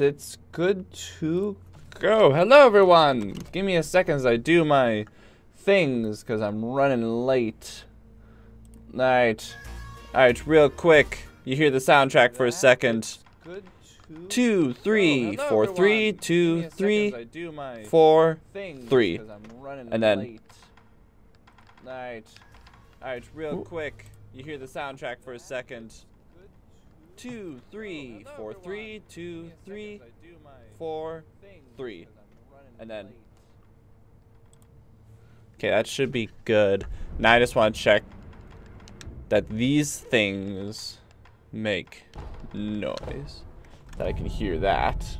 it's good to go. Hello, everyone. Give me a second as I do my things, because I'm running late. Alright. Alright, real quick. You hear the soundtrack for a second. Two, three, four, three, two, three, four, three. And then... Alright. Alright, real quick. You hear the soundtrack for a second. Two, three, four, three, two, three, four, three. And then... Okay, that should be good. Now I just want to check that these things make noise. That I can hear that.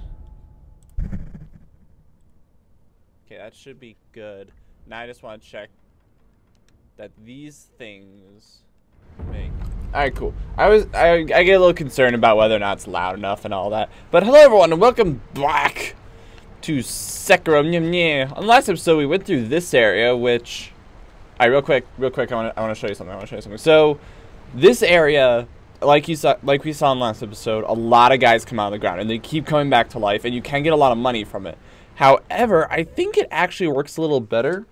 Okay, that should be good. Now I just want to check that these things make Alright, cool. I was I, I get a little concerned about whether or not it's loud enough and all that. But hello everyone and welcome back to Sekiro. On the last episode we went through this area which Alright, real quick, real quick, I want to I want to show you something. I want to show you something. So, this area like you saw like we saw in last episode, a lot of guys come out of the ground and they keep coming back to life and you can get a lot of money from it. However, I think it actually works a little better.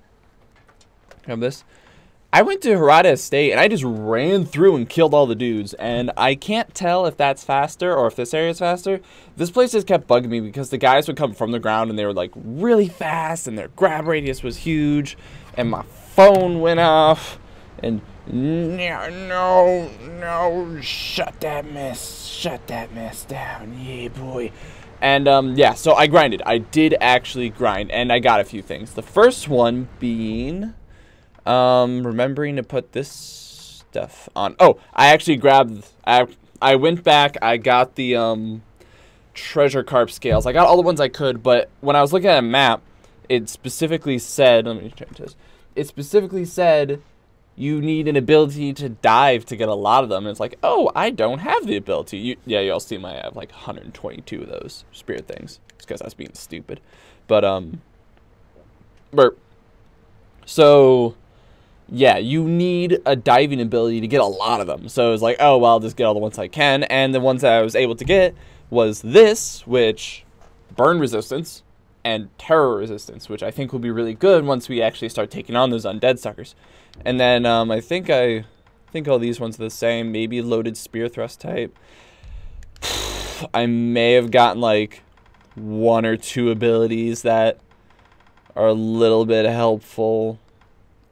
Have this. I went to Hirata Estate and I just ran through and killed all the dudes. And I can't tell if that's faster or if this area is faster. This place just kept bugging me because the guys would come from the ground and they were like really fast and their grab radius was huge. And my phone went off. And no, no, no, shut that mess, shut that mess down, yeah, boy. And, um, yeah, so I grinded. I did actually grind, and I got a few things. The first one being, um, remembering to put this stuff on. Oh, I actually grabbed, I, I went back, I got the, um, treasure carp scales. I got all the ones I could, but when I was looking at a map, it specifically said, let me change this, it specifically said you need an ability to dive to get a lot of them. And it's like, oh, I don't have the ability. You, yeah, y'all see my I have like 122 of those spirit things. It's because I was being stupid. But, um, burp. So, yeah, you need a diving ability to get a lot of them. So it's like, oh, well, I'll just get all the ones I can. And the ones that I was able to get was this, which burn resistance, and terror resistance, which I think will be really good once we actually start taking on those undead suckers. And then um, I think I think all these ones are the same. Maybe loaded spear thrust type. I may have gotten like one or two abilities that are a little bit helpful.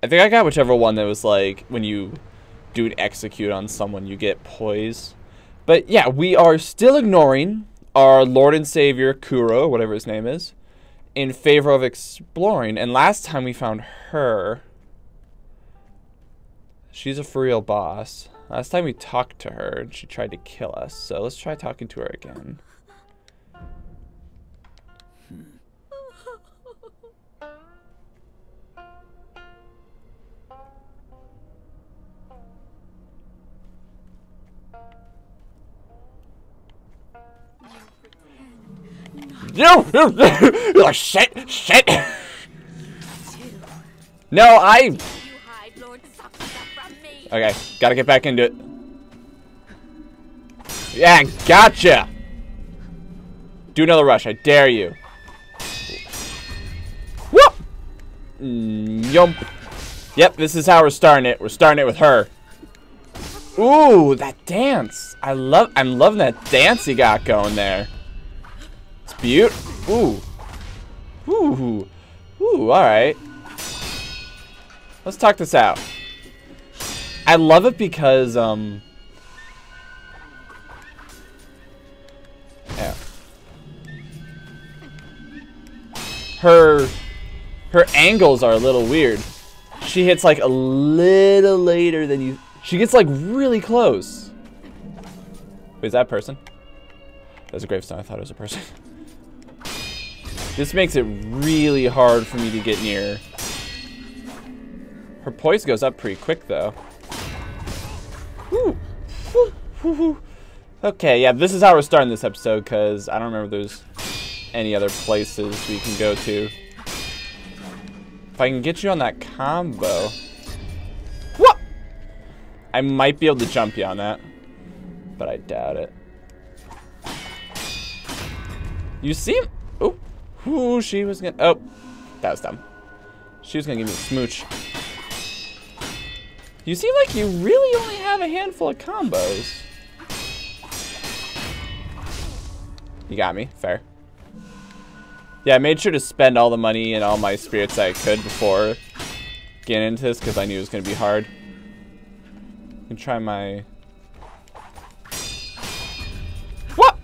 I think I got whichever one that was like when you do an execute on someone, you get poise. But yeah, we are still ignoring our Lord and Savior Kuro, whatever his name is, in favor of exploring. And last time we found her, she's a for real boss. Last time we talked to her, she tried to kill us. So let's try talking to her again. No! oh, shit! Shit! No, I... Okay, gotta get back into it. Yeah, gotcha! Do another rush, I dare you. Whoop! Mm, Yump. Yep, this is how we're starting it. We're starting it with her. Ooh, that dance. I love I'm loving that dance you got going there. Beautiful. Ooh. Ooh. Ooh, alright. Let's talk this out. I love it because, um... Yeah. Her... Her angles are a little weird. She hits, like, a little later than you... She gets, like, really close. Wait, is that a person? That's a gravestone. I thought it was a person. This makes it really hard for me to get near. Her poise goes up pretty quick, though. Okay, yeah, this is how we're starting this episode, because I don't remember there's any other places we can go to. If I can get you on that combo... What? I might be able to jump you on that, but I doubt it. You seem... Oh, ooh, she was gonna... Oh, that was dumb. She was gonna give me a smooch. You seem like you really only have a handful of combos. You got me. Fair. Yeah, I made sure to spend all the money and all my spirits I could before getting into this because I knew it was going to be hard. Can try my... What?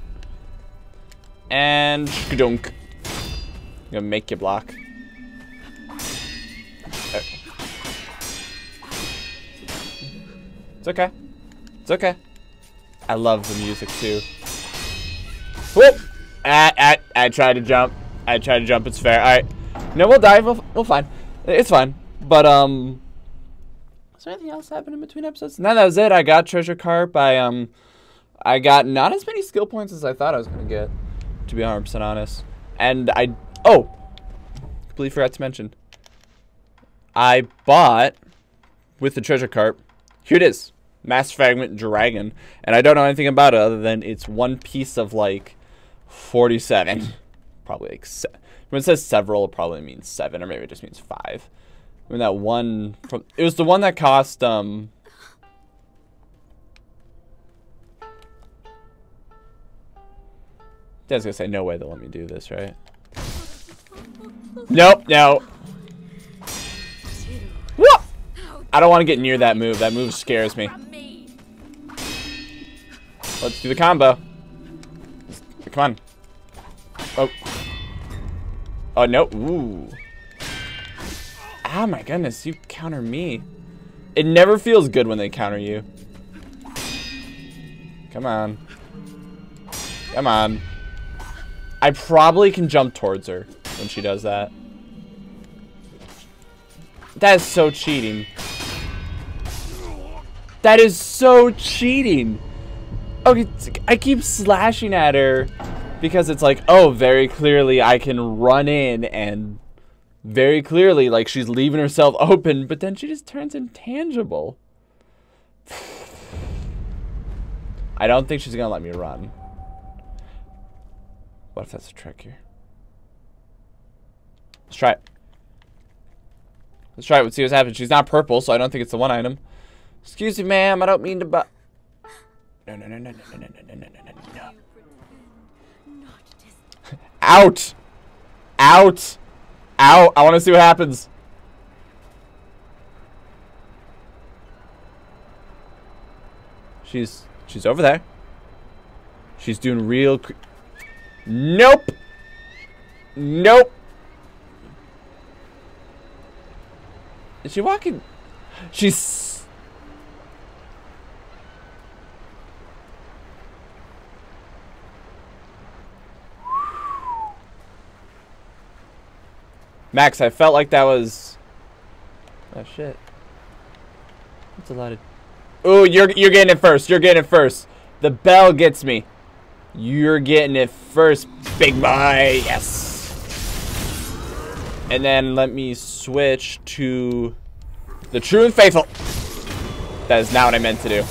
And... Skadunk. I'm to make you block. It's okay. It's okay. I love the music too. Whoop! I, I, I tried to jump. I tried to jump. It's fair. All right. No, we'll die. We'll, we'll fine. It's fine. But, um... Is there anything else happening in between episodes? No, that was it. I got Treasure Carp. I, um... I got not as many skill points as I thought I was to get. To be 100% honest. And I... Oh! Completely forgot to mention. I bought... With the Treasure Carp... Here it is. Mask Fragment Dragon. And I don't know anything about it other than it's one piece of, like... 47 probably like when it says several, it probably means seven, or maybe it just means five. I mean that one from it was the one that cost um. I gonna say no way they'll let me do this, right? Nope, no. What? I don't want to get near that move. That move scares me. Let's do the combo. Come on. Oh. Oh, no. Ooh. Ah, my goodness. You counter me. It never feels good when they counter you. Come on. Come on. I probably can jump towards her when she does that. That is so cheating. That is so cheating. Okay, I keep slashing at her because it's like, oh, very clearly I can run in and very clearly like she's leaving herself open, but then she just turns intangible. I don't think she's gonna let me run. What if that's a trick here? Let's try it. Let's try it. Let's see what's happening. She's not purple, so I don't think it's the one item. Excuse me, ma'am. I don't mean to but. No, no, no, no, no, no, no, no, no, no, no. Out! Out! Out! I want to see what happens. She's she's over there. She's doing real. Nope. Nope. Is she walking? She's Max, I felt like that was... Oh, shit. That's a lot of... Ooh, you're, you're getting it first. You're getting it first. The bell gets me. You're getting it first, big boy. Yes. And then let me switch to the true and faithful. That is not what I meant to do.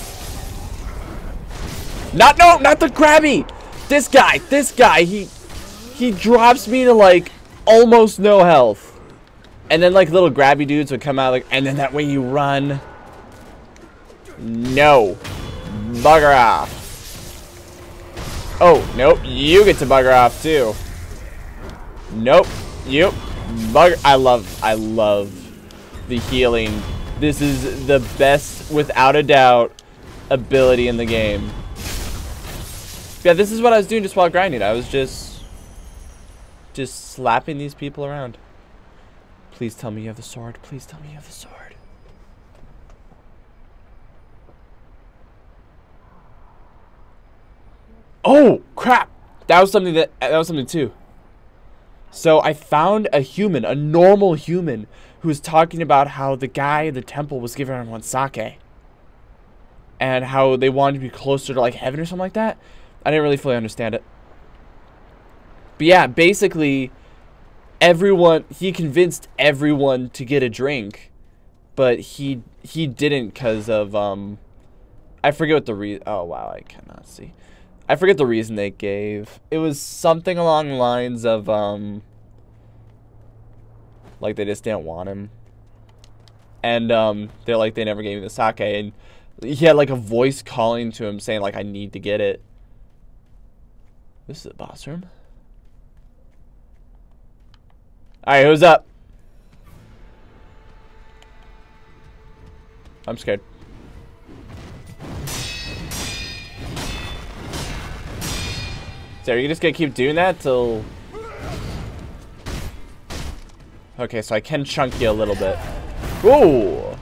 Not, no, not the grabby. This guy, this guy, he, he drops me to like almost no health. And then like little grabby dudes would come out like, and then that way you run. No. Bugger off. Oh, nope. You get to bugger off too. Nope. You. I love, I love the healing. This is the best, without a doubt, ability in the game. Yeah, this is what I was doing just while grinding. I was just just slapping these people around. Please tell me you have the sword. Please tell me you have the sword. Oh, crap. That was something that that was something too. So I found a human, a normal human, who was talking about how the guy in the temple was giving everyone sake. And how they wanted to be closer to like heaven or something like that. I didn't really fully understand it. But yeah, basically, everyone he convinced everyone to get a drink, but he he didn't because of um, I forget what the reason. Oh wow, I cannot see. I forget the reason they gave. It was something along the lines of, um, like they just didn't want him. And, um, they're like, they never gave him the sake. And he had, like, a voice calling to him saying, like, I need to get it. This is the boss room. Alright, who's up? I'm scared. So are you just gonna keep doing that till... Okay, so I can chunk you a little bit. Ooh!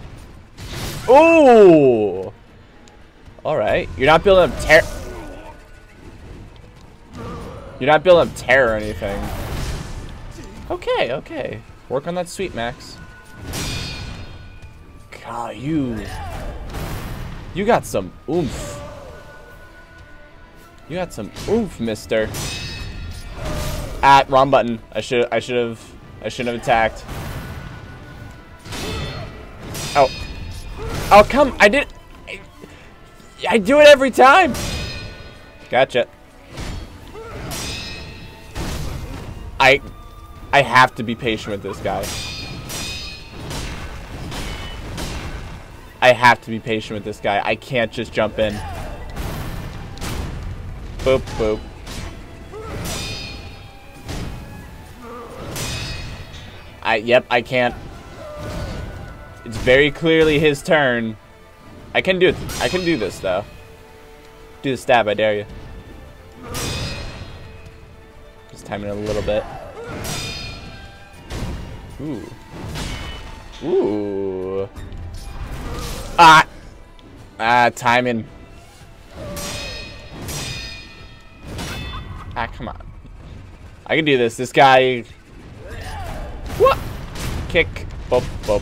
Ooh! Alright. You're not building up terror... You're not building up terror or anything. Okay, okay. Work on that sweet, Max. God, you... You got some oomph. You got some oof, mister. At ah, wrong button. I should I should have I shouldn't have attacked. Oh. Oh come I did I, I do it every time. Gotcha. I I have to be patient with this guy. I have to be patient with this guy. I can't just jump in. Boop, boop. I, yep, I can't. It's very clearly his turn. I can do it. I can do this, though. Do the stab, I dare you. Just time it a little bit. Ooh. Ooh. Ah! Ah, timing. Ah, come on. I can do this. This guy... What? Kick. Boop, boop.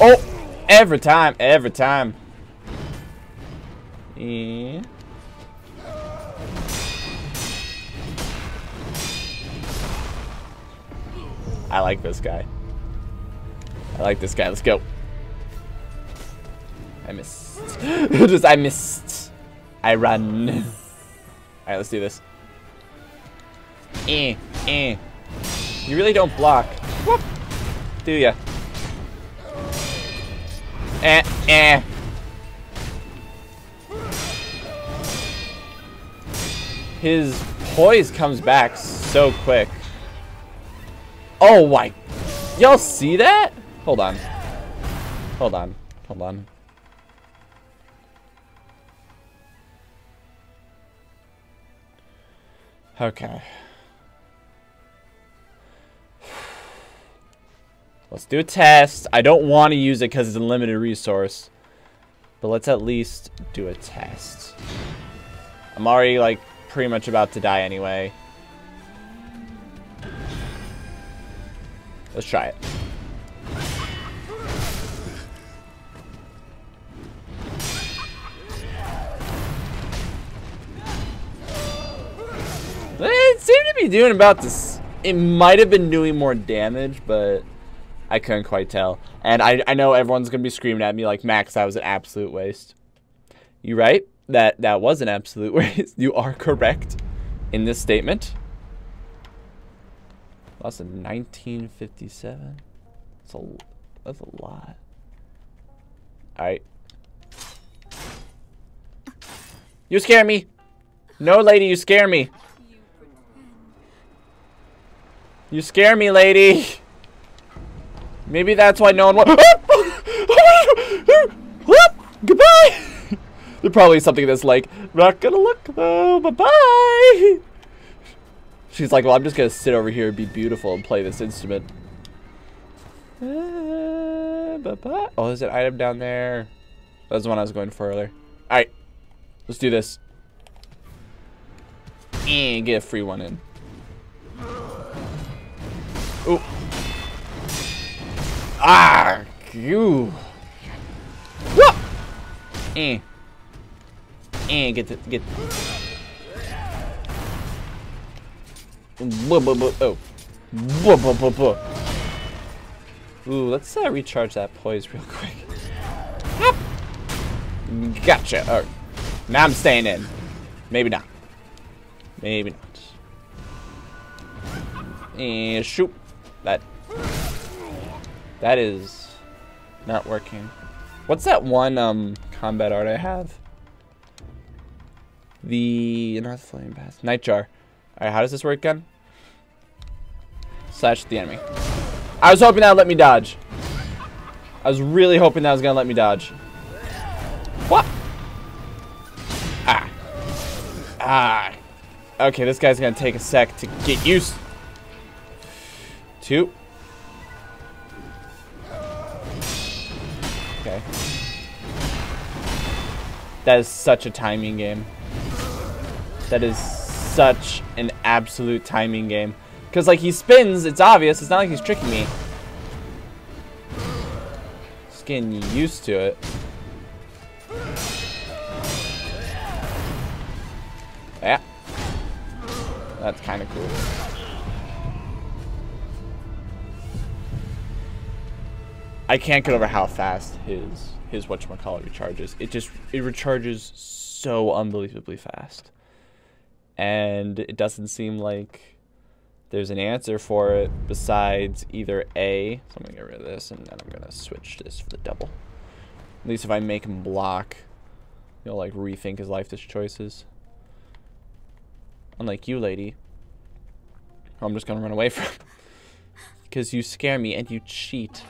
Oh! Every time. Every time. Yeah. I like this guy. I like this guy. Let's go. I missed. Just I missed. I run. Alright, let's do this. Eh, eh. You really don't block. Whoop. Do ya? Eh, eh. His poise comes back so quick. Oh my. Y'all see that? Hold on. Hold on. Hold on. Okay. Let's do a test. I don't want to use it because it's a limited resource. But let's at least do a test. I'm already, like, pretty much about to die anyway. Let's try it. It seemed to be doing about this. It might have been doing more damage, but I couldn't quite tell. And I, I know everyone's going to be screaming at me like, Max, that was an absolute waste. You right? That that was an absolute waste. You are correct in this statement. Lost in 1957. That's a, that's a lot. Alright. You scare me. No, lady, you scare me. You scare me, lady. Maybe that's why no one wants. Goodbye. There's probably something that's like, not gonna look though. Bye bye. She's like, well, I'm just gonna sit over here and be beautiful and play this instrument. Uh, bye bye. Oh, there's an item down there. That's the one I was going for earlier. All right, let's do this. And get a free one in. Oh. Ah! You. What? Eh. Eh, get the, get. Oh. Ooh, let's uh, recharge that poise real quick. Gotcha. All right. Now I'm staying in. Maybe not. Maybe not. And shoot. That. That is not working. What's that one um combat art I have? The North Flame Pass. Nightjar. Alright, how does this work again? Slash the enemy. I was hoping that would let me dodge. I was really hoping that was gonna let me dodge. What? Ah. Ah. Okay, this guy's gonna take a sec to get used. Two. Okay. That is such a timing game. That is such an absolute timing game. Because, like, he spins, it's obvious. It's not like he's tricking me. Just getting used to it. Yeah. That's kind of cool. I can't get over how fast his his whatchamacallit recharges. It just it recharges so unbelievably fast. And it doesn't seem like there's an answer for it besides either A, so I'm gonna get rid of this and then I'm gonna switch this for the double. At least if I make him block, he'll like rethink his life choices. Unlike you, lady. I'm just gonna run away from. Because you scare me and you cheat.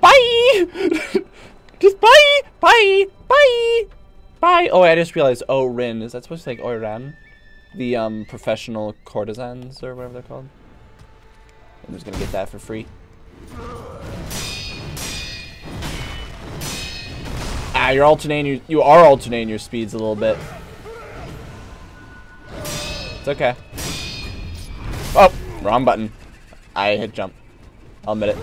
Bye! just bye! Bye! Bye! Bye! Oh, I just realized Oh, Rin Is that supposed to be like Oiran? The um, professional courtesans or whatever they're called. I'm just gonna get that for free. Ah, you're alternating your, you are alternating your speeds a little bit. It's okay. Oh, wrong button. I hit jump. I'll admit it.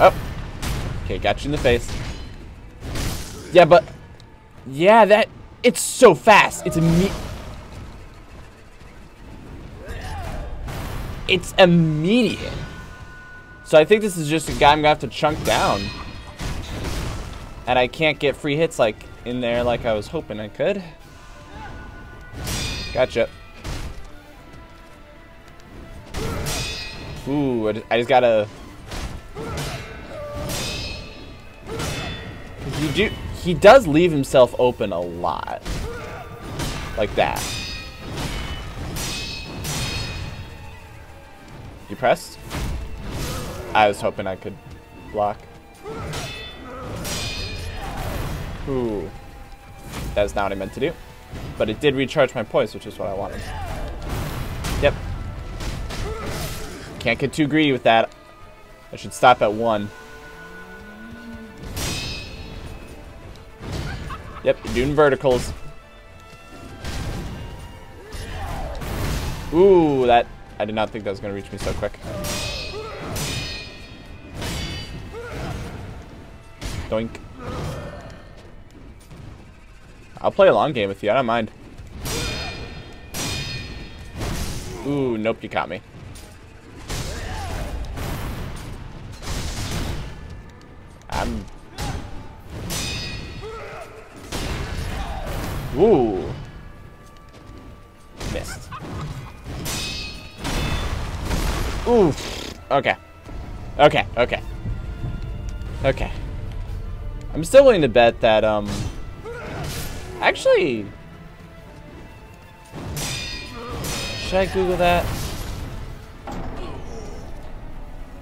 Oh. Okay, got you in the face. Yeah, but... Yeah, that... It's so fast. It's immediate. It's immediate. So I think this is just a guy I'm going to have to chunk down. And I can't get free hits like in there like I was hoping I could. Gotcha. Ooh, I just gotta... You do... He does leave himself open a lot. Like that. You pressed? I was hoping I could block. Ooh. That's not what I meant to do. But it did recharge my points, which is what I wanted. Yep. Can't get too greedy with that. I should stop at one. Yep, doing verticals. Ooh, that... I did not think that was going to reach me so quick. Doink. I'll play a long game with you. I don't mind. Ooh, nope, you caught me. I'm... Ooh. Missed. Ooh. Okay. Okay, okay. Okay. I'm still willing to bet that, um... Actually... Should I Google that?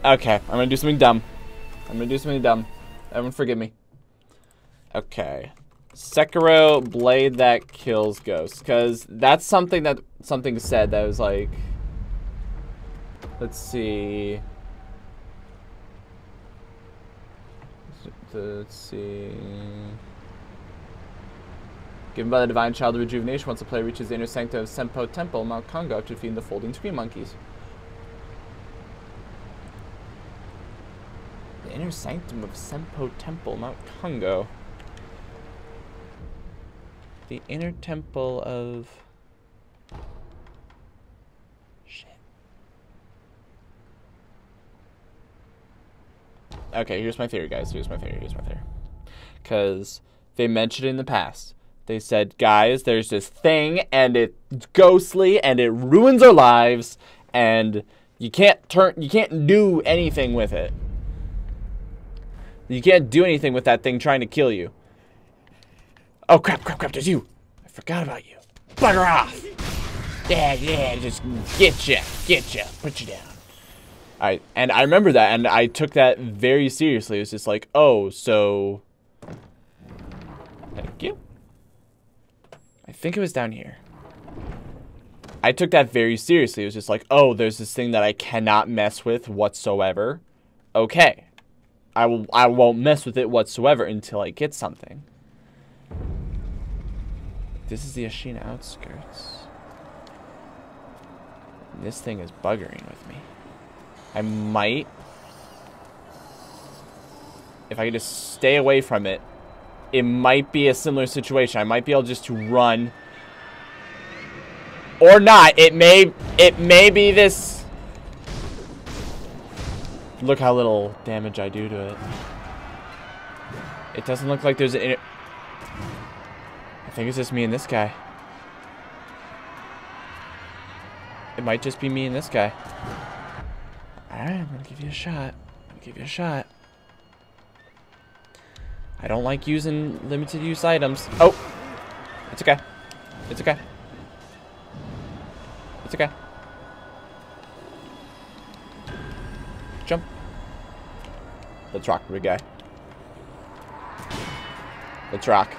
Okay, I'm gonna do something dumb. I'm gonna do something dumb. Everyone forgive me. Okay. Sekiro blade that kills ghosts. Because that's something that something said that was like... Let's see... Let's see... Given by the Divine Child of Rejuvenation once the player reaches the inner sanctum of Senpou Temple, Mount Kongo, to feed the folding screen monkeys. inner sanctum of Senpou Temple, Mount Kongo. The inner temple of... Shit. Okay, here's my theory, guys. Here's my theory. Here's my theory. Because they mentioned in the past they said, guys, there's this thing and it's ghostly and it ruins our lives and you can't turn you can't do anything with it. You can't do anything with that thing trying to kill you. Oh, crap, crap, crap, there's you. I forgot about you. Bugger off. Yeah, yeah, just get you, get you, put you down. I and I remember that, and I took that very seriously. It was just like, oh, so. Thank you. I think it was down here. I took that very seriously. It was just like, oh, there's this thing that I cannot mess with whatsoever. Okay. I will I won't mess with it whatsoever until I get something. This is the Ashina outskirts. This thing is buggering with me. I might... If I could just stay away from it, it might be a similar situation. I might be able just to run. Or not. It may it may be this Look how little damage I do to it. It doesn't look like there's an I think it's just me and this guy. It might just be me and this guy. Alright, I'm gonna give you a shot. I'm gonna give you a shot. I don't like using limited use items. Oh! It's okay. It's okay. It's okay. Let's rock, big guy. Let's rock.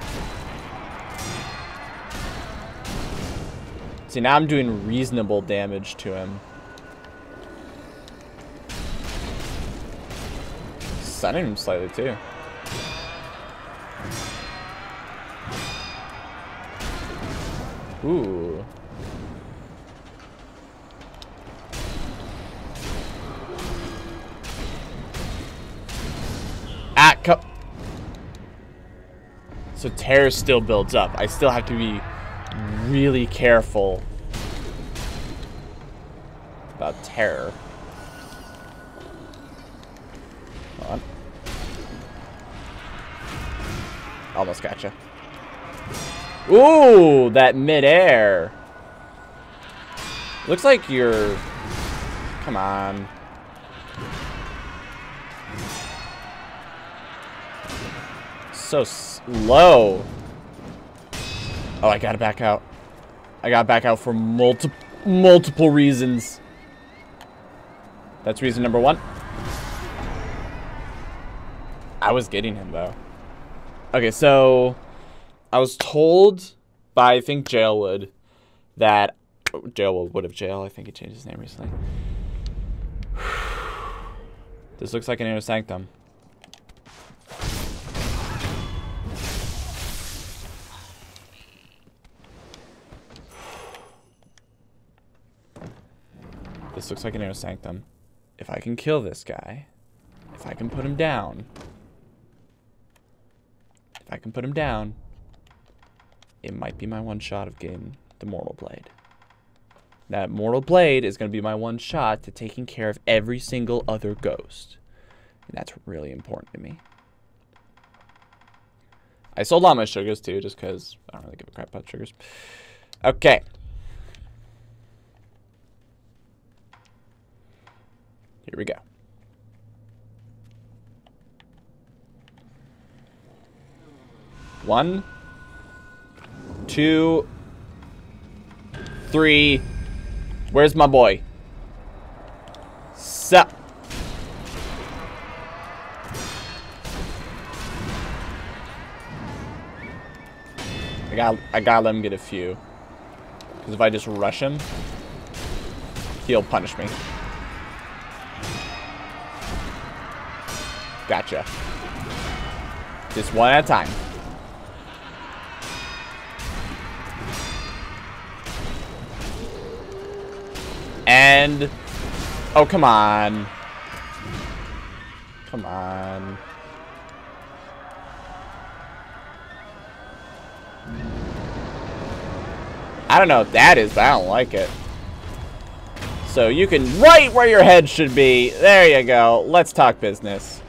See, now I'm doing reasonable damage to him. Stunning him slightly, too. Ooh. Ah, co so terror still builds up. I still have to be really careful about terror. Hold on. Almost gotcha. Ooh, that midair. Looks like you're... Come on. So slow. Oh, I gotta back out. I gotta back out for multiple multiple reasons. That's reason number one. I was getting him, though. Okay, so... I was told by, I think, Jailwood that... Jailwood, would of Jail, I think he changed his name recently. this looks like an inner sanctum. This looks like an inner sanctum. If I can kill this guy, if I can put him down, if I can put him down, it might be my one shot of getting the Mortal Blade. That Mortal Blade is going to be my one shot to taking care of every single other ghost. And that's really important to me. I sold all my sugars too, just because I don't really give a crap about sugars. Okay. Here we go. One, two, three. Where's my boy? Sup? I got I gotta let him get a few. Because if I just rush him, he'll punish me. Gotcha. Just one at a time. And... Oh, come on. Come on. I don't know what that is, but I don't like it. So you can right where your head should be. There you go. Let's talk business.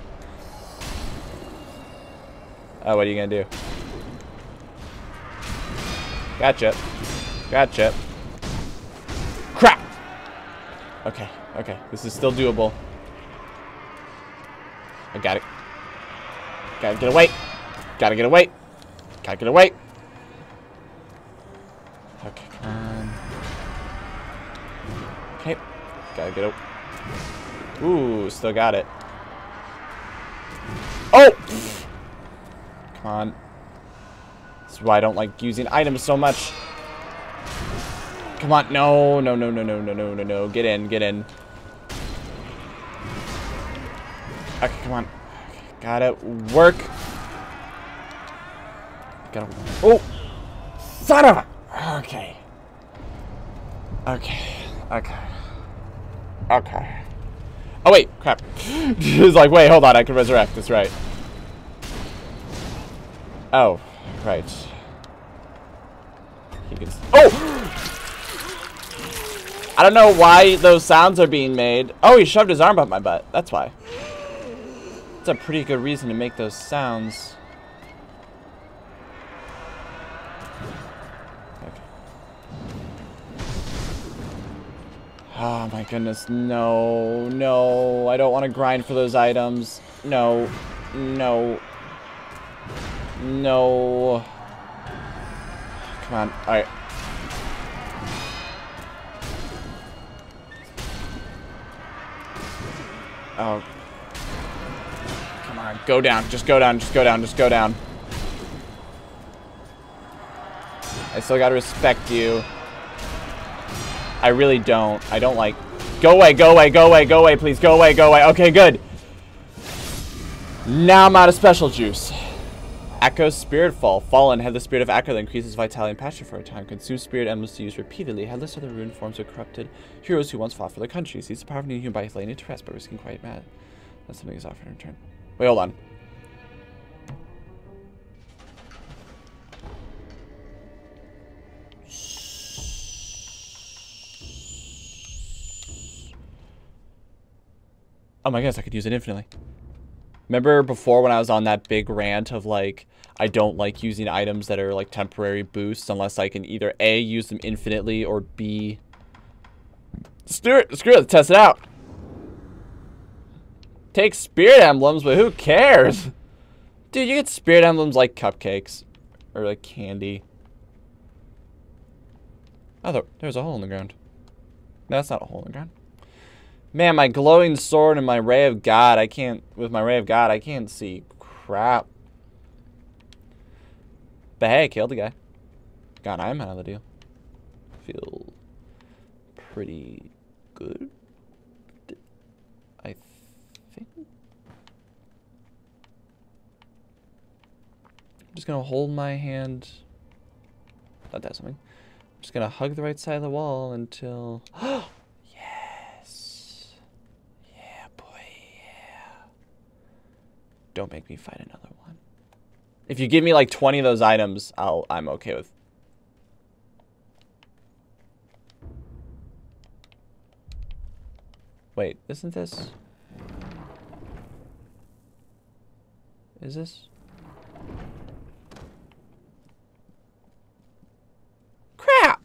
Oh, what are you gonna do? Gotcha. Gotcha. Crap! Okay, okay. This is still doable. I got it. Gotta get away. Gotta get away. Gotta get away. Okay, come on. Okay. Gotta get away. Ooh, still got it. Oh! Come on. This is why I don't like using items so much. Come on. No, no, no, no, no, no, no, no, no. Get in, get in. Okay, come on. Gotta work. Gotta. Oh! Son of a. Okay. Okay. Okay. Okay. Oh, wait. Crap. He's like, wait, hold on. I can resurrect. That's right. Oh. Right. He. Oh! I don't know why those sounds are being made. Oh, he shoved his arm up my butt. That's why. It's a pretty good reason to make those sounds. Okay. Oh my goodness, no, no. I don't want to grind for those items. No, no, no. Come on, alright. Oh. Come on, go down. Just go down. Just go down. Just go down. I still gotta respect you. I really don't. I don't like... Go away, go away, go away, go away, please. Go away, go away. Okay, good. Now I'm out of special juice. Ako's Spirit Fall. Fallen had the spirit of Ako that increases vitality and passion for a time. Consume spirit emblems to use repeatedly. Headless the ruined forms of corrupted heroes who once fought for their country. Seize the power of an inhuman by laying it to rest, but risking quite mad. That's something is offered in return. Wait, hold on. Oh my goodness, I could use it infinitely. Remember before when I was on that big rant of like, I don't like using items that are like temporary boosts unless I can either A, use them infinitely, or B... Screw it, screw it, test it out. Take spirit emblems, but who cares? Dude, you get spirit emblems like cupcakes. Or like candy. Oh, there's a hole in the ground. No, that's not a hole in the ground. Man, my glowing sword and my ray of God, I can't, with my ray of God, I can't see crap. But hey, I killed the guy. Got I'm out of the deal. Feel pretty good. I think. I'm just gonna hold my hand. Not that something. I'm just gonna hug the right side of the wall until. Don't make me fight another one. If you give me like 20 of those items, I'll I'm okay with. Wait, isn't this? Is this? Crap!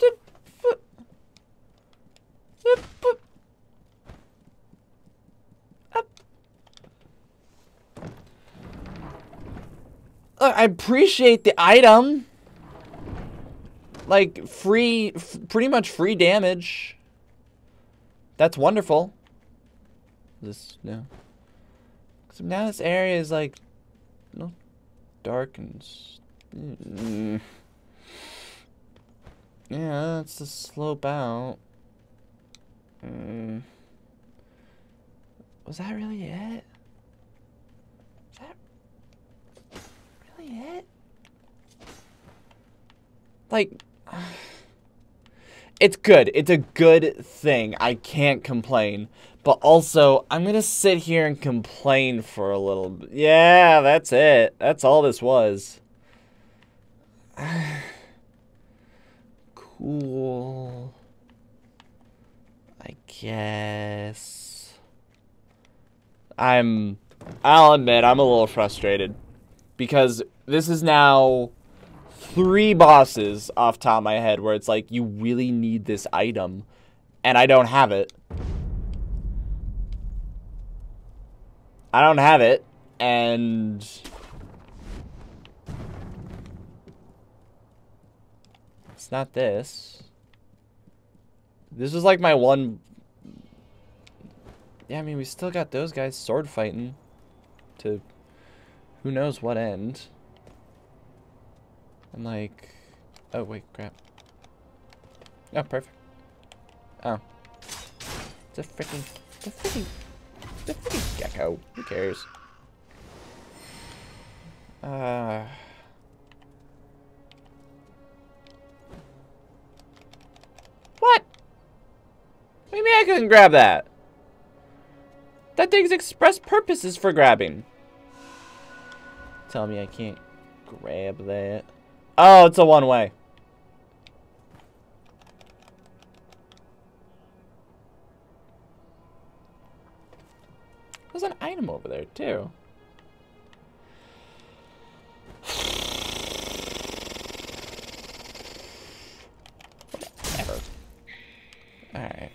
Look, I appreciate the item. Like, free, pretty much free damage. That's wonderful. This, no. Because now this area is like, know, dark and... Mm, yeah, that's the slope out. Mm. Was that really it? It? Like, it's good. It's a good thing. I can't complain. But also, I'm going to sit here and complain for a little bit. Yeah, that's it. That's all this was. cool. I guess. I'm I'll admit I'm a little frustrated because this is now three bosses off top of my head where it's like you really need this item and I don't have it. I don't have it and it's not this. This is like my one Yeah, I mean we still got those guys sword fighting to who knows what end. And like, oh wait, crap. Oh, perfect. Oh. It's a freaking, it's a freaking, it's a freaking gecko. Who cares? Uh. What? Maybe I couldn't grab that. That thing's express purpose is for grabbing. Tell me I can't grab that. Oh, it's a one-way. There's an item over there, too. Whatever. Alright.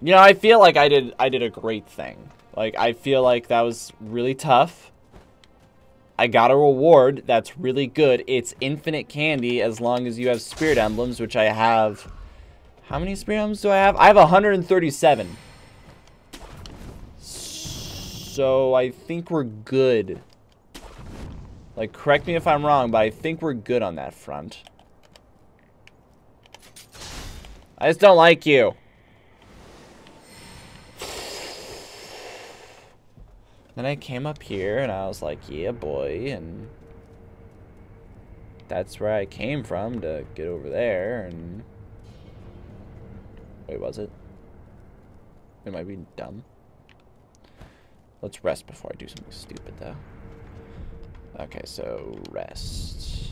You know, I feel like I did I did a great thing. Like I feel like that was really tough. I got a reward that's really good. It's infinite candy as long as you have spirit emblems, which I have. How many spirit emblems do I have? I have 137. So I think we're good. Like, correct me if I'm wrong, but I think we're good on that front. I just don't like you. Then I came up here and I was like, yeah, boy, and that's where I came from to get over there, and wait, was it? Am I being dumb. Let's rest before I do something stupid, though. Okay, so rest.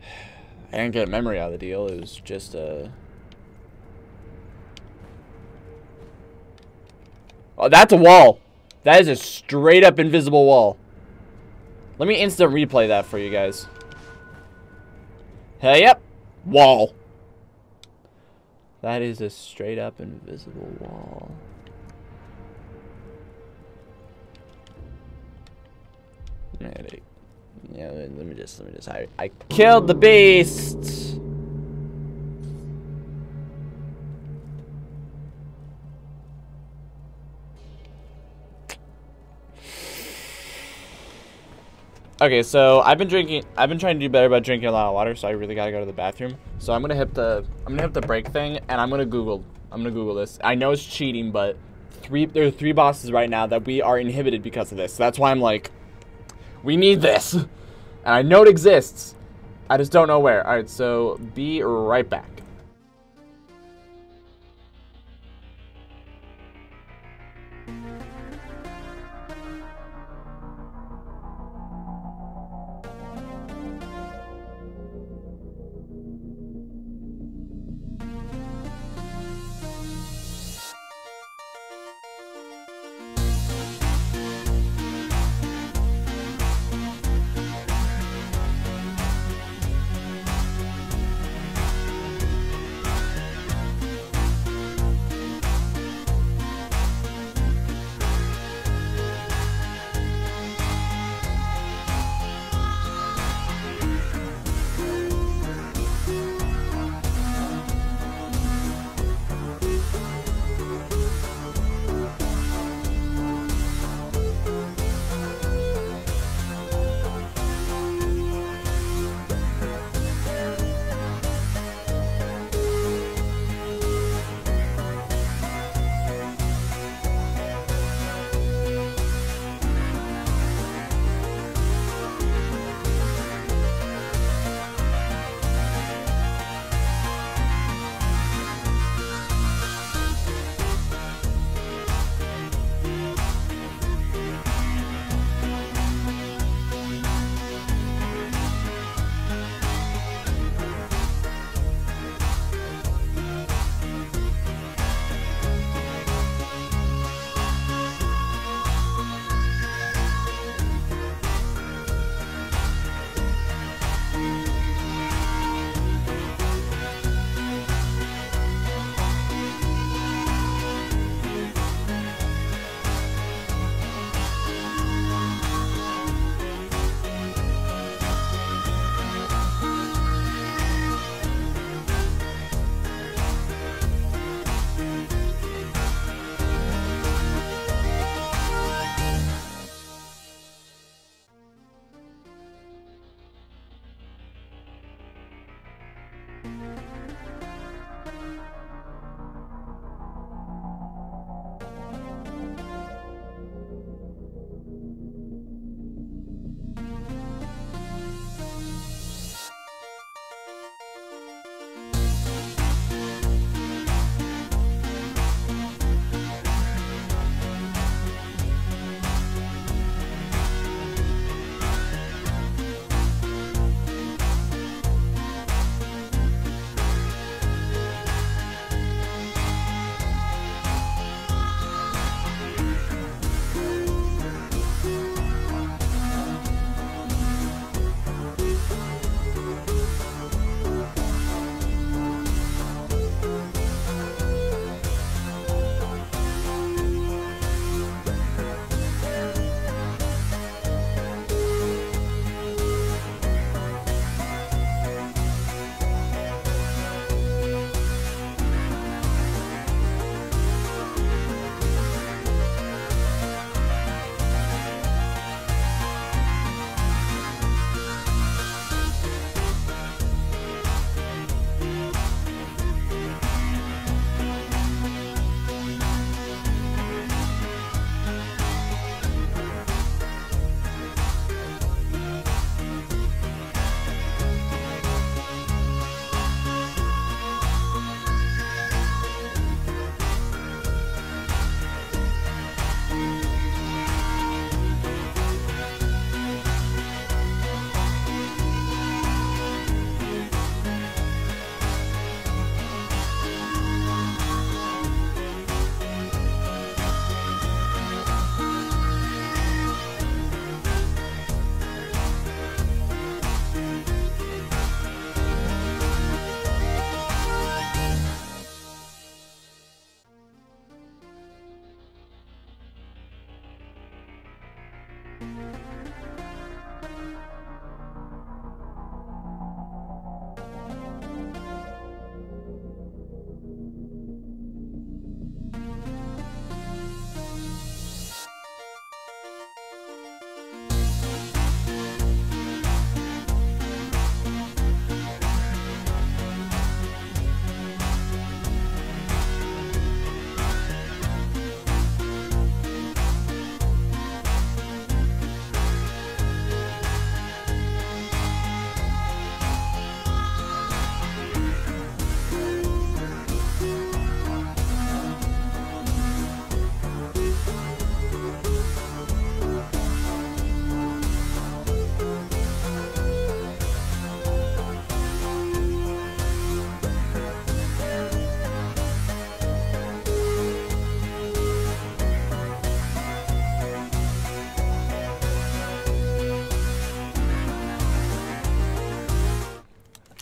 I didn't get a memory out of the deal. It was just a Oh, that's a wall. That is a straight up invisible wall. Let me instant replay that for you guys. Hey, yep. Wall. That is a straight up invisible wall. Yeah, let me just, let me just, I, I killed the beast! Okay, so I've been drinking. I've been trying to do better about drinking a lot of water, so I really gotta go to the bathroom. So I'm gonna hit the. I'm gonna hit the break thing, and I'm gonna Google. I'm gonna Google this. I know it's cheating, but three. There are three bosses right now that we are inhibited because of this. So that's why I'm like, we need this, and I know it exists. I just don't know where. All right, so be right back.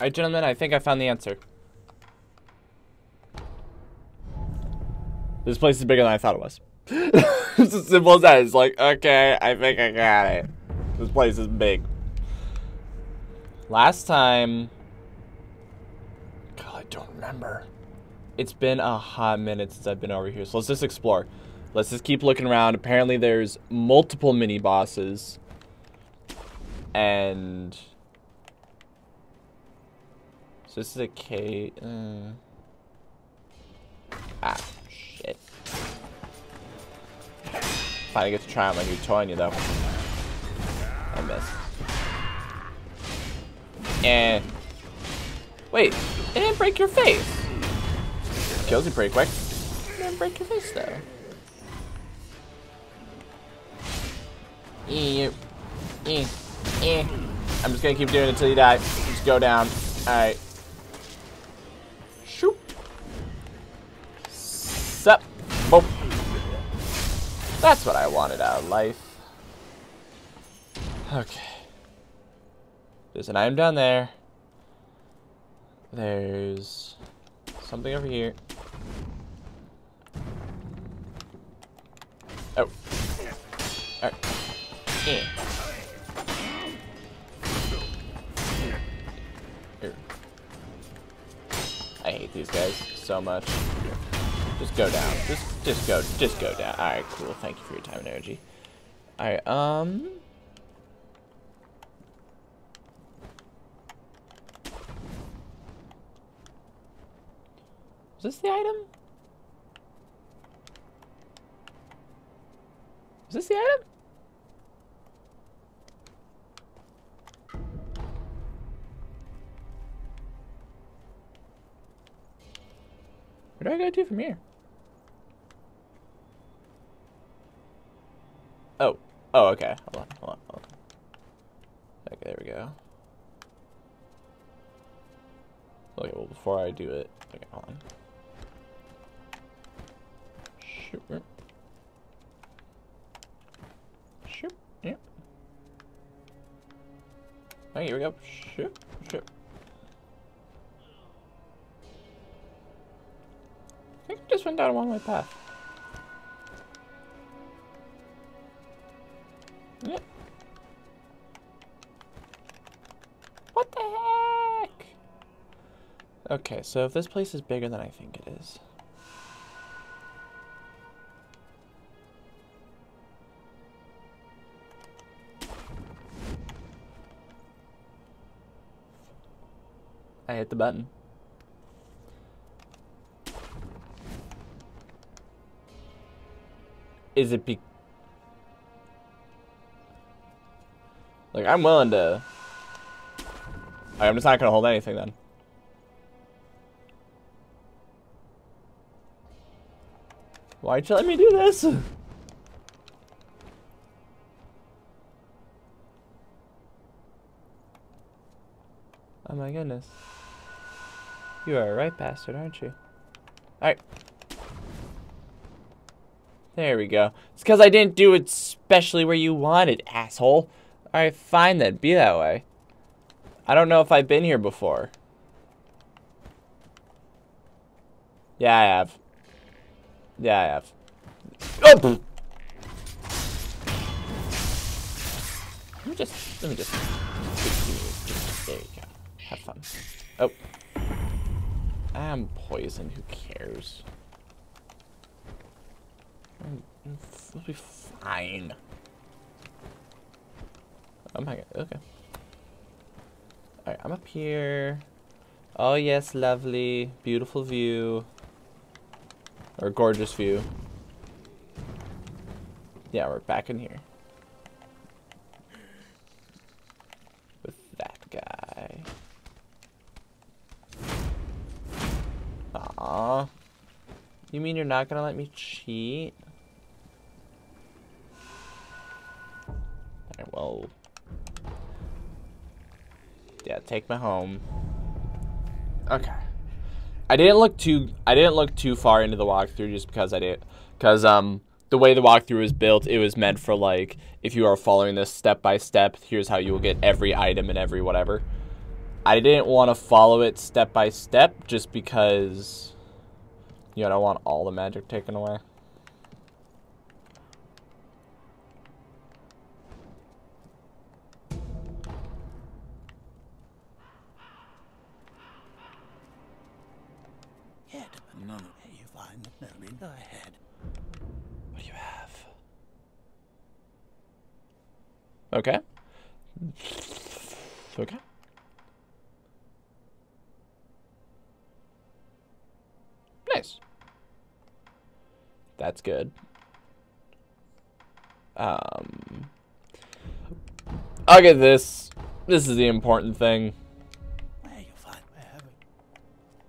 Alright, gentlemen, I think I found the answer. This place is bigger than I thought it was. it's as simple as that. It's like, okay, I think I got it. This place is big. Last time... God, I don't remember. It's been a hot minute since I've been over here, so let's just explore. Let's just keep looking around. Apparently there's multiple mini-bosses. And... So this is a K. Uh... Ah, shit. Finally get to try out my new toy on you, though. I missed. And... Wait, it didn't break your face. Kills you pretty quick. It didn't break your face, though. Eh, eh, eh. I'm just gonna keep doing it until you die. Just go down. Alright. Boop. That's what I wanted out of life. Okay. There's an item down there. There's something over here. Oh. Alright. Yeah. I hate these guys so much. Just go down. Just just go just go down. Alright, cool. Thank you for your time and energy. Alright, um Is this the item? Is this the item? Where do I go to from here? Oh. Oh, okay. Hold on, hold on, hold on. Okay, there we go. Okay, well, before I do it... Okay, hold on. Sure. Sure, yeah. Okay, here we go. Sure, sure. I think I just went down a one-way path. What the heck? Okay, so if this place is bigger than I think it is. I hit the button. Is it be Like, I'm willing to... I'm just not going to hold anything then. Why'd you let me do this? Oh my goodness. You are a right bastard, aren't you? Alright. There we go. It's because I didn't do it specially where you wanted, asshole. Alright, fine then. Be that way. I don't know if I've been here before. Yeah, I have. Yeah, I have. Oh! Let me just, let me just, there you go. Have fun. Oh. I'm poisoned, who cares? We'll be fine. Oh my god, okay. Alright, I'm up here. Oh yes, lovely, beautiful view. Or gorgeous view. Yeah, we're back in here. With that guy. Aww. You mean you're not gonna let me cheat? Alright, well... Yeah, take me home. Okay. I didn't look too I didn't look too far into the walkthrough just because I did because um the way the walkthrough was built, it was meant for like if you are following this step by step, here's how you will get every item and every whatever. I didn't want to follow it step by step just because you know, I don't want all the magic taken away. Okay. Okay. Nice. That's good. Um, I'll get this. This is the important thing.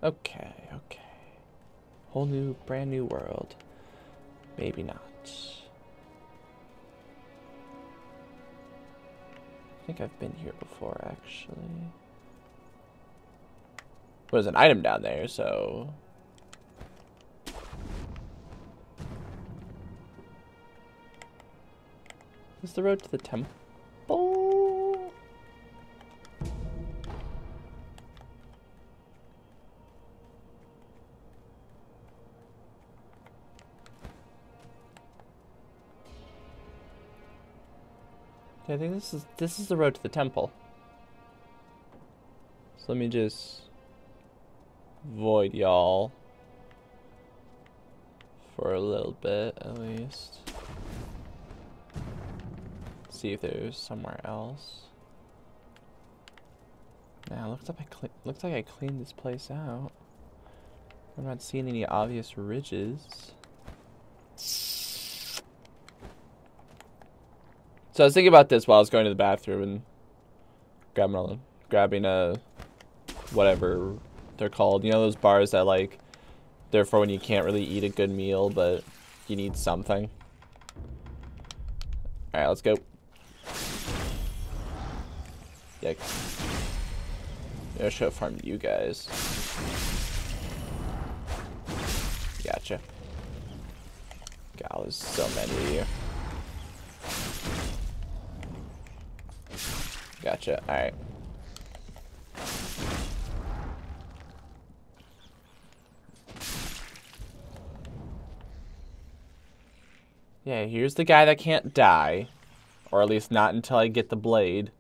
Okay, okay. Whole new, brand new world. Maybe not. I think I've been here before, actually. There's an item down there, so... Is the road to the temple? I think this is this is the road to the temple. So let me just void y'all for a little bit at least. See if there's somewhere else. Now looks like I looks like I cleaned this place out. I'm not seeing any obvious ridges. So I was thinking about this while I was going to the bathroom and grabbing grabbing a whatever they're called. You know those bars that like they're for when you can't really eat a good meal but you need something. All right, let's go. Yikes. Yeah, I should have farmed you guys. Gotcha. God, there's so many of you. Gotcha. Alright. Yeah, here's the guy that can't die. Or at least not until I get the blade.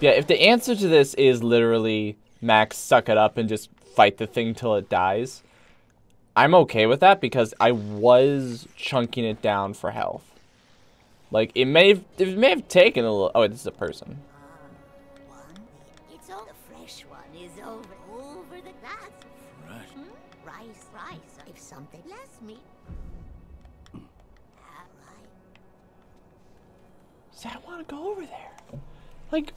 Yeah, if the answer to this is literally Max suck it up and just fight the thing till it dies, I'm okay with that because I was chunking it down for health. Like it may have, it may have taken a little. Oh, this is a person. One, it's all the fresh one is over, over the glass. Fresh. Hmm? Rice, rice. If something less meat. All right. See, I want to go over there. Like,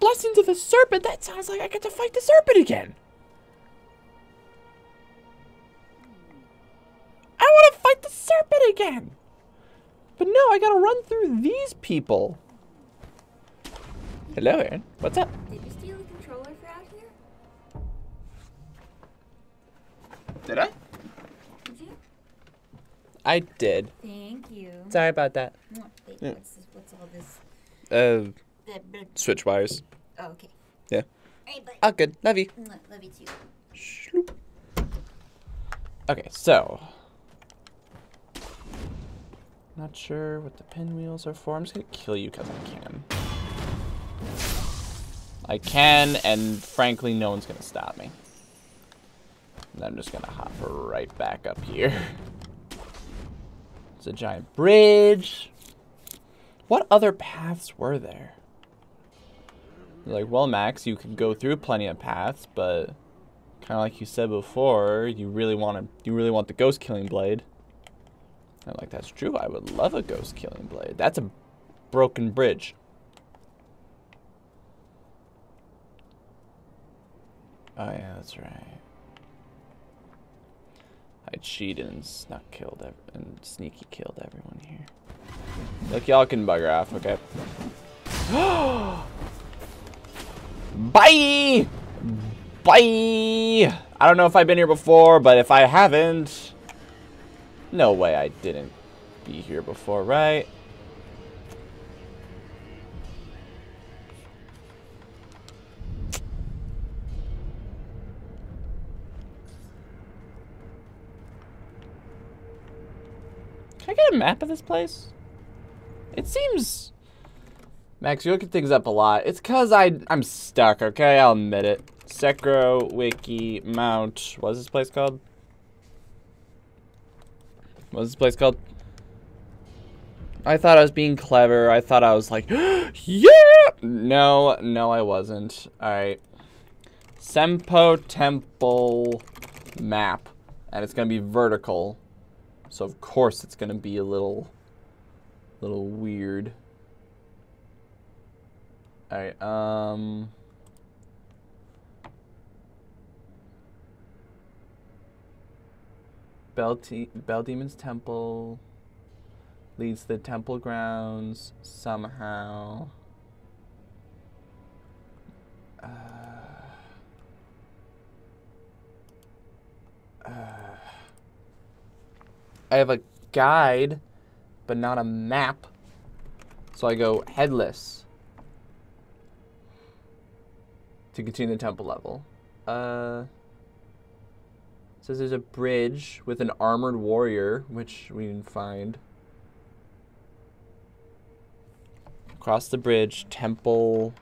blessings of the serpent. That sounds like I get to fight the serpent again. I want to fight the serpent again. But no, I gotta run through these people. Hello, Aaron. What's up? Did you steal the controller for out here? Did I? Did you? I did. Thank you. Sorry about that. Wait, yeah. what's, this, what's all this? Uh, switch wires. Oh, okay. Yeah. Hey, Oh, good. Love you. Love you too. Shloop. Okay, so Not sure what the pinwheels are for. I'm just gonna kill you because I can. I can, and frankly, no one's gonna stop me. And I'm just gonna hop right back up here. It's a giant bridge. What other paths were there? Like, well, Max, you could go through plenty of paths, but kind of like you said before, you really want to, you really want the ghost killing blade. I'm like, that's true. I would love a ghost killing blade. That's a broken bridge. Oh yeah, that's right. I cheated and snuck killed and sneaky killed everyone here. Look, y'all can bugger off, okay? Bye! Bye! I don't know if I've been here before, but if I haven't, no way I didn't be here before, right? Can I get a map of this place? It seems... Max, you're looking things up a lot. It's because I'm stuck, okay? I'll admit it. Sekiro, Wiki, Mount... What is this place called? What's this place called? I thought I was being clever. I thought I was like, yeah! No, no, I wasn't. Alright. Senpou Temple map. And it's going to be vertical. So, of course, it's going to be a little, little weird. Alright, um... Bell, Bell Demon's Temple leads the temple grounds somehow. Uh, uh, I have a guide, but not a map. So I go headless to continue the temple level. Uh... Says there's a bridge with an armored warrior, which we didn't find. Across the bridge, temple.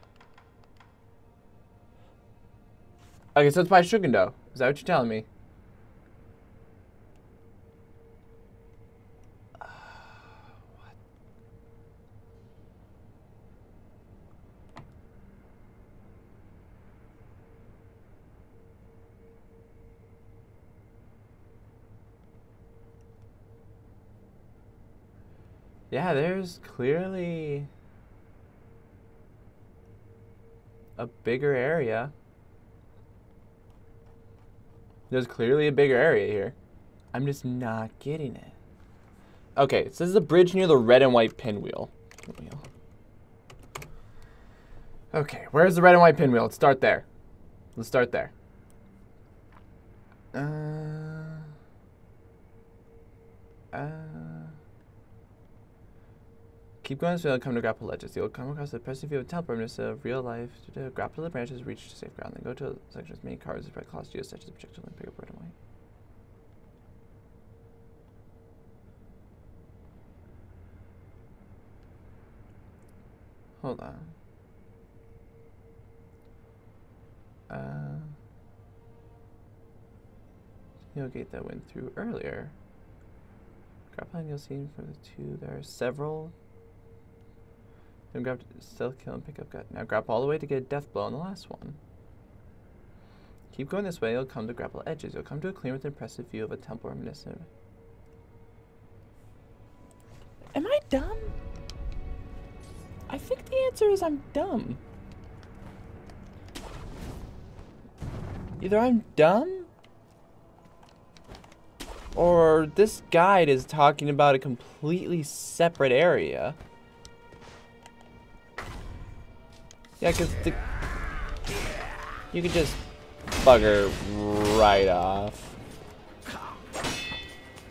Okay, so it's by Shugendo. Is that what you're telling me? Yeah, there's clearly a bigger area. There's clearly a bigger area here. I'm just not getting it. Okay, so this is a bridge near the red and white pinwheel. pinwheel. Okay, where's the red and white pinwheel? Let's start there. Let's start there. Uh, uh, Keep going this way, you'll come to grapple ledges. You'll come across the impressive view of teleporters of real life. To grapple the branches, reach to safe ground. Then go to a section with many cards, spread claws, use such as a projectile, and pick up and white. Hold on. Uh, Neo gate that went through earlier. Grappling you'll see for the two. There are several then grab stealth kill and pick up gut. Now grab all the way to get a death blow on the last one. Keep going this way, you'll come to grapple edges. You'll come to a clear with an impressive view of a temple reminiscent. Am I dumb? I think the answer is I'm dumb. Either I'm dumb or this guide is talking about a completely separate area. Yeah, because the... You could just bugger right off.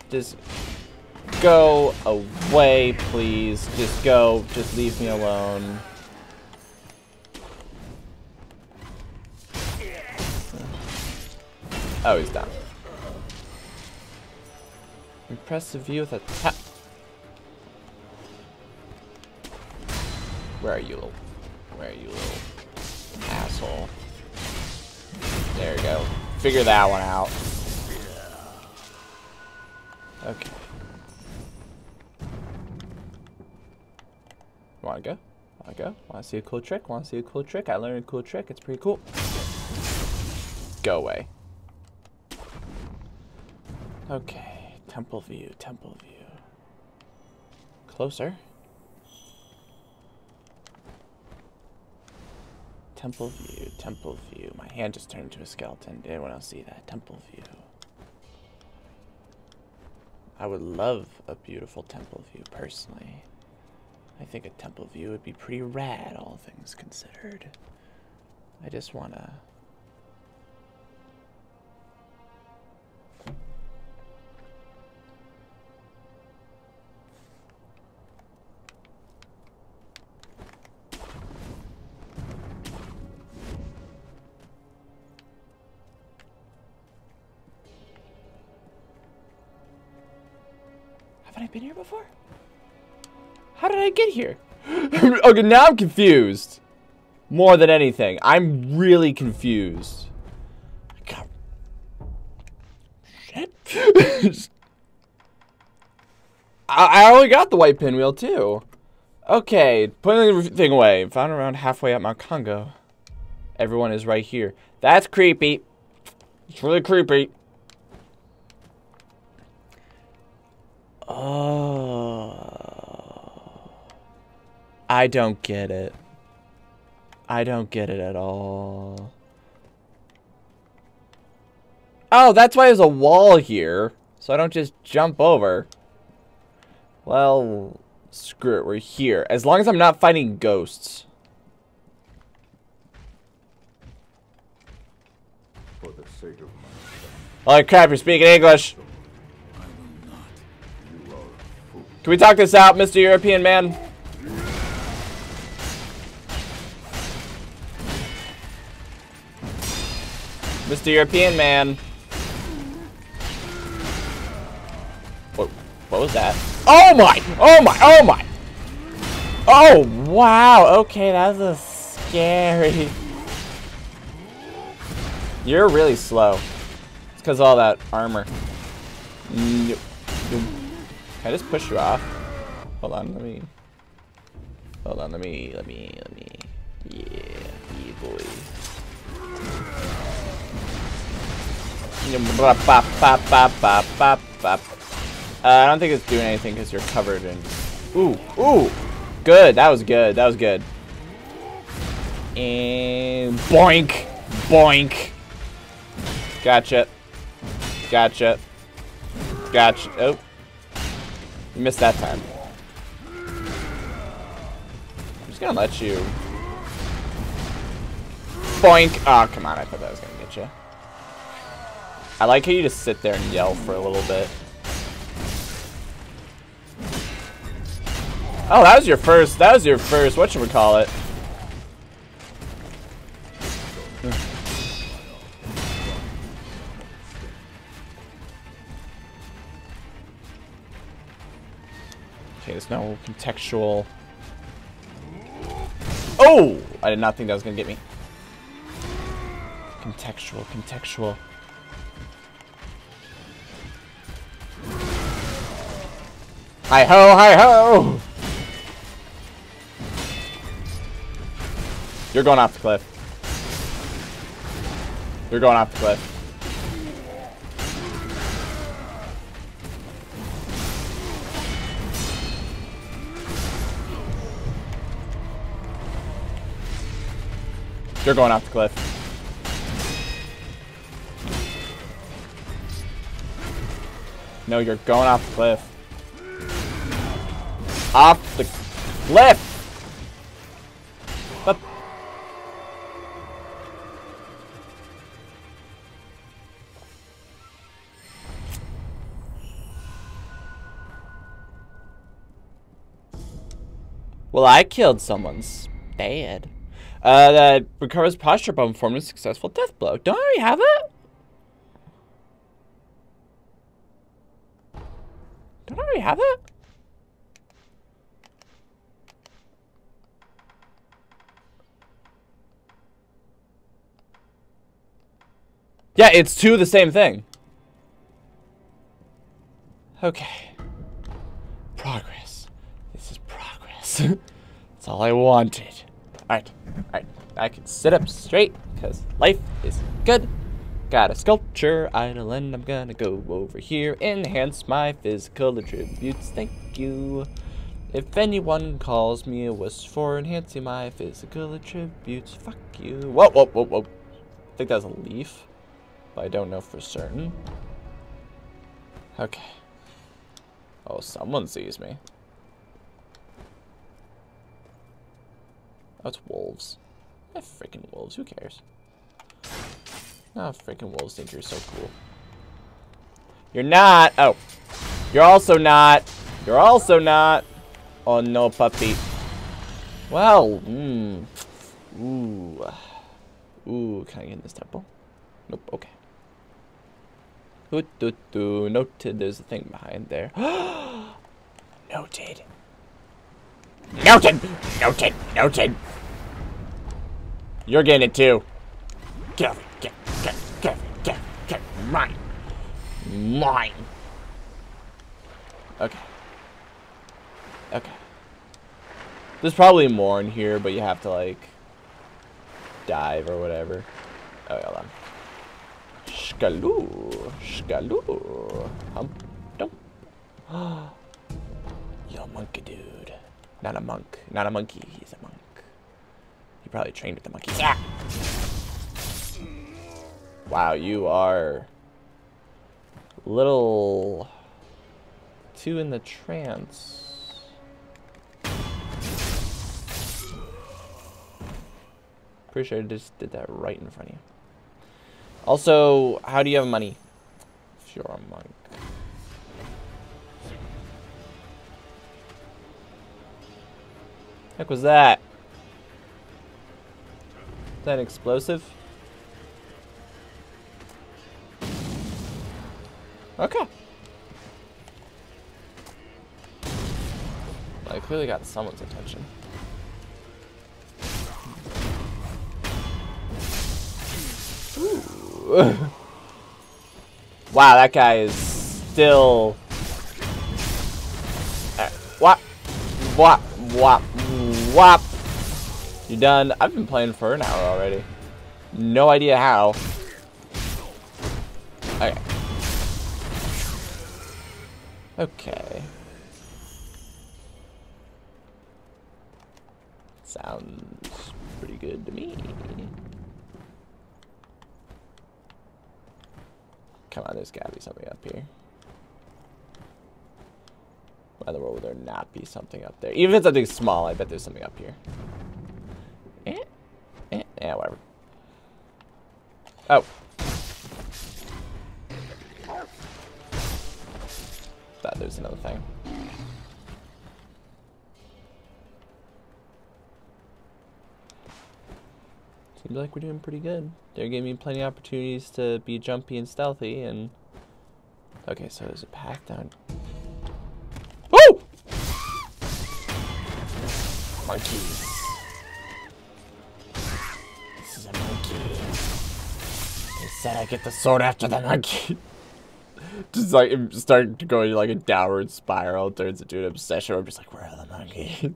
Just go away, please. Just go. Just leave me alone. Oh, he's done. Impressive view with a tap. Where are you, little? You, little asshole? There you go. Figure that one out. Okay. Wanna go? Wanna go? Wanna see a cool trick? Wanna see a cool trick? I learned a cool trick. It's pretty cool. Go away. Okay. Temple view. Temple view. Closer. Temple view. Temple view. My hand just turned into a skeleton. Did anyone else see that? Temple view. I would love a beautiful temple view, personally. I think a temple view would be pretty rad, all things considered. I just wanna... Haven't How did I get here? okay, now I'm confused. More than anything. I'm really confused. Shit. I, I only got the white pinwheel, too. Okay, putting the thing away. Found around halfway up Mount Kongo. Everyone is right here. That's creepy. It's really creepy. Oh. I don't get it. I don't get it at all. Oh, that's why there's a wall here. So I don't just jump over. Well, screw it. We're here. As long as I'm not fighting ghosts. For the sake of my Holy crap, you're speaking English. Can we talk this out, Mr. European man? Mr. European man. What, what was that? Oh my! Oh my! Oh my! Oh, wow! Okay, that was a scary... You're really slow. It's because all that armor. Mm, nope. Nope. Can I just push you off? Hold on, let me. Hold on, let me, let me, let me. Yeah, yeah, boy. Uh, I don't think it's doing anything because you're covered in. Ooh, ooh, good. That was good. That was good. And boink, boink. Gotcha. Gotcha. Gotcha. Oh. Missed that time. I'm just gonna let you. Boink! Oh, come on. I thought that was gonna get you. I like how you just sit there and yell for a little bit. Oh, that was your first. That was your first. What should we call it? Okay, there's no contextual. Oh! I did not think that was gonna get me. Contextual, contextual. Hi ho, hi ho! You're going off the cliff. You're going off the cliff. You're going off the cliff. No, you're going off the cliff. Off the cliff! Well, I killed someone's dad. Uh, that recovers posture upon performing a successful death blow. Don't I already have it? Don't I already have it? Yeah, it's two the same thing. Okay. Progress. This is progress. That's all I wanted. Alright alright. I can sit up straight because life is good. Got a sculptor's idol and I'm gonna go over here. Enhance my physical attributes. Thank you. If anyone calls me a wuss for enhancing my physical attributes, fuck you. Whoa, whoa, whoa, whoa. I think that's a leaf, but I don't know for certain. Okay. Oh, someone sees me. That's wolves. Eh, freaking wolves, who cares? Oh, freaking wolves think you're so cool. You're not! Oh. You're also not. You're also not. Oh no, puppy. Well, mmm. Ooh. Ooh, can I get in this temple? Nope, okay. Ooh, doo, doo. Noted, there's a thing behind there. Noted. Noted! Noted! Noted! You're getting it too. Get over Get, get, get, get, get. Mine. Mine. Okay. Okay. There's probably more in here, but you have to, like, dive or whatever. Oh, hold on. Skaloo. Skaloo. Hump. Dump. You're monkey dude. Not a monk. Not a monkey. He's a monk. He probably trained with the monkeys. Ah! Wow, you are little two in the trance. Pretty sure I just did that right in front of you. Also, how do you have money? If you're a monk. Heck was that? Is that explosive? Okay. I clearly got someone's attention. wow, that guy is still... Uh, What? What? whop, whop. You're done? I've been playing for an hour already. No idea how. Okay. Okay. Sounds pretty good to me. Come on, there's gotta be something up here. Why in the world would there not be something up there? Even if it's something small, I bet there's something up here. Eh? Eh? Yeah, whatever. Oh. Thought there's another thing. Seems like we're doing pretty good. They're giving me plenty of opportunities to be jumpy and stealthy, and... Okay, so there's a path down... Monkeys. This is a monkey. They said I get the sword after the monkey. just like starting to go into like a downward spiral turns into an obsession. I'm just like, where are the monkeys?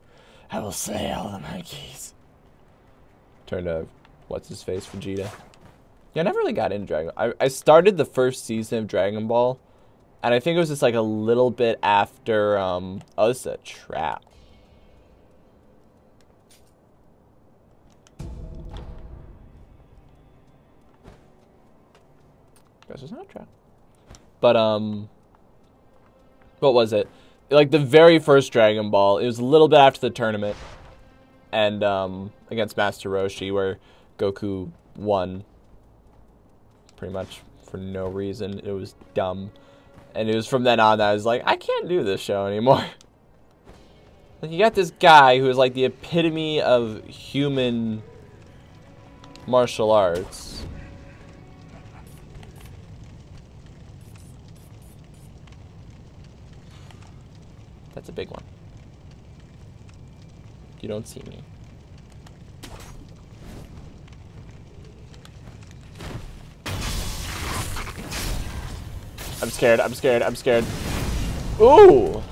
I will slay all the monkeys. Turn to what's his face, Vegeta. Yeah, I never really got into Dragon. I I started the first season of Dragon Ball, and I think it was just like a little bit after. Um, oh, this is a trap. Guess it's not trap. But um, what was it? Like the very first Dragon Ball. It was a little bit after the tournament, and um, against Master Roshi, where Goku won. Pretty much for no reason. It was dumb, and it was from then on that I was like, I can't do this show anymore. like you got this guy who is like the epitome of human martial arts That's a big one. You don't see me. I'm scared. I'm scared. I'm scared. Ooh.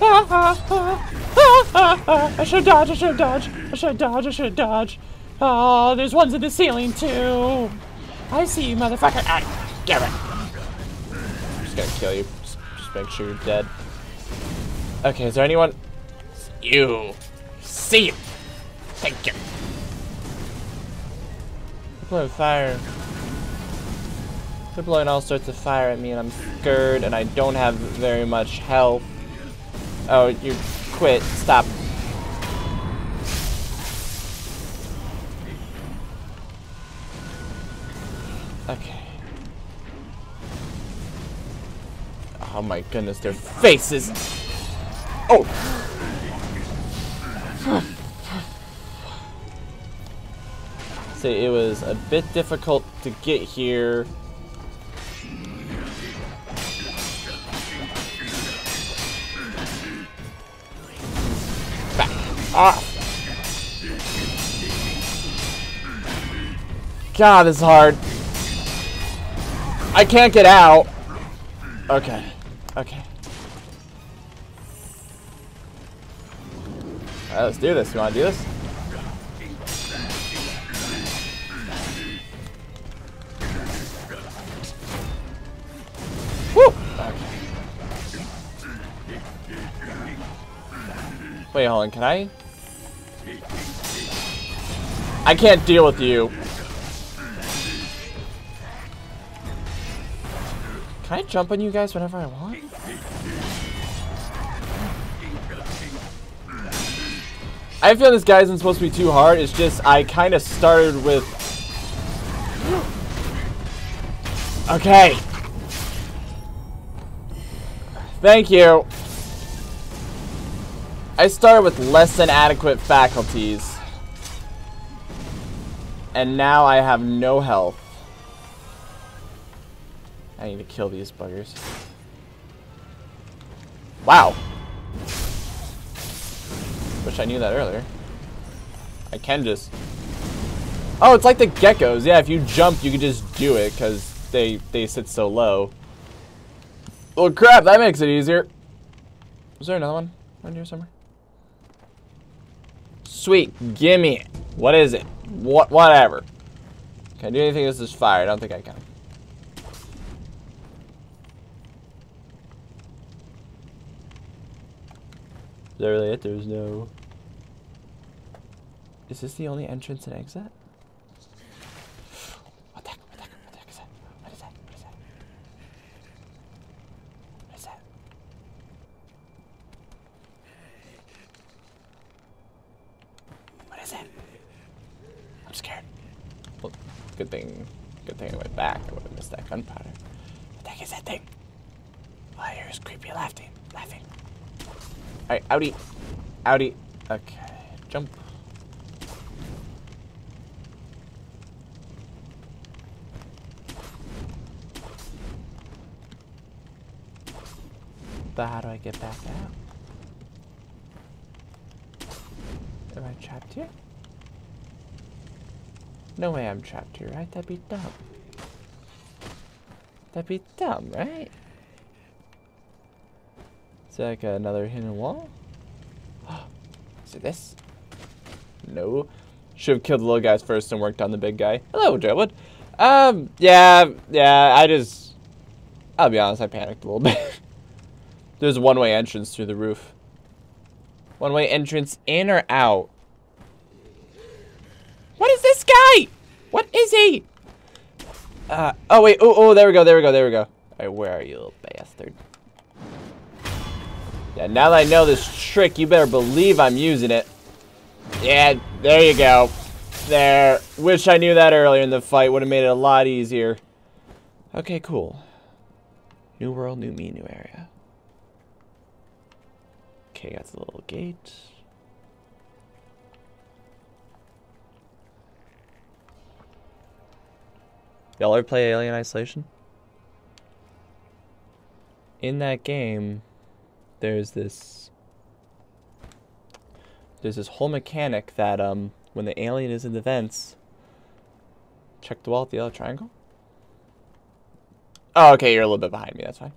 I should dodge. I should dodge. I should dodge. I should dodge. Oh, there's ones in the ceiling too. I see you, motherfucker. Ah, damn it. I'm just gonna kill you. Just, just make sure you're dead. Okay, is there anyone? You. See you. Thank you. They're blowing fire. They're blowing all sorts of fire at me and I'm scared and I don't have very much health. Oh, you quit. Stop. Okay. Oh my goodness, their faces. Oh! See, it was a bit difficult to get here. Back off! God, is hard. I can't get out. Okay. Okay. Alright, let's do this. You wanna do this? Woo! Wait, hold on. Can I? I can't deal with you. Can I jump on you guys whenever I want? I feel this guy isn't supposed to be too hard. It's just I kind of started with. Okay. Thank you. I started with less than adequate faculties. And now I have no health. I need to kill these buggers. Wow. Wish I knew that earlier. I can just... Oh, it's like the geckos. Yeah, if you jump, you can just do it, because they, they sit so low. Well, crap, that makes it easier. Was there another one around here somewhere? Sweet, gimme it. What is it? What? Whatever. Can I do anything this is fire? I don't think I can. That really it? There's no... Is this the only entrance and exit? What is that? What is that? What is that? What is that? What is it? I'm scared. Good thing, good thing I went back. I would have missed that gunpowder. What the heck is that thing? All I hear creepy laughing. Laughing. Alright, outie. Outie. Okay. Jump. But how do I get back out? Am I trapped here? No way I'm trapped here, right? That'd be dumb. That'd be dumb, right? Is that like another hidden wall? Is it this? No. Should have killed the little guys first and worked on the big guy. Hello, Joewood. Um, yeah, yeah, I just... I'll be honest, I panicked a little bit. There's a one-way entrance through the roof. One-way entrance in or out? What is this guy? What is he? Uh, oh wait, oh, oh, there we go, there we go, there we go. Alright, where are you, little bastard? Yeah, now that I know this trick, you better believe I'm using it. Yeah, there you go. There. Wish I knew that earlier in the fight. Would have made it a lot easier. Okay, cool. New world, new me, new area. Okay, got the little gate. Y'all ever play Alien Isolation? In that game, there's this there's this whole mechanic that um when the alien is in the vents check the wall at the yellow triangle Oh, okay, you're a little bit behind me. That's fine.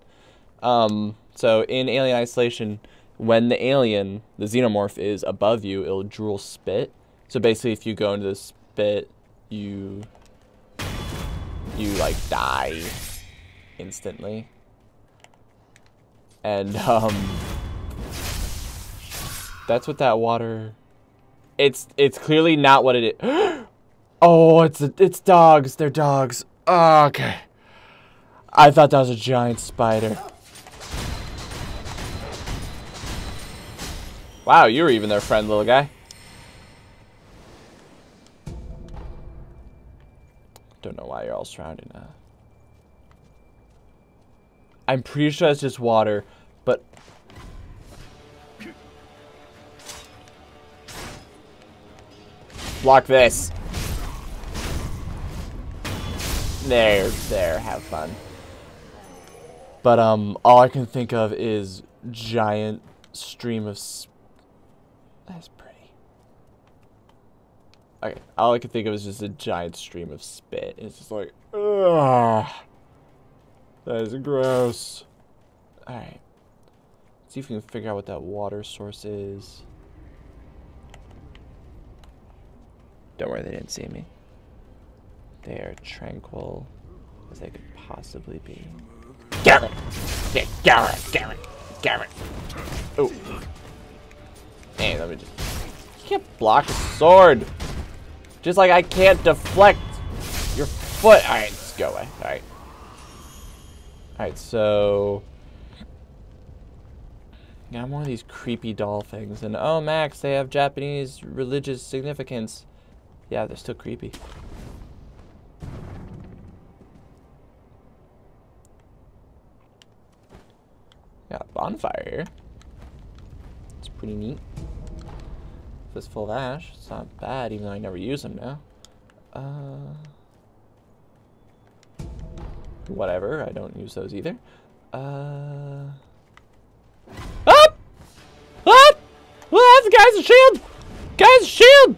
Um, so in Alien Isolation, when the alien, the xenomorph, is above you, it'll drool spit. So basically, if you go into the spit, you you like die instantly. And um, that's what that water. It's it's clearly not what it is. oh, it's it's dogs. They're dogs. Oh, okay. I thought that was a giant spider. Wow, you were even their friend, little guy. Don't know why you're all surrounded now. I'm pretty sure it's just water, Block this. There, there, have fun. But, um, all I can think of is giant stream of... That's pretty. Okay, all I can think of is just a giant stream of spit. It's just like, ugh. That is gross. Alright. See if we can figure out what that water source is. Don't worry, they didn't see me. They are tranquil as they could possibly be. Garrett! Garrett! Garrett! Garrett! Oh. Hey, let me just... You can't block a sword! Just like I can't deflect your foot! Alright, let's go away. Alright. Alright, so... Got more of these creepy doll things. And, oh, Max, they have Japanese religious significance. Yeah, they're still creepy. Got a bonfire here. It's pretty neat. Full of ash, it's not bad, even though I never use them now. Uh whatever. I don't use those either. Uh. Ah! Ah! Well, that's a guy's shield! Guy's shield!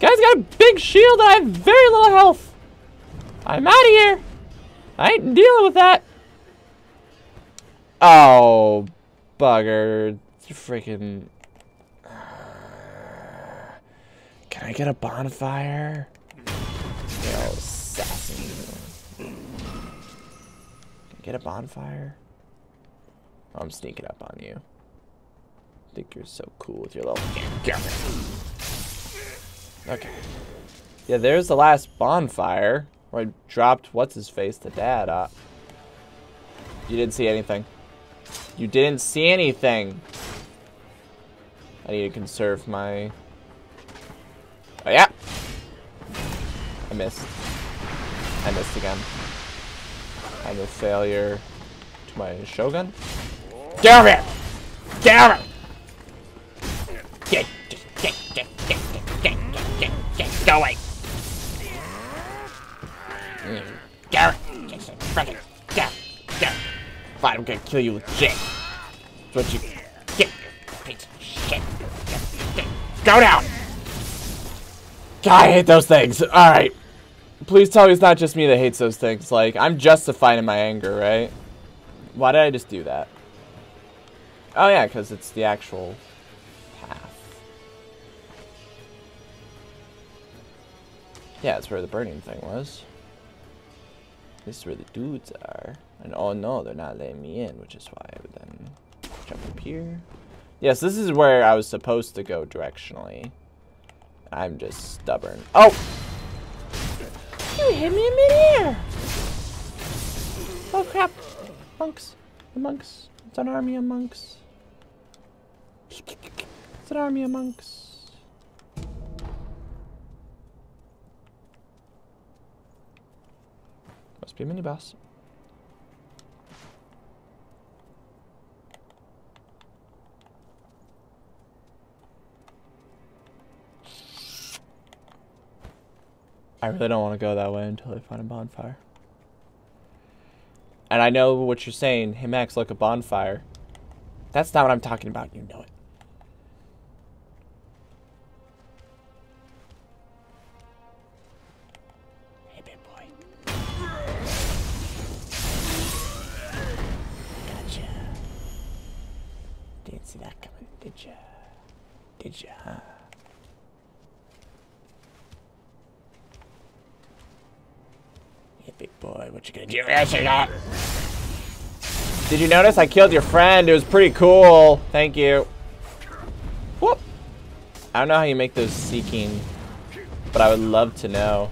Guy's got a big shield and I have very little health. I'm out of here. I ain't dealing with that. Oh, bugger. Freaking. Can I get a bonfire? Yo, assassin. Get a bonfire? Oh, I'm sneaking up on you. Think you're so cool with your little... Okay. Yeah, there's the last bonfire where I dropped what's-his-face, the dad, up. You didn't see anything. You didn't see anything. I need to conserve my... Oh, yeah. I missed. I missed again. I'm a failure to my Shogun. Damn it! Damn it! Get, get, get, get go away! Some frickin' get, get. Fine, I'm gonna kill you with shit. That's what you get, piece of shit. Go down! God, I hate those things. Alright. Please tell me it's not just me that hates those things. Like, I'm justified in my anger, right? Why did I just do that? Oh yeah, because it's the actual Yeah, it's where the burning thing was. This is where the dudes are. And oh no, they're not letting me in, which is why I would then jump up here. Yes, this is where I was supposed to go directionally. I'm just stubborn. Oh! You hit me in midair! Oh crap! Monks. The monks. It's an army of monks. It's an army of monks. Must be a mini boss. I really don't want to go that way until I find a bonfire. And I know what you're saying. Hey, Max, look, a bonfire. That's not what I'm talking about. You know it. Did? Huh? Yeah, big boy, what you gonna do? Yes, you got. Did you notice I killed your friend? It was pretty cool. Thank you. Whoop. I don't know how you make those seeking, but I would love to know.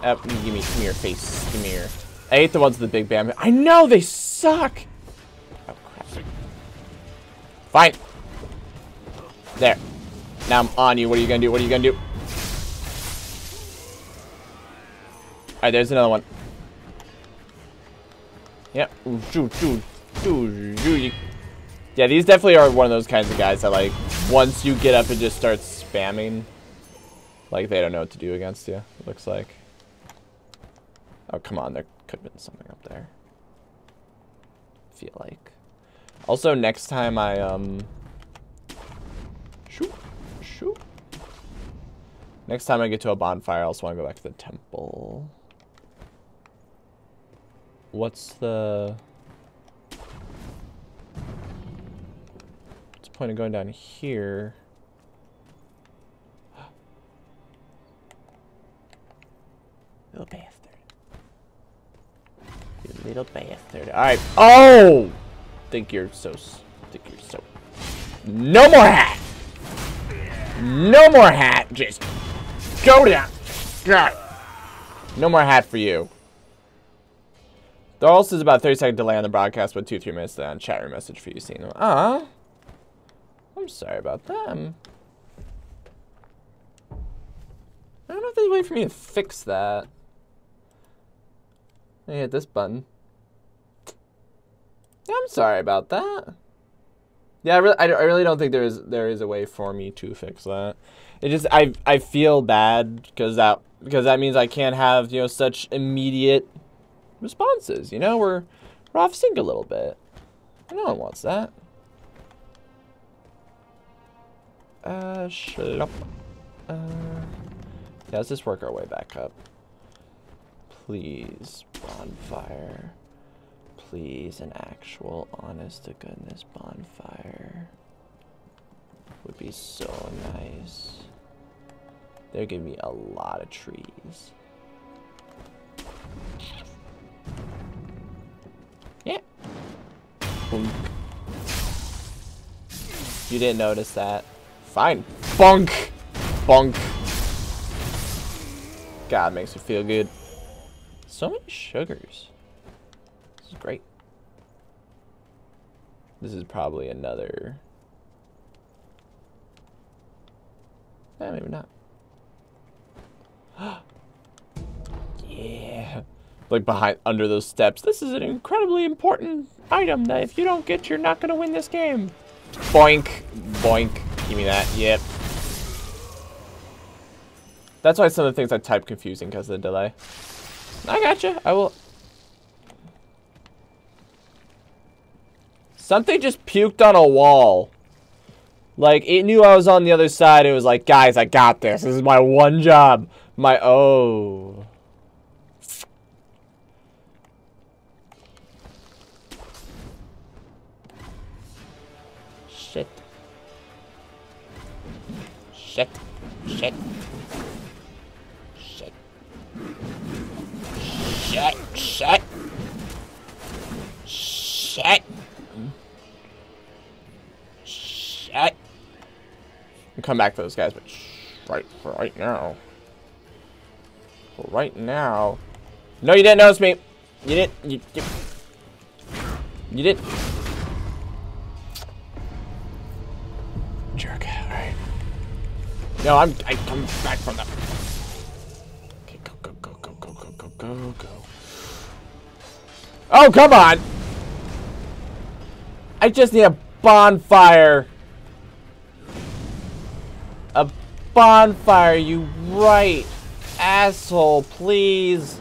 Uh, give me, give me your face. Give me your. I hate the ones with the big bam. I know they suck. Oh crap. Fine. There. Now I'm on you. What are you gonna do? What are you gonna do? Alright, there's another one. Yep. Yeah, these definitely are one of those kinds of guys that, like, once you get up and just start spamming, like, they don't know what to do against you, it looks like. Oh, come on, there could have been something up there. feel like. Also, next time I, um... Shoot. Shoot. Next time I get to a bonfire, I also want to go back to the temple. What's the... What's the point of going down here? Little bastard. You little bastard. Alright. Oh! Think you're so... Think you're so... No more hat! No more hat! Just... Go down! God. No more hat for you. There also is about a 30 second delay on the broadcast, but 2-3 minutes delay on chat room message for you seeing them. Ah, I'm sorry about them. I don't know if there's a way for me to fix that. I hit this button. I'm sorry about that. Yeah, I really, I, I really don't think there is there is a way for me to fix that. It just I I feel bad because that because that means I can't have you know such immediate responses. You know, we're, we're off sync a little bit. No one wants that. Uh, schlop. Uh, yeah, let's just work our way back up. Please, bonfire. Please, an actual, honest to goodness bonfire. Would be so nice. They're giving me a lot of trees. Yeah. You didn't notice that. Fine. Bonk. Bonk. God, makes me feel good. So many sugars. Is great. This is probably another... Eh, maybe not. yeah like behind under those steps. This is an incredibly important item that if you don't get, you're not gonna win this game. Boink, boink. Give me that. Yep. That's why some of the things I type confusing because of the delay. I gotcha. I will. Something just puked on a wall. Like, it knew I was on the other side. It was like, guys, I got this. This is my one job. My, oh. Shit. Shit. Shit. Shit. Shit. Shit. Shit. Come back for those guys, but right for right now. For right now. No, you didn't notice me. You didn't. You, you, you didn't. Jerk. Alright. No, I'm I come back from them. Okay, go, go, go, go, go, go, go, go, go. Oh, come on! I just need a bonfire. Bonfire, you right. Asshole, please.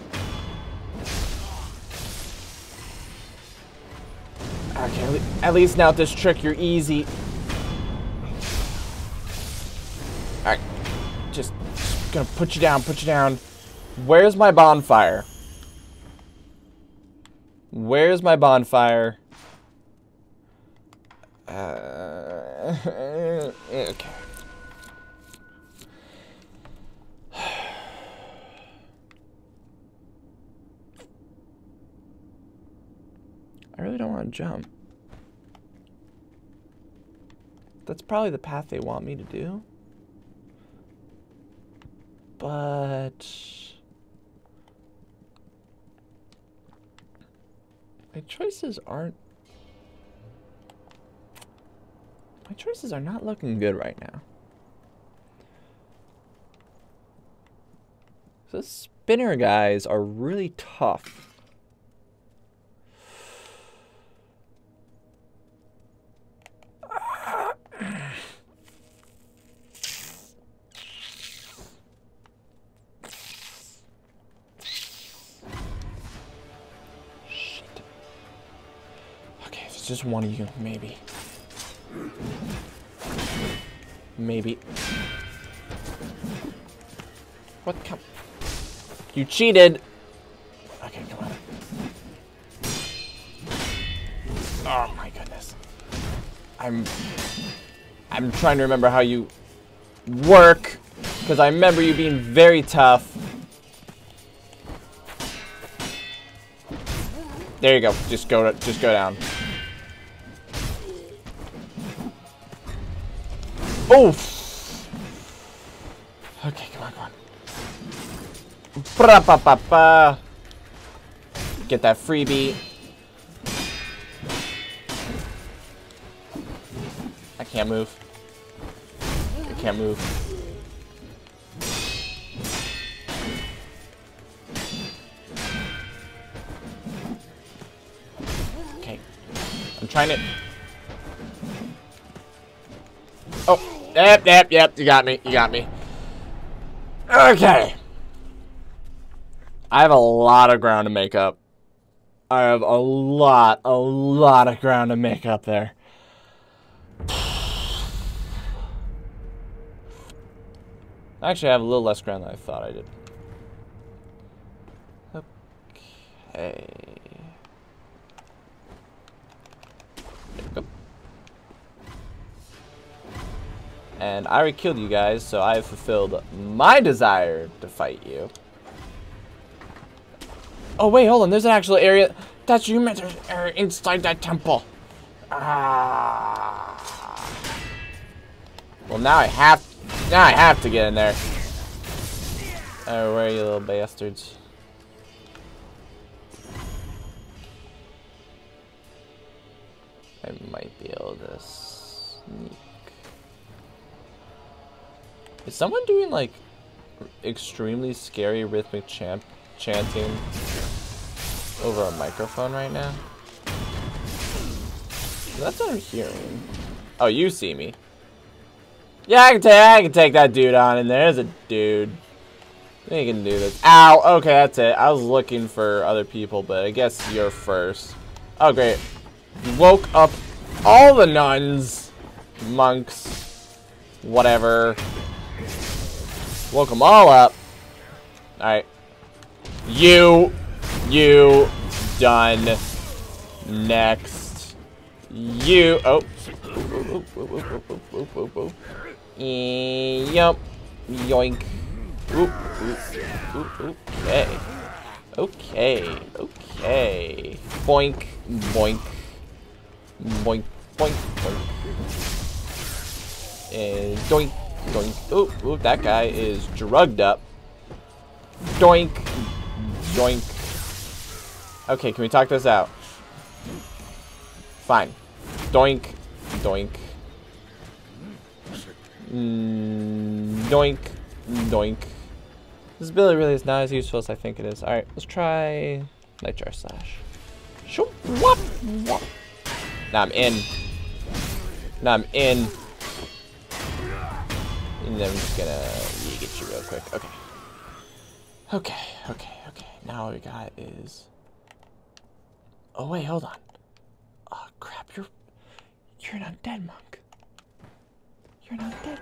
Okay, at least now this trick, you're easy. Alright. Just, just gonna put you down, put you down. Where's my bonfire? Where's my bonfire? Uh, okay. I really don't want to jump. That's probably the path they want me to do. But... My choices aren't... My choices are not looking good right now. The spinner guys are really tough. It's just one of you, maybe. Maybe. What? Come. You cheated. Okay, come on. Oh my goodness. I'm. I'm trying to remember how you work because I remember you being very tough. There you go. Just go. Just go down. Oh, Oof. Okay, come on, come on. Ba -ba -ba -ba. Get that freebie. I can't move. I can't move. Okay. I'm trying to... Oh. Yep, yep, yep. You got me. You got me. Okay. I have a lot of ground to make up. I have a lot, a lot of ground to make up there. Actually, I have a little less ground than I thought I did. Okay. There we go. And I already killed you guys, so I have fulfilled my desire to fight you. Oh, wait, hold on. There's an actual area. That's you meant area inside that temple. Ah. Well, now I have... Now I have to get in there. Oh, where are you little bastards? I might be able to sneak. Is someone doing like extremely scary rhythmic chant chanting over a microphone right now? That's what I'm hearing. Oh, you see me. Yeah, I can take I can take that dude on, and there's a dude. You can do this. Ow! Okay, that's it. I was looking for other people, but I guess you're first. Oh, great. Woke up all the nuns, monks, whatever. Woke them all up. Alright. You. You. Done. Next. You. Oh. Yup. Yoink. Oop, oop, oop, okay. Okay. Okay. Boink. Boink. Boink. Boink. Boink. And doink. Doink. Oop, oop, that guy is drugged up. Doink. Doink. Okay, can we talk this out? Fine. Doink. Doink. Mm, doink. Doink. This ability really is not as useful as I think it is. Alright, let's try Nightjar Slash. Shoop. Now I'm in. Now I'm in. And then I'm just gonna get you real quick. Okay. Okay, okay, okay. Now all we got is... Oh, wait, hold on. Oh, crap, you're... You're an undead monk. You're an undead.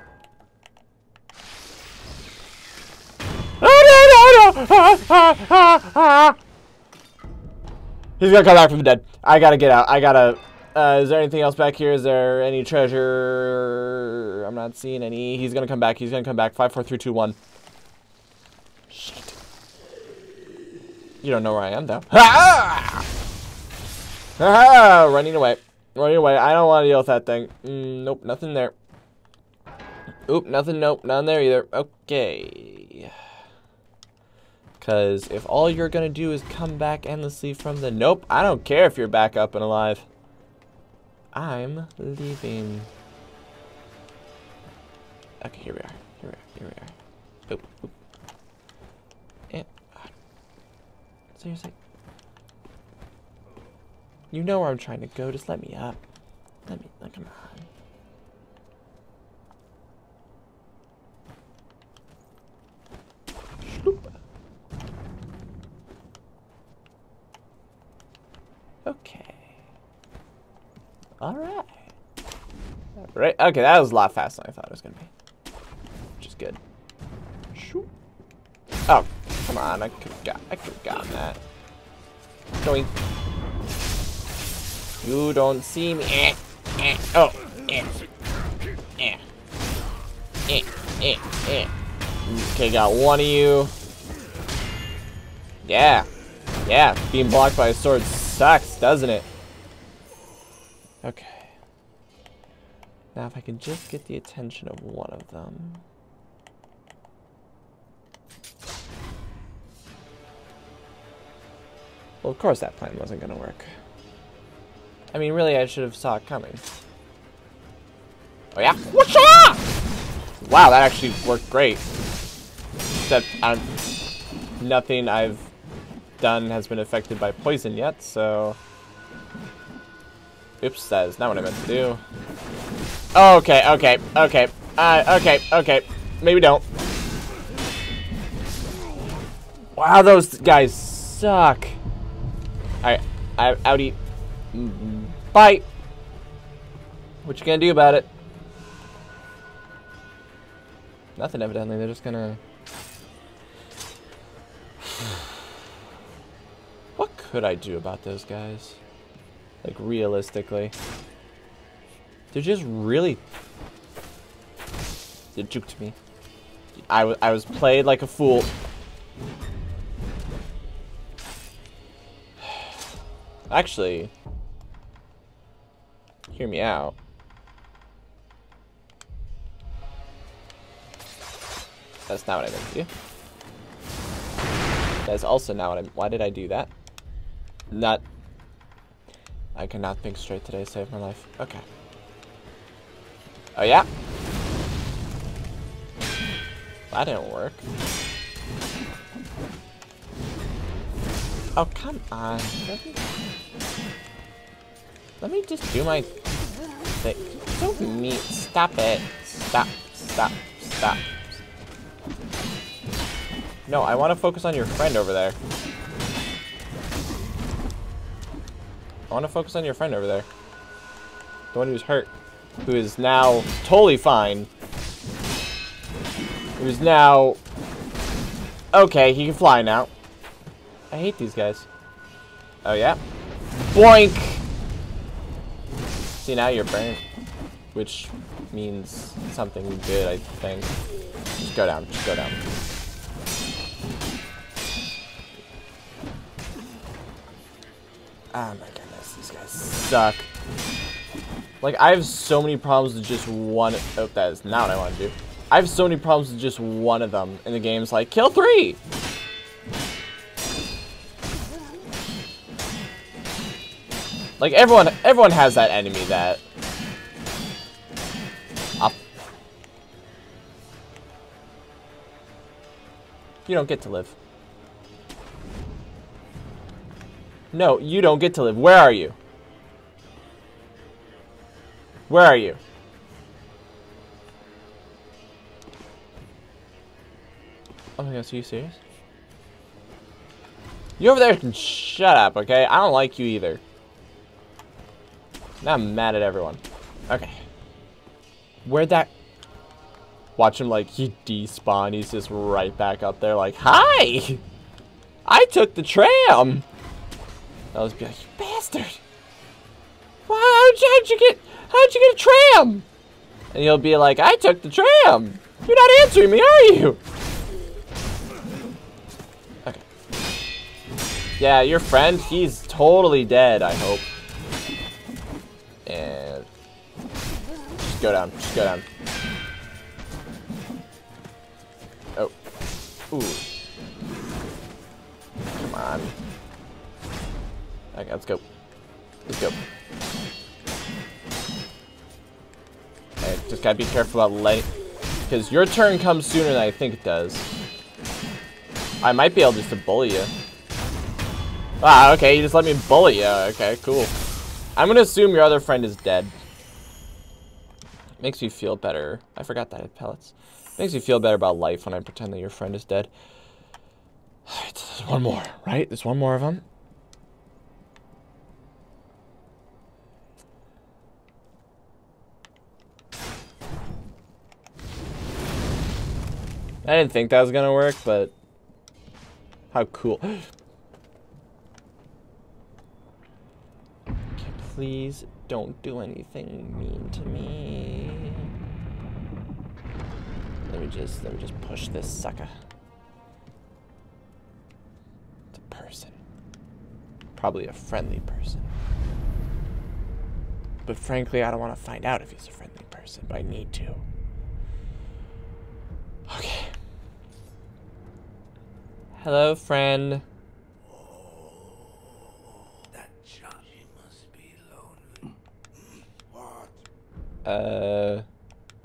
Oh, no, no, no! Ah, ah, ah, ah. He's gonna come back from the dead. I gotta get out. I gotta... Uh, is there anything else back here? Is there any treasure? I'm not seeing any. He's gonna come back. He's gonna come back. Five, four, three, two, one. Shit. You don't know where I am, though. Ha! Ha! Running away. Running away. I don't want to deal with that thing. Mm, nope, nothing there. Oop, nothing. Nope, none there either. Okay. Because if all you're going to do is come back endlessly from the... Nope, I don't care if you're back up and alive. I'm leaving. Okay, here we are. Here we are. Here we are. Oop, oop. And, uh, seriously? You know where I'm trying to go. Just let me up. Let me. Like, come on. Okay. Alright. Right. Okay, that was a lot faster than I thought it was going to be. Which is good. Shoo. Oh, come on. I could got I gotten that. Going. You don't see me. Eh, eh. Oh. Eh. Eh. Eh. Eh. Eh. Okay, got one of you. Yeah. Yeah, being blocked by a sword sucks, doesn't it? Okay. Now if I can just get the attention of one of them. Well, of course that plan wasn't going to work. I mean, really, I should have saw it coming. Oh, yeah? Whatcha! Wow, that actually worked great. Except, um, nothing I've done has been affected by poison yet, so... Oops, that is not what I meant to do. Okay, okay, okay. Uh, okay, okay. Maybe don't. Wow, those guys suck. Alright, I outie. Bye. What you gonna do about it? Nothing, evidently. They're just gonna... what could I do about those guys? Like, realistically. They're just really... They juked me. I, I was played like a fool. Actually... Hear me out. That's not what I meant to do. That's also not what I... Why did I do that? Not... I cannot think straight today, save my life. Okay. Oh, yeah? That didn't work. Oh, come on. Let me just do my thing. Don't meet. Stop it. Stop. Stop. Stop. No, I want to focus on your friend over there. I want to focus on your friend over there. The one who's hurt. Who is now totally fine. Who's now... Okay, he can fly now. I hate these guys. Oh, yeah? Boink! See, now you're burnt. Which means something good, I think. Just go down. Just go down. Oh my guys suck. Like, I have so many problems with just one- Oh, that is not what I want to do. I have so many problems with just one of them in the games, like, kill three! Like, everyone, everyone has that enemy that... Up. You don't get to live. No, you don't get to live. Where are you? Where are you? Oh my gosh, are you serious? You over there can shut up, okay? I don't like you either. Now I'm mad at everyone. Okay. Where'd that... Watch him, like, he despawn. He's just right back up there like, Hi! I took the tram! I was be like, you bastard! Why how'd, how'd you get, how'd you get a tram? And you'll be like, I took the tram. You're not answering me, are you? Okay. Yeah, your friend, he's totally dead, I hope. And just go down, just go down. Oh. Ooh. Come on. Okay, let's go. Let's go. Just gotta be careful about letting... Because your turn comes sooner than I think it does. I might be able just to bully you. Ah, okay, you just let me bully you. Okay, cool. I'm gonna assume your other friend is dead. Makes me feel better. I forgot that I had pellets. Makes me feel better about life when I pretend that your friend is dead. Alright, there's one more, right? There's one more of them. I didn't think that was gonna work, but how cool. please don't do anything mean to me. Let me just let me just push this sucker. It's a person. Probably a friendly person. But frankly, I don't want to find out if he's a friendly person, but I need to. Okay. Hello, friend. That Johnny must be lonely. What? Uh.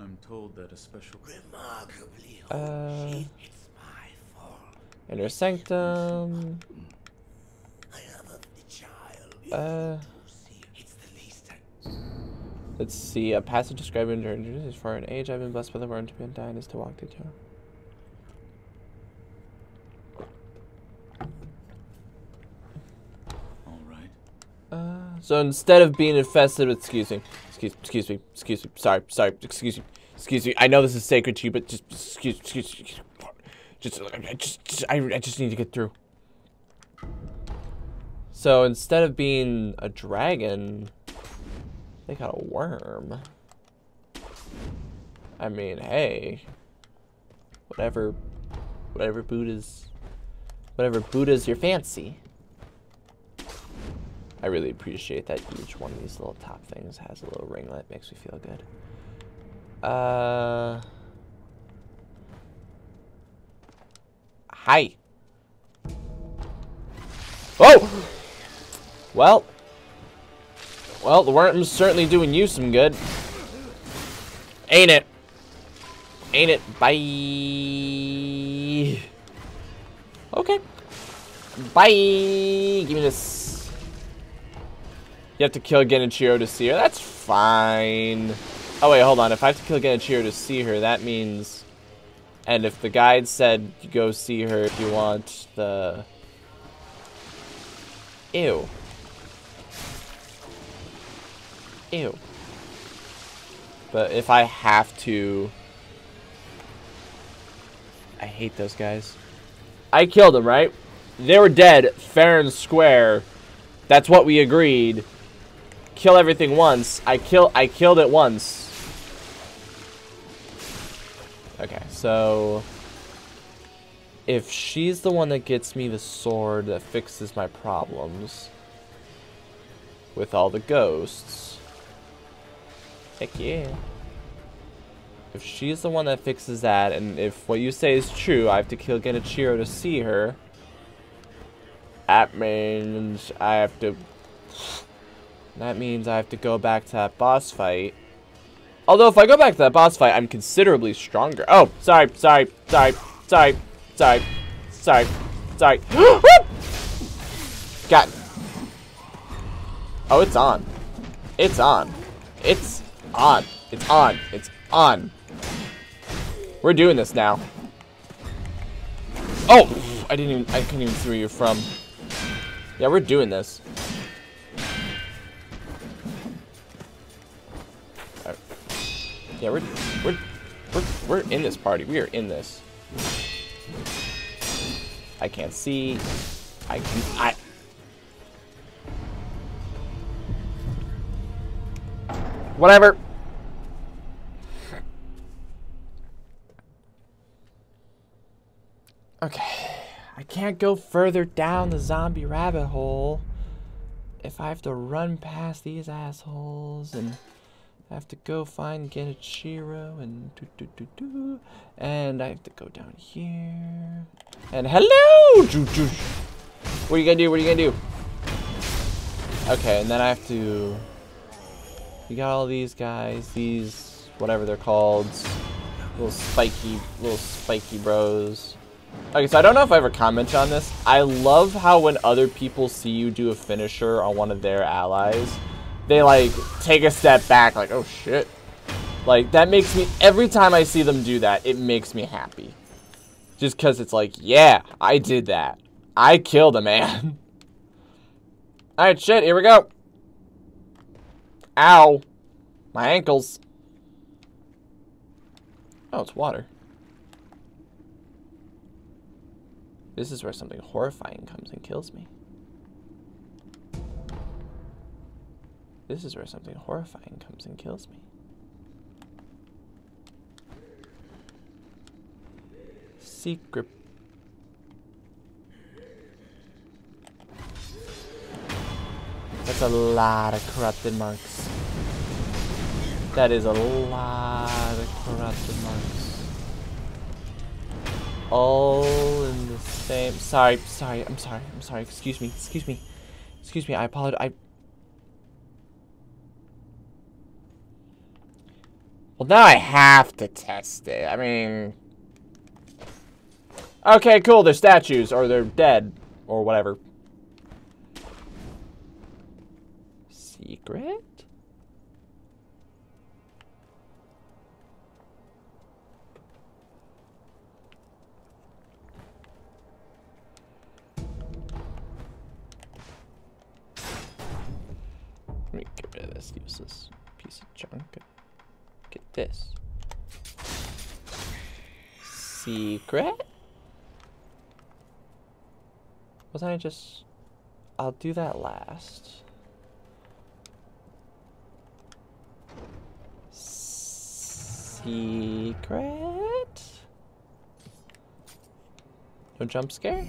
I'm told that a special Remarkably Uh. holy. It's my fault. Inner sanctum. I have a child. Uh. See, it's the least I... Let's see. A passage describing during is for an age I've been blessed by the word to be undying is to walk the town. All right. Uh, so instead of being infested with, excuse me, excuse, excuse me, excuse me, sorry, sorry, excuse me, excuse me. I know this is sacred to you, but just excuse, excuse, excuse just, I just, I, I just need to get through. So instead of being a dragon, they got a worm. I mean, hey, whatever, whatever Buddha's, whatever Buddha's your fancy. I really appreciate that each one of these little top things has a little ringlet. Makes me feel good. Uh. Hi. Oh! Well. Well, the worm's certainly doing you some good. Ain't it? Ain't it? Bye. Okay. Bye. Give me this. You have to kill Genichiro to see her. That's fine. Oh, wait, hold on. If I have to kill Genichiro to see her, that means... And if the guide said go see her if you want the... Ew. Ew. But if I have to... I hate those guys. I killed them, right? They were dead, fair and square. That's what we agreed. Kill everything once. I kill I killed it once. Okay, so if she's the one that gets me the sword that fixes my problems with all the ghosts. Heck yeah. If she's the one that fixes that, and if what you say is true, I have to kill Genichiro to see her. That means I have to... That means I have to go back to that boss fight. Although if I go back to that boss fight, I'm considerably stronger. Oh, sorry, sorry, sorry, sorry, sorry, sorry, sorry. God. Oh, it's on. It's on. It's on. It's on. It's on. We're doing this now. Oh, I didn't even, I couldn't even see where you're from. Yeah, we're doing this. Yeah, we're, we're, we're, we're in this party. We are in this. I can't see. I can, I. Whatever. Okay. I can't go further down the zombie rabbit hole if I have to run past these assholes and I have to go find Genichiro and do do do do and I have to go down here. And hello what are you gonna do? What are you gonna do? Okay and then I have to you got all these guys these whatever they're called little spiky little spiky bros. Okay, so I don't know if I ever commented on this. I love how when other people see you do a finisher on one of their allies, they like take a step back like, oh shit. Like that makes me, every time I see them do that, it makes me happy. Just cause it's like, yeah, I did that. I killed a man. Alright, shit, here we go. Ow. My ankles. Oh, it's water. This is where something horrifying comes and kills me. This is where something horrifying comes and kills me. Secret. That's a lot of corrupted marks. That is a lot of corrupted marks all in the same. Sorry, sorry, I'm sorry, I'm sorry. Excuse me, excuse me, excuse me. I apologize. I. Well, now I have to test it. I mean. Okay, cool. They're statues, or they're dead, or whatever. Secret? Let me get rid of this useless piece of junk. Get this. Secret? Wasn't I just... I'll do that last. Secret? No jump scare?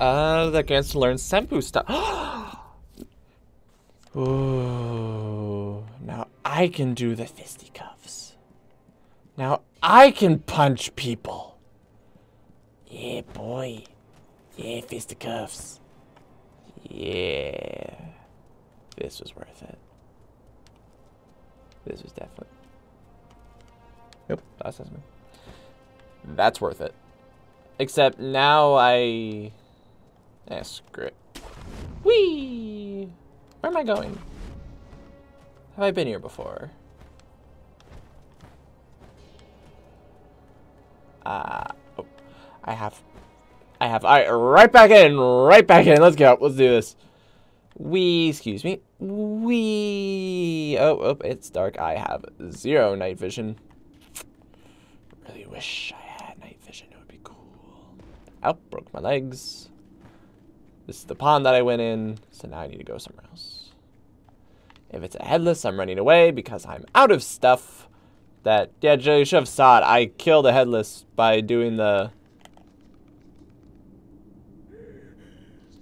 Uh, that gets to learn Senpou stuff. Ooh, now I can do the fisticuffs. Now I can punch people. Yeah, boy. Yeah, fisticuffs. Yeah. This was worth it. This was definitely. Nope, that's me. That's worth it. Except now I. Eh, screw it. Whee! Where am I going? Have I been here before? Uh, oh, I have, I have, alright, right back in, right back in, let's go, let's do this. We, excuse me, we, oh, oh, it's dark, I have zero night vision. Really wish I had night vision, it would be cool. Out, broke my legs. This is the pond that I went in, so now I need to go somewhere else. If it's a headless, I'm running away because I'm out of stuff. That, yeah, you should have saw it. I killed a headless by doing the...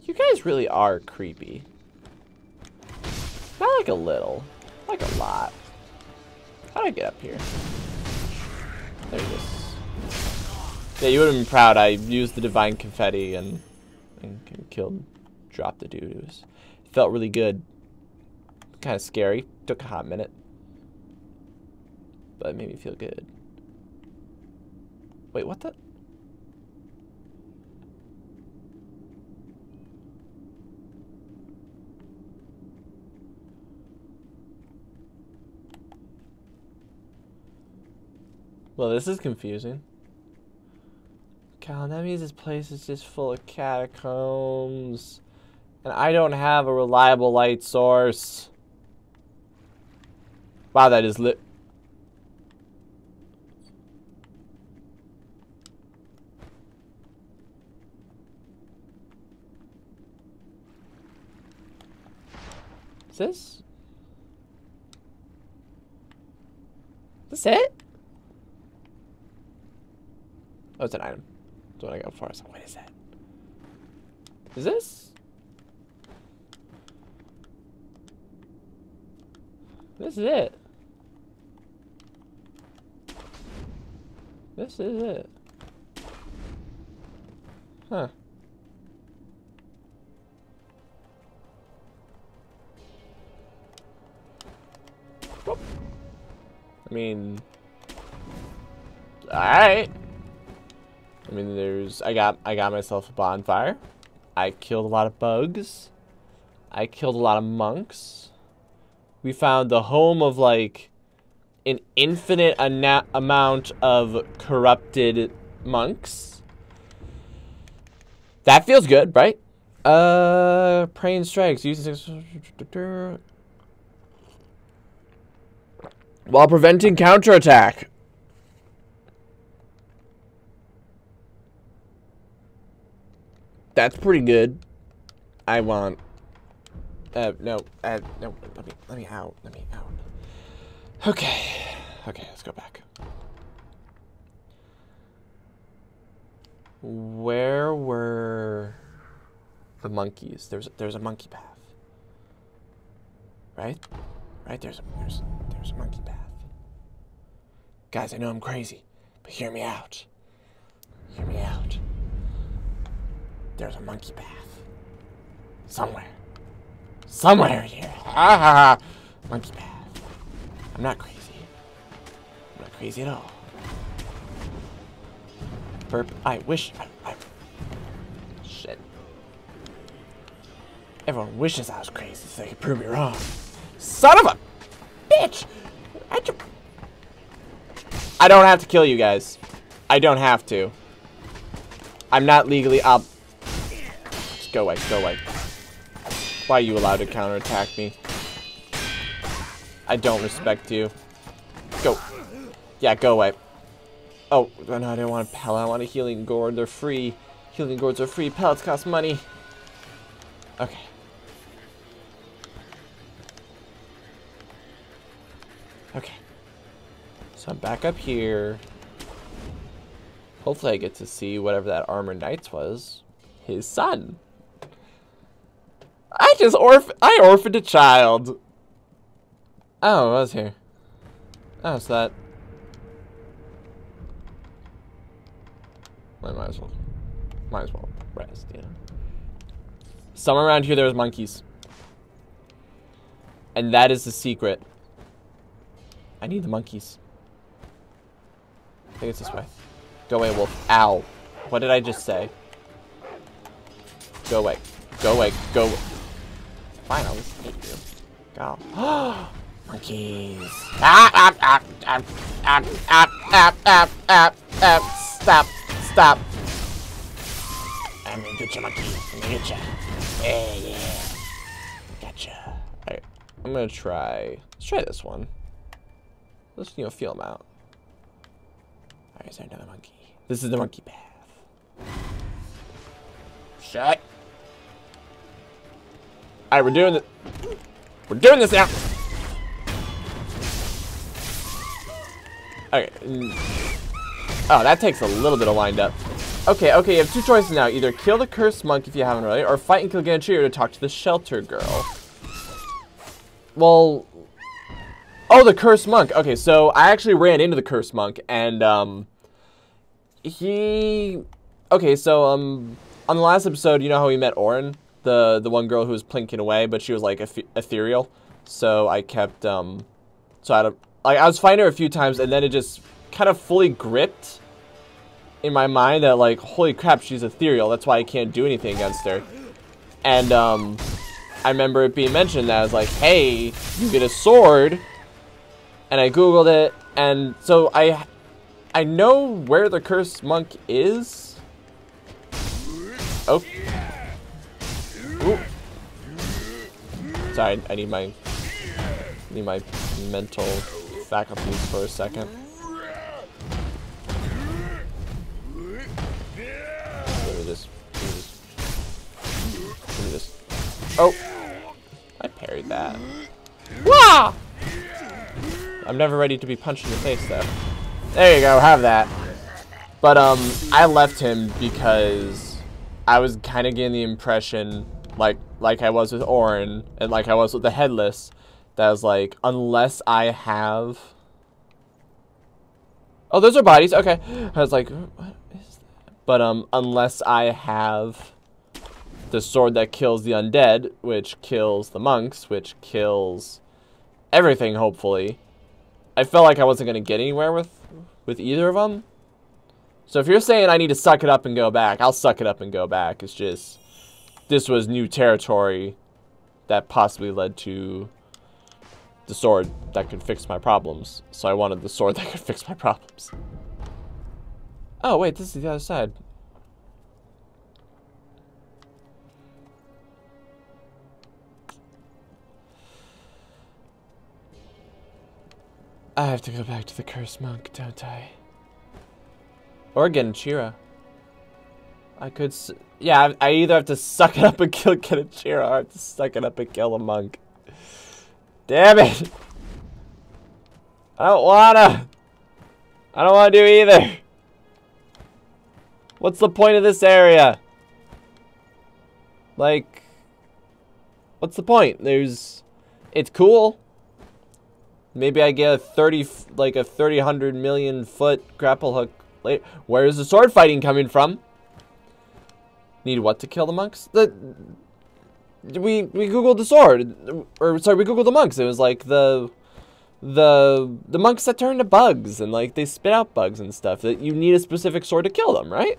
You guys really are creepy. Not like a little. Like a lot. How do I get up here? There it is. Yeah, you would have been proud. I used the divine confetti and, and killed, dropped the dude. It, was, it felt really good kind of scary. Took a hot minute. But it made me feel good. Wait, what the? Well, this is confusing. God, that means this place is just full of catacombs. And I don't have a reliable light source. Wow, that is lit. Is this? That's it? Oh, it's an item. That's what I got before. I what is that? Is this? This is it. This is it. Huh. Whoop. I mean, alright. I mean, there's, I got, I got myself a bonfire. I killed a lot of bugs. I killed a lot of monks. We found the home of, like, an infinite ana- amount of corrupted monks. That feels good, right? Uh, praying strikes. Use while preventing counterattack. That's pretty good. I want. Uh, no, uh, no. Let me, let me out. Let me out. Okay. Okay, let's go back. Where were the monkeys? There's there's a monkey path. Right? Right? There's a there's there's a monkey path. Guys, I know I'm crazy, but hear me out. Hear me out. There's a monkey path. Somewhere. Somewhere here. Ha. Monkey path. I'm not crazy. I'm not crazy at all. Burp. I wish. I, I, shit. Everyone wishes I was crazy so they could prove me wrong. Son of a bitch! I, I don't have to kill you guys. I don't have to. I'm not legally up. Just go away. Go away. Why are you allowed to counterattack me? I don't respect you. Go. Yeah, go away. Oh, no, I don't want a pellet. I want a healing gourd. They're free. Healing gourds are free. Pellets cost money. Okay. Okay. So I'm back up here. Hopefully I get to see whatever that Armor Knights was. His son. I just orph- I orphaned a child. Oh, it was here. Oh, it's that. I might as well. Might as well rest, know. Somewhere around here there was monkeys. And that is the secret. I need the monkeys. I think it's this way. Go away, wolf. Ow. What did I just say? Go away. Go away. Go. Fine, I'll just hit you. Go. Monkeys. Ah, ah, ah, ah, ah, ah, ah, ah, ah, ah, stop, stop. I'm gonna get you, monkey. I'm gonna get you. Yeah, yeah. Gotcha. Alright, I'm gonna try, let's try this one. Let's, you know, feel them out. Alright, is there another monkey? This is the monkey path. Shut. Alright, we're doing it. We're doing this now. Okay. Oh, that takes a little bit of wind up. Okay, okay, you have two choices now. Either kill the cursed monk if you haven't already, or fight and kill Genichiro to talk to the shelter girl. Well... Oh, the cursed monk. Okay, so I actually ran into the cursed monk, and, um... He... Okay, so, um... On the last episode, you know how we met O'Rin? The, the one girl who was plinking away, but she was, like, ethereal. So I kept, um... So I had a like I was fighting her a few times and then it just kind of fully gripped in my mind that like holy crap she's ethereal. That's why I can't do anything against her. And um I remember it being mentioned that I was like hey you get a sword. And I googled it and so I I know where the cursed monk is. Oh. Ooh. sorry I need my need my mental faculties for a second. Let me just, let me just, oh, I parried that. Wah! I'm never ready to be punched in the face, though. There you go, have that. But, um, I left him because I was kind of getting the impression, like, like I was with O'Rin, and like I was with the Headless, that was like, unless I have... Oh, those are bodies, okay. I was like, what is that? But, um, unless I have the sword that kills the undead, which kills the monks, which kills everything, hopefully. I felt like I wasn't to get anywhere with, with either of them. So if you're saying I need to suck it up and go back, I'll suck it up and go back. It's just, this was new territory that possibly led to the sword that could fix my problems. So I wanted the sword that could fix my problems. Oh, wait, this is the other side. I have to go back to the cursed monk, don't I? Or Genichiro. I could, yeah, I, I either have to suck it up and kill Genichiro, or I have to suck it up and kill a monk. Damn it! I don't wanna! I don't wanna do either! What's the point of this area? Like, what's the point? There's, it's cool. Maybe I get a 30, like a 30, 100 million foot grapple hook later. Where is the sword fighting coming from? Need what to kill the monks? The, we, we googled the sword, or sorry, we googled the monks. It was like the, the, the monks that turn to bugs and like they spit out bugs and stuff. That you need a specific sword to kill them, right?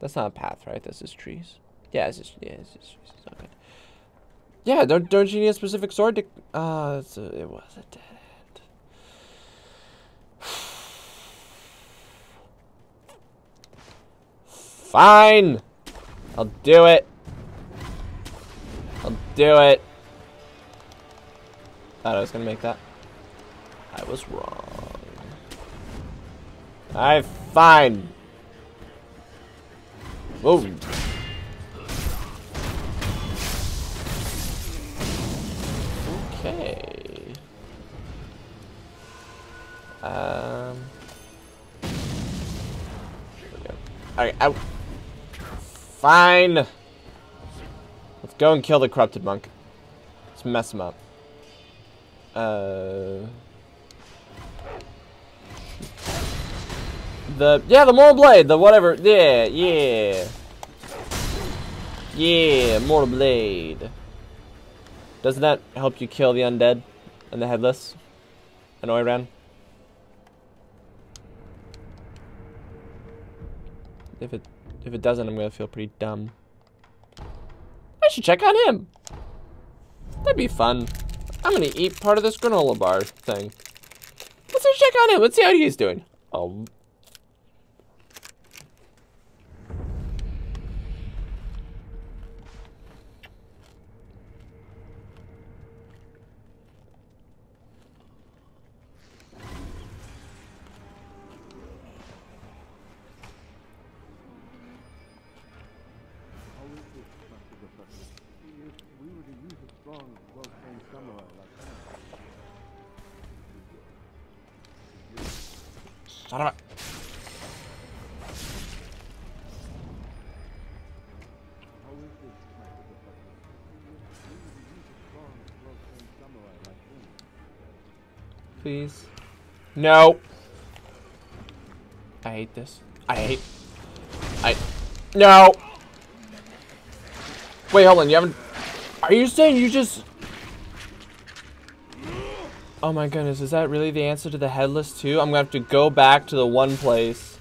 That's not a path, right? This is trees. Yeah, it's just, yeah, it's just trees. It's okay. Yeah, don't don't you need a specific sword to? Uh, it was a dead end. Fine, I'll do it. I'll do it. Thought I was gonna make that. I was wrong. Alright, fine. Whoa. Okay. Um. Alright, out. Fine. Let's go and kill the corrupted monk. Let's mess him up. Uh. The yeah, the mortal blade, the whatever. Yeah, yeah, yeah, mortal blade. Doesn't that help you kill the undead and the headless? I ran. If it if it doesn't, I'm gonna feel pretty dumb. I should check on him. That'd be fun. I'm gonna eat part of this granola bar thing. Let's check on him. Let's see how he's doing. Oh. Please. No. I hate this. I hate... I... No! Wait, hold on. You haven't... Are you saying you just... Oh my goodness, is that really the answer to the headless too? I'm gonna have to go back to the one place.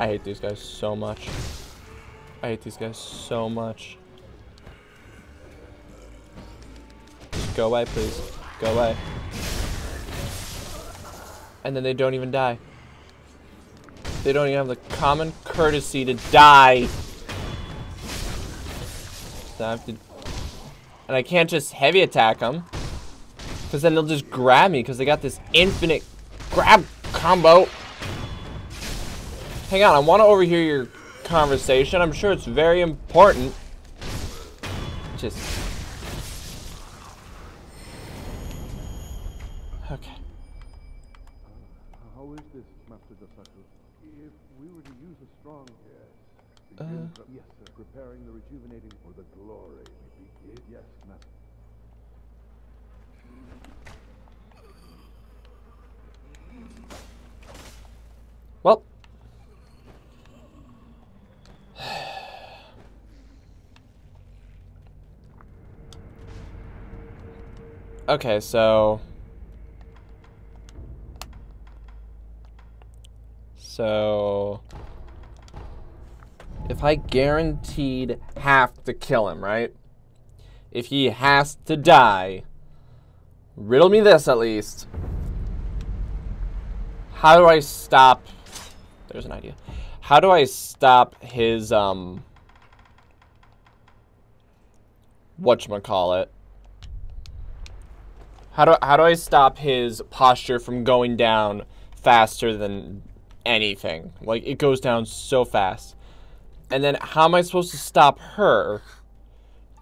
I hate these guys so much. I hate these guys so much. Just go away, please. Go away. And then they don't even die. They don't even have the common courtesy to die. So I have to... And I can't just heavy attack them. Because then they'll just grab me because they got this infinite grab combo. Hang on, I want to overhear your conversation. I'm sure it's very important. Just... Uh, Yes, sir. Preparing the rejuvenating for the glory. We begin. Yes, master. well. Okay, so So if I guaranteed have to kill him, right? If he has to die, riddle me this at least. How do I stop There's an idea. How do I stop his um whatchamacallit? How do how do I stop his posture from going down faster than anything? Like it goes down so fast. And then how am I supposed to stop her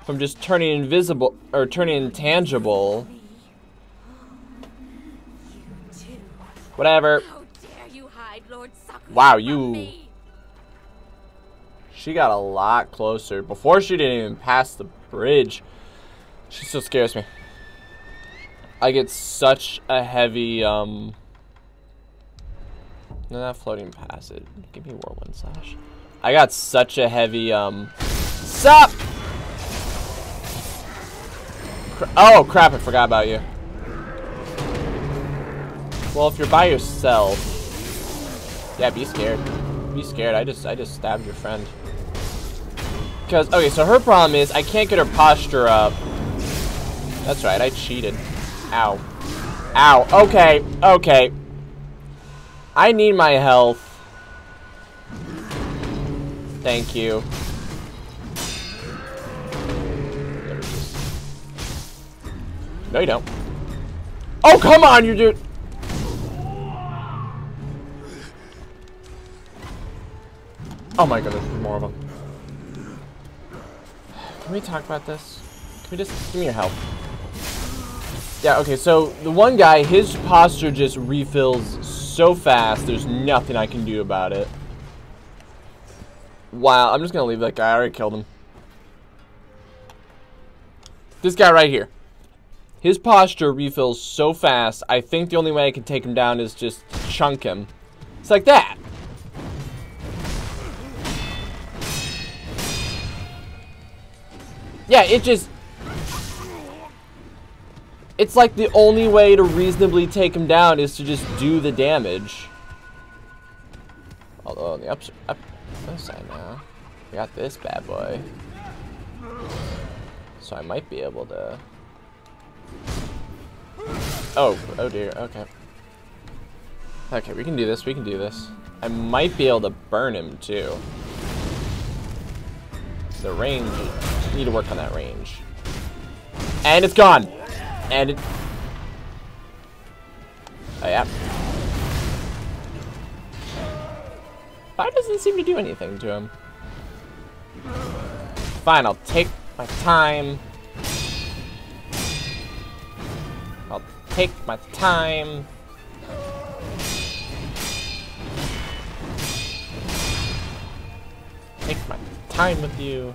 from just turning invisible or turning intangible? Whatever. You hide Lord Sakura Wow, you- She got a lot closer. Before she didn't even pass the bridge. She still scares me. I get such a heavy, um... No, not floating passage. Give me whirlwind slash. I got such a heavy, um... Sup! Oh, crap, I forgot about you. Well, if you're by yourself... Yeah, be scared. Be scared. I just, I just stabbed your friend. Because, okay, so her problem is I can't get her posture up. That's right, I cheated. Ow. Ow. Okay, okay. I need my health. Thank you. No, you don't. Oh, come on, you dude. Oh my goodness, there's more of them. Can we talk about this? Can we just give me your help? Yeah, okay, so the one guy, his posture just refills so fast, there's nothing I can do about it. Wow, I'm just gonna leave that guy. I already killed him. This guy right here. His posture refills so fast, I think the only way I can take him down is just chunk him. It's like that. Yeah, it just... It's like the only way to reasonably take him down is to just do the damage. Although on the ups up, other side now, we got this bad boy. So I might be able to... Oh, oh dear, okay. Okay, we can do this, we can do this. I might be able to burn him too. The range, need to work on that range. And it's gone! It... Oh yeah. Fire doesn't seem to do anything to him. Fine, I'll take my time. I'll take my time. Take my time with you.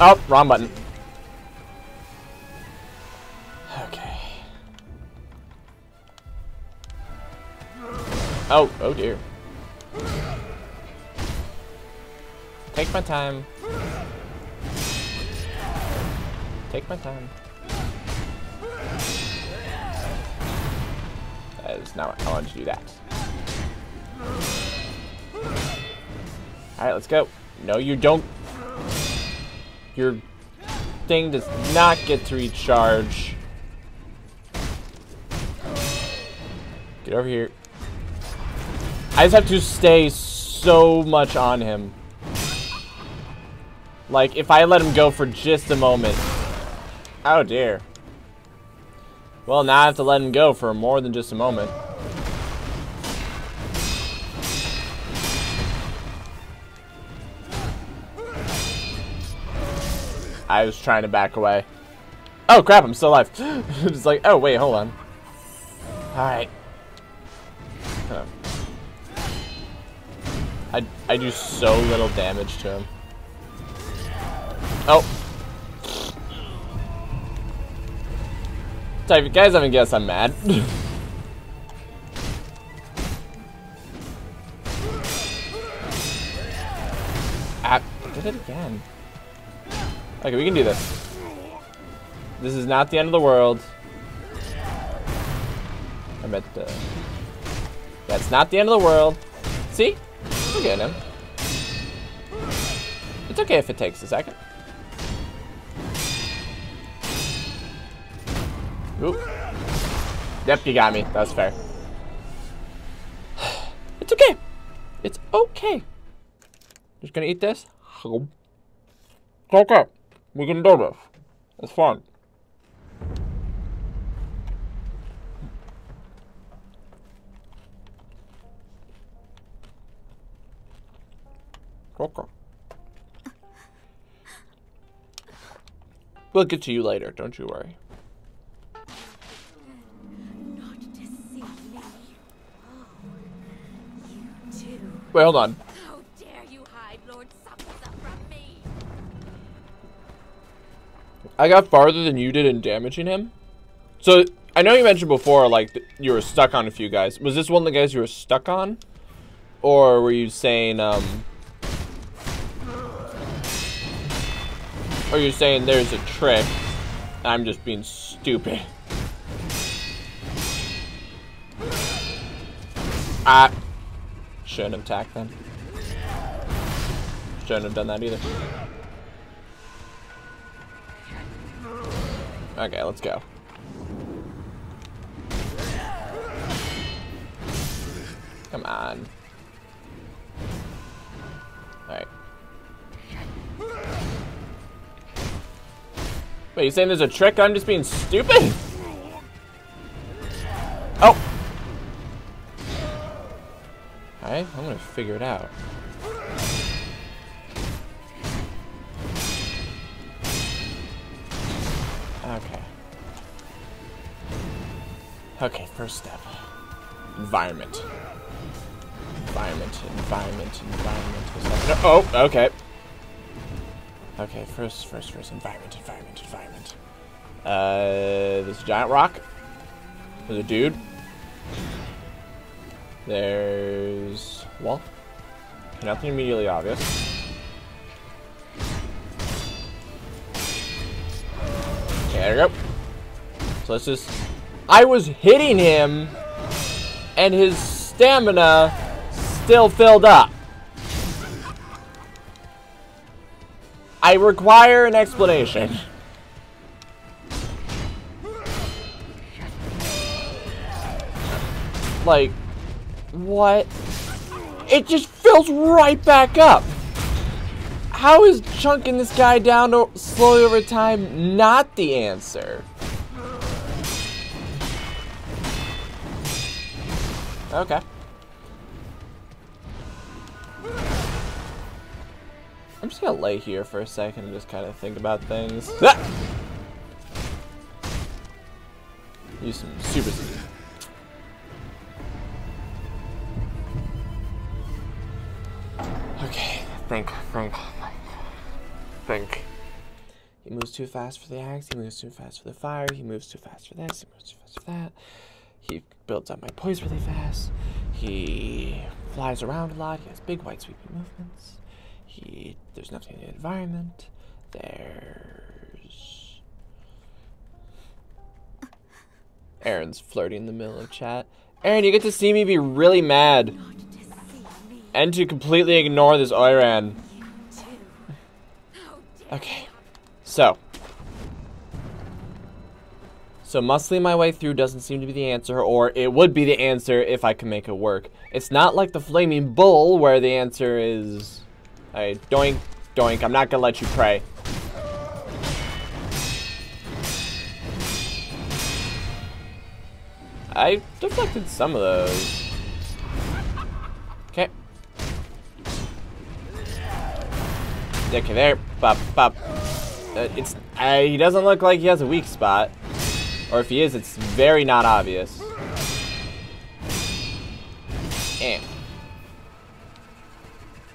Oh, wrong button. Oh, oh dear. Take my time. Take my time. That is not I wanted to do that. Alright, let's go. No, you don't. Your thing does not get to recharge. Get over here. I just have to stay so much on him. Like, if I let him go for just a moment. Oh, dear. Well, now I have to let him go for more than just a moment. I was trying to back away. Oh, crap, I'm still alive. It's like, oh, wait, hold on. Alright. I, I do so little damage to him. Oh. So if you guys haven't guessed, I'm mad. ah, did it again. Okay, we can do this. This is not the end of the world. I meant the... That's not the end of the world. See? We're getting him. It's okay if it takes a second. Oop. Yep, you got me. That's fair. It's okay. It's okay. Just gonna eat this. It's okay. We can do this. It's fun. Okay. We'll get to you later, don't you worry. Not to me. Oh, you too. Wait, hold on. How dare you hide Lord Summerset from me? I got farther than you did in damaging him. So, I know you mentioned before, like, you were stuck on a few guys. Was this one of the guys you were stuck on? Or were you saying, um... Or you're saying there's a trick, I'm just being stupid. Ah. Shouldn't have attacked them. Shouldn't have done that either. Okay, let's go. Come on. Wait, you saying there's a trick? I'm just being stupid? Oh! Alright, I'm gonna figure it out. Okay. Okay, first step. Environment. Environment, environment, environment. Oh, okay. Okay, first, first, first, environment, environment, environment. Uh, this giant rock. There's a dude. There's wall. Nothing immediately obvious. Okay, there we go. So let's just. I was hitting him, and his stamina still filled up. I require an explanation. Like, what? It just fills right back up. How is chunking this guy down slowly over time not the answer? Okay. I'm just gonna lay here for a second and just kind of think about things. Ah! Use some super speed. Okay, think, think, think. He moves too fast for the axe, he moves too fast for the fire, he moves too fast for this, he moves too fast for that. He builds up my poise really fast. He flies around a lot, he has big wide sweeping movements. He there's nothing in the environment. There's Aaron's flirting in the middle of chat. Aaron, you get to see me be really mad Not to see me. And to completely ignore this Oiran. Okay. So. So muscling my way through doesn't seem to be the answer, or it would be the answer if I could make it work. It's not like the flaming bull where the answer is Hey, doink, doink, I'm not gonna let you pray. I deflected some of those. Okay, there. Bop, bop. Uh, it's. Uh, he doesn't look like he has a weak spot. Or if he is, it's very not obvious. Eh.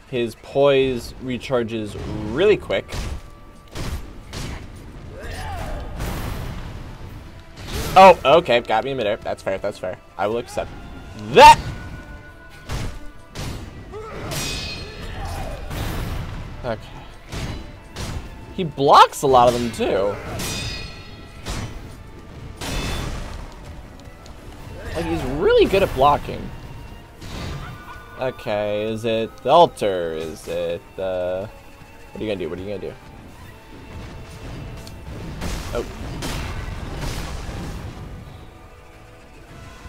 his poise recharges really quick. Oh, okay, got me in midair. That's fair, that's fair. I will accept that! Okay. He blocks a lot of them, too. Like, he's really good at blocking. Okay, is it the altar? Is it the... What are you gonna do? What are you gonna do? Oh.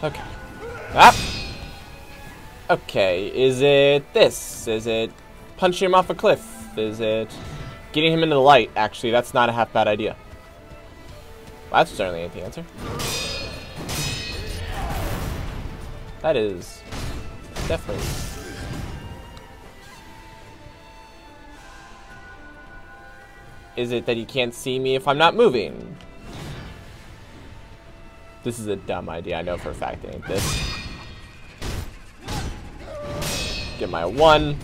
Okay. Ah! Okay, is it this? Is it punching him off a cliff? Is it getting him into the light? Actually, that's not a half bad idea. Well, that's certainly the answer. That is definitely. Is it that he can't see me if I'm not moving? This is a dumb idea. I know for a fact it ain't this. Get my one.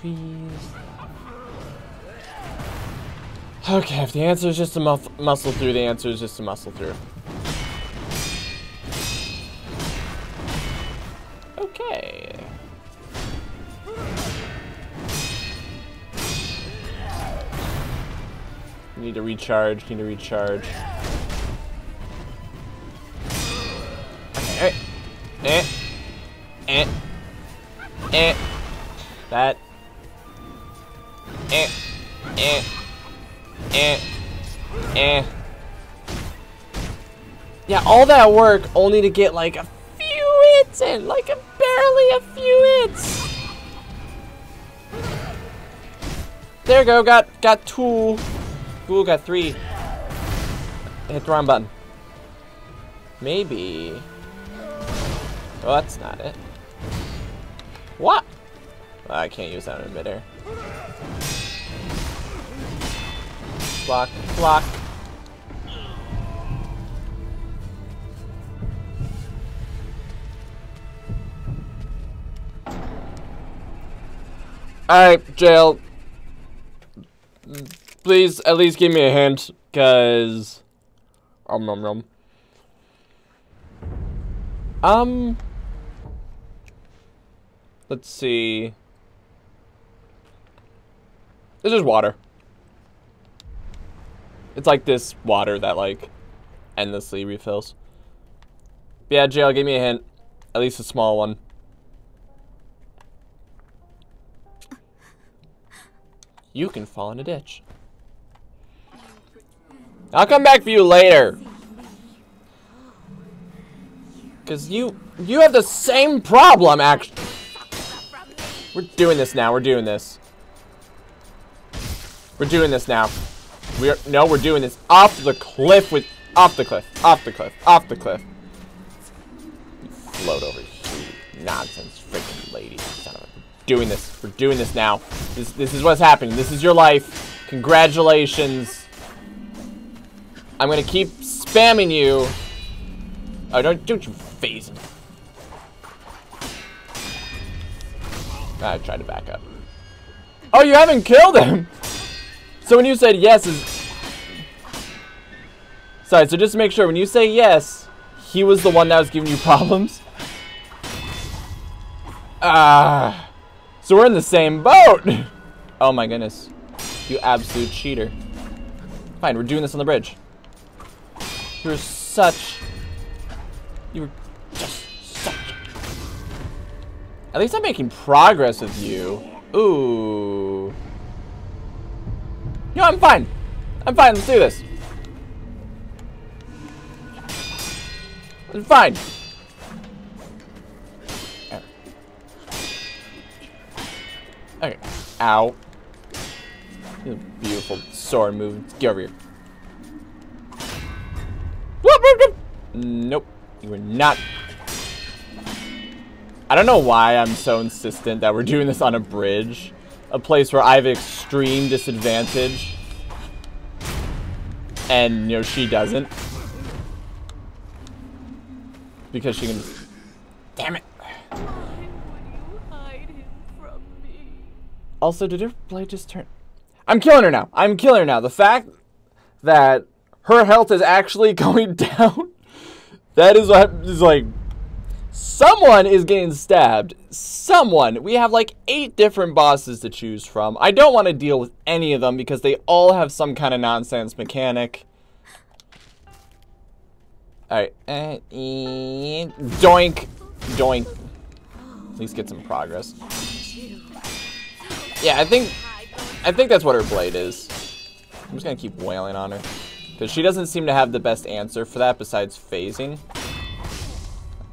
Trees. Okay, if the answer is just to mus muscle through, the answer is just to muscle through. Okay. Need to recharge, need to recharge. Okay, eh. Eh. Eh. That. Eh. Eh. Eh. Eh. Yeah, all that work only to get like a few hits in. Like a barely a few hits. There go, got got two. Ooh, got three. Hit the wrong button. Maybe. Oh, that's not it. What? Oh, I can't use that midair. Block, block. Alright, jail. Please, at least give me a hint, cause... Um, um, um. Um... Let's see. This is water. It's like this water that, like, endlessly refills. Yeah, jail, give me a hint. At least a small one. You can fall in a ditch. I'll come back for you later. Cause you you have the same problem actually. We're doing this now, we're doing this. We're doing this now. We're no, we're doing this off the cliff with off the cliff, off the cliff, off the cliff. You float over here, nonsense freaking lady. Son of a doing this. We're doing this now. This this is what's happening. This is your life. Congratulations. I'm gonna keep spamming you. Oh, don't don't you phase me. I tried to back up. Oh, you haven't killed him. So when you said yes is Sorry, so just to make sure, when you say yes, he was the one that was giving you problems? Ah. So we're in the same boat! Oh my goodness. You absolute cheater. Fine, we're doing this on the bridge. You're such... You're just such... At least I'm making progress with you. Ooh. Know, I'm fine. I'm fine, let's do this. I'm fine. Okay. Ow. Beautiful sword move. Get over here. Nope. You were not. I don't know why I'm so insistent that we're doing this on a bridge. A place where I have extreme disadvantage. And, you know, she doesn't. because she can. Damn it. Also, did her blade just turn? I'm killing her now. I'm killing her now. The fact that her health is actually going down, that is what is like. Someone is getting stabbed. Someone. We have like eight different bosses to choose from. I don't want to deal with any of them because they all have some kind of nonsense mechanic. Alright. Doink. Doink. At least get some progress. Yeah, I think I think that's what her blade is. I'm just gonna keep wailing on her. Because she doesn't seem to have the best answer for that besides phasing.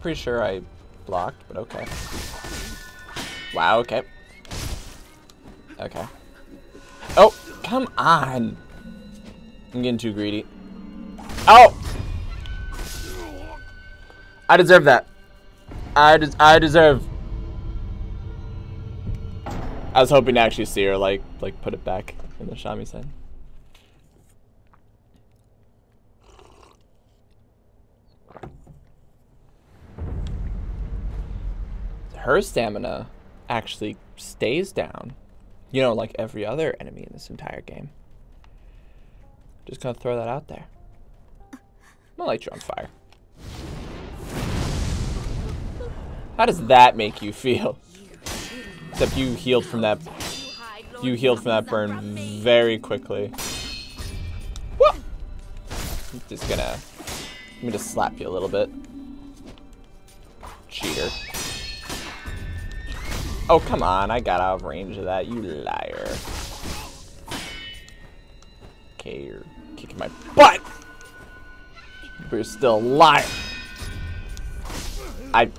Pretty sure I blocked, but okay. Wow, okay. Okay. Oh, come on. I'm getting too greedy. Oh! I deserve that. I, des I deserve I was hoping to actually see her like like put it back in the shamisen. Her stamina actually stays down. You know, like every other enemy in this entire game. Just gonna throw that out there. I'm gonna light you on fire. How does that make you feel? Except you healed from that. You healed from that burn very quickly. I'm just gonna. Let me just slap you a little bit. Cheater. Oh, come on. I got out of range of that. You liar. Okay, you're kicking my butt! But you're still a liar. I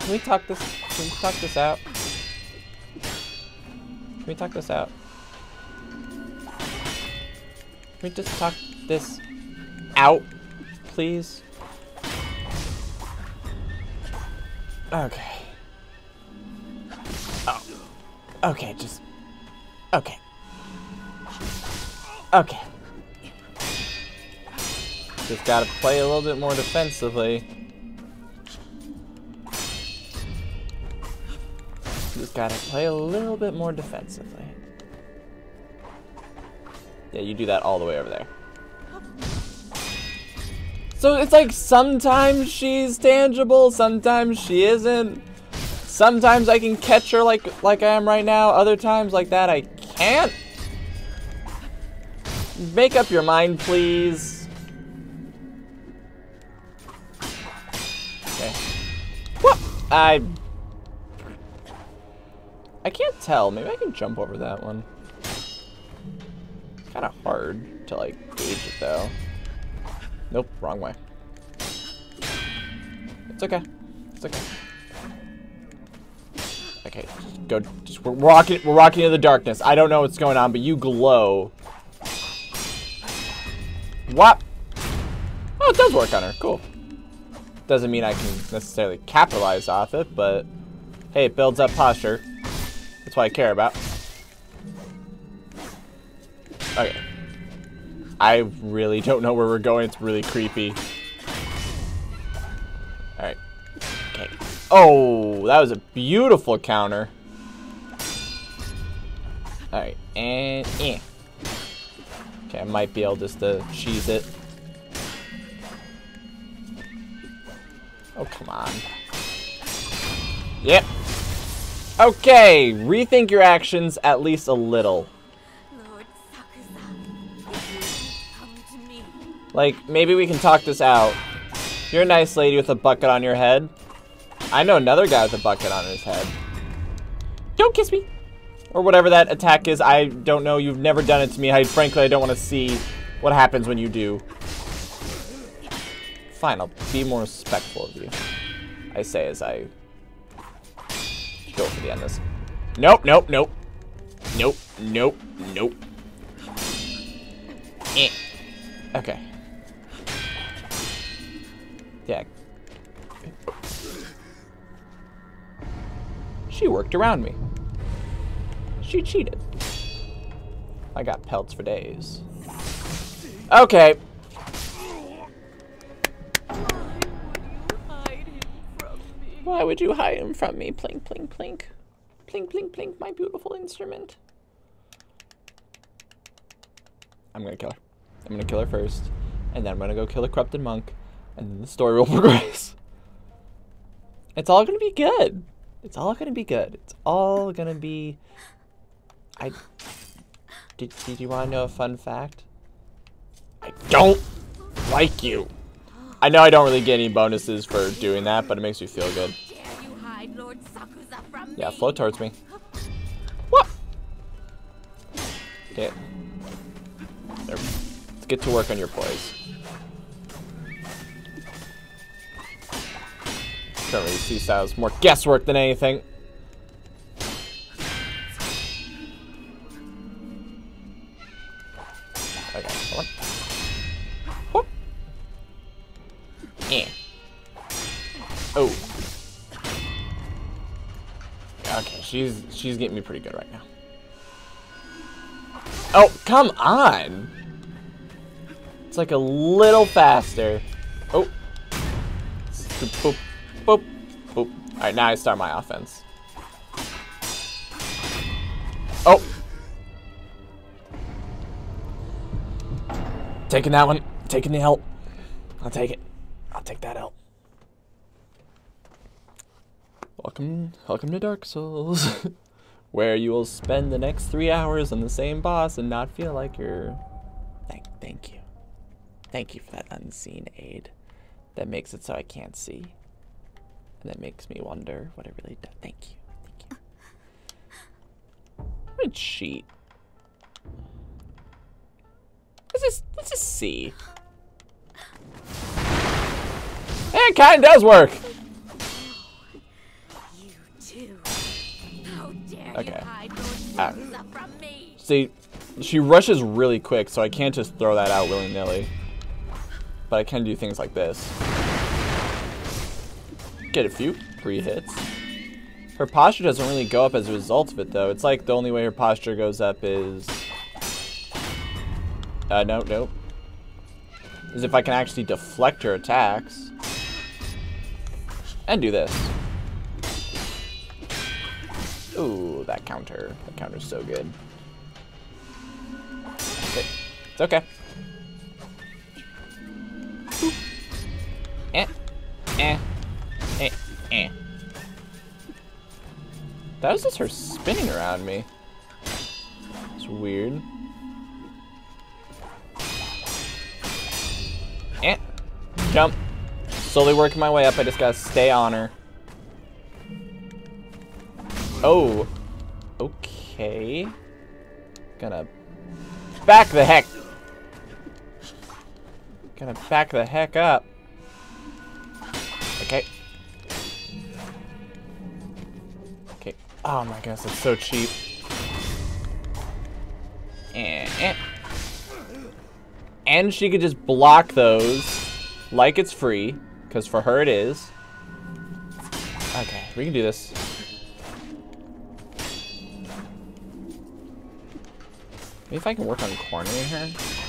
can we talk this? Can we talk this out? Can we talk this out? Can we just talk this out, please? Okay. Okay, just. Okay. Okay. Just gotta play a little bit more defensively. Just gotta play a little bit more defensively. Yeah, you do that all the way over there. So it's like sometimes she's tangible, sometimes she isn't. Sometimes I can catch her like like I am right now, other times like that I can't. Make up your mind, please. Okay. What? I I can't tell. Maybe I can jump over that one. It's Kind of hard to like gauge it though. Nope, wrong way. It's okay. It's okay. Okay, go. Just we're rocking. We're rocking into the darkness. I don't know what's going on, but you glow. What? Oh, it does work on her. Cool. Doesn't mean I can necessarily capitalize off it, but hey, it builds up posture. That's what I care about. Okay. I really don't know where we're going. It's really creepy. Oh, that was a beautiful counter. Alright, and eh. Okay, I might be able just to cheese it. Oh, come on. Yep, Okay, rethink your actions at least a little. Like, maybe we can talk this out. You're a nice lady with a bucket on your head. I know another guy with a bucket on his head. Don't kiss me! Or whatever that attack is. I don't know. You've never done it to me. I, frankly, I don't want to see what happens when you do. Fine, I'll be more respectful of you. I say as I go for the endless. Nope, nope, nope. Nope, nope, nope. Eh. Okay. She worked around me. She cheated. I got pelts for days. Okay. Why would you hide him from me? Plink, plink, plink. Plink, plink, plink, my beautiful instrument. I'm gonna kill her. I'm gonna kill her first. And then I'm gonna go kill the corrupted monk. And then the story will progress. It's all gonna be good. It's all gonna be good. It's all gonna be. I. Did, did you want to know a fun fact? I don't like you. I know I don't really get any bonuses for doing that, but it makes me feel good. Yeah, float towards me. What? Okay. There. Let's get to work on your poise. Don't really see styles. More guesswork than anything. Okay. Whoop. Yeah. Oh. Okay, she's she's getting me pretty good right now. Oh, come on! It's like a little faster. Oh. Boop, boop. Alright, now I start my offense. Oh! Taking that one. Taking the help. I'll take it. I'll take that help. Welcome, welcome to Dark Souls, where you will spend the next three hours on the same boss and not feel like you're. Thank, thank you, thank you for that unseen aid. That makes it so I can't see, and that makes me wonder what it really does. Thank you, thank you. What a cheat. Let's just let's just see. It kind of does work. Okay. Ah. See, she rushes really quick, so I can't just throw that out willy nilly. But I can do things like this. Get a few free hits. Her posture doesn't really go up as a result of it, though. It's like the only way her posture goes up is. Uh, no, no. Is if I can actually deflect her attacks. And do this. Ooh, that counter. That counter's so good. Okay. It's okay. Boop. Eh. Eh. Eh. That was just her spinning around me. It's weird. Eh. Jump. Slowly working my way up. I just gotta stay on her. Oh. Okay. Gonna back the heck. Gonna back the heck up. Oh my goodness, it's so cheap. Eh, eh. And she could just block those like it's free, because for her it is. Okay, we can do this. Maybe if I can work on cornering her.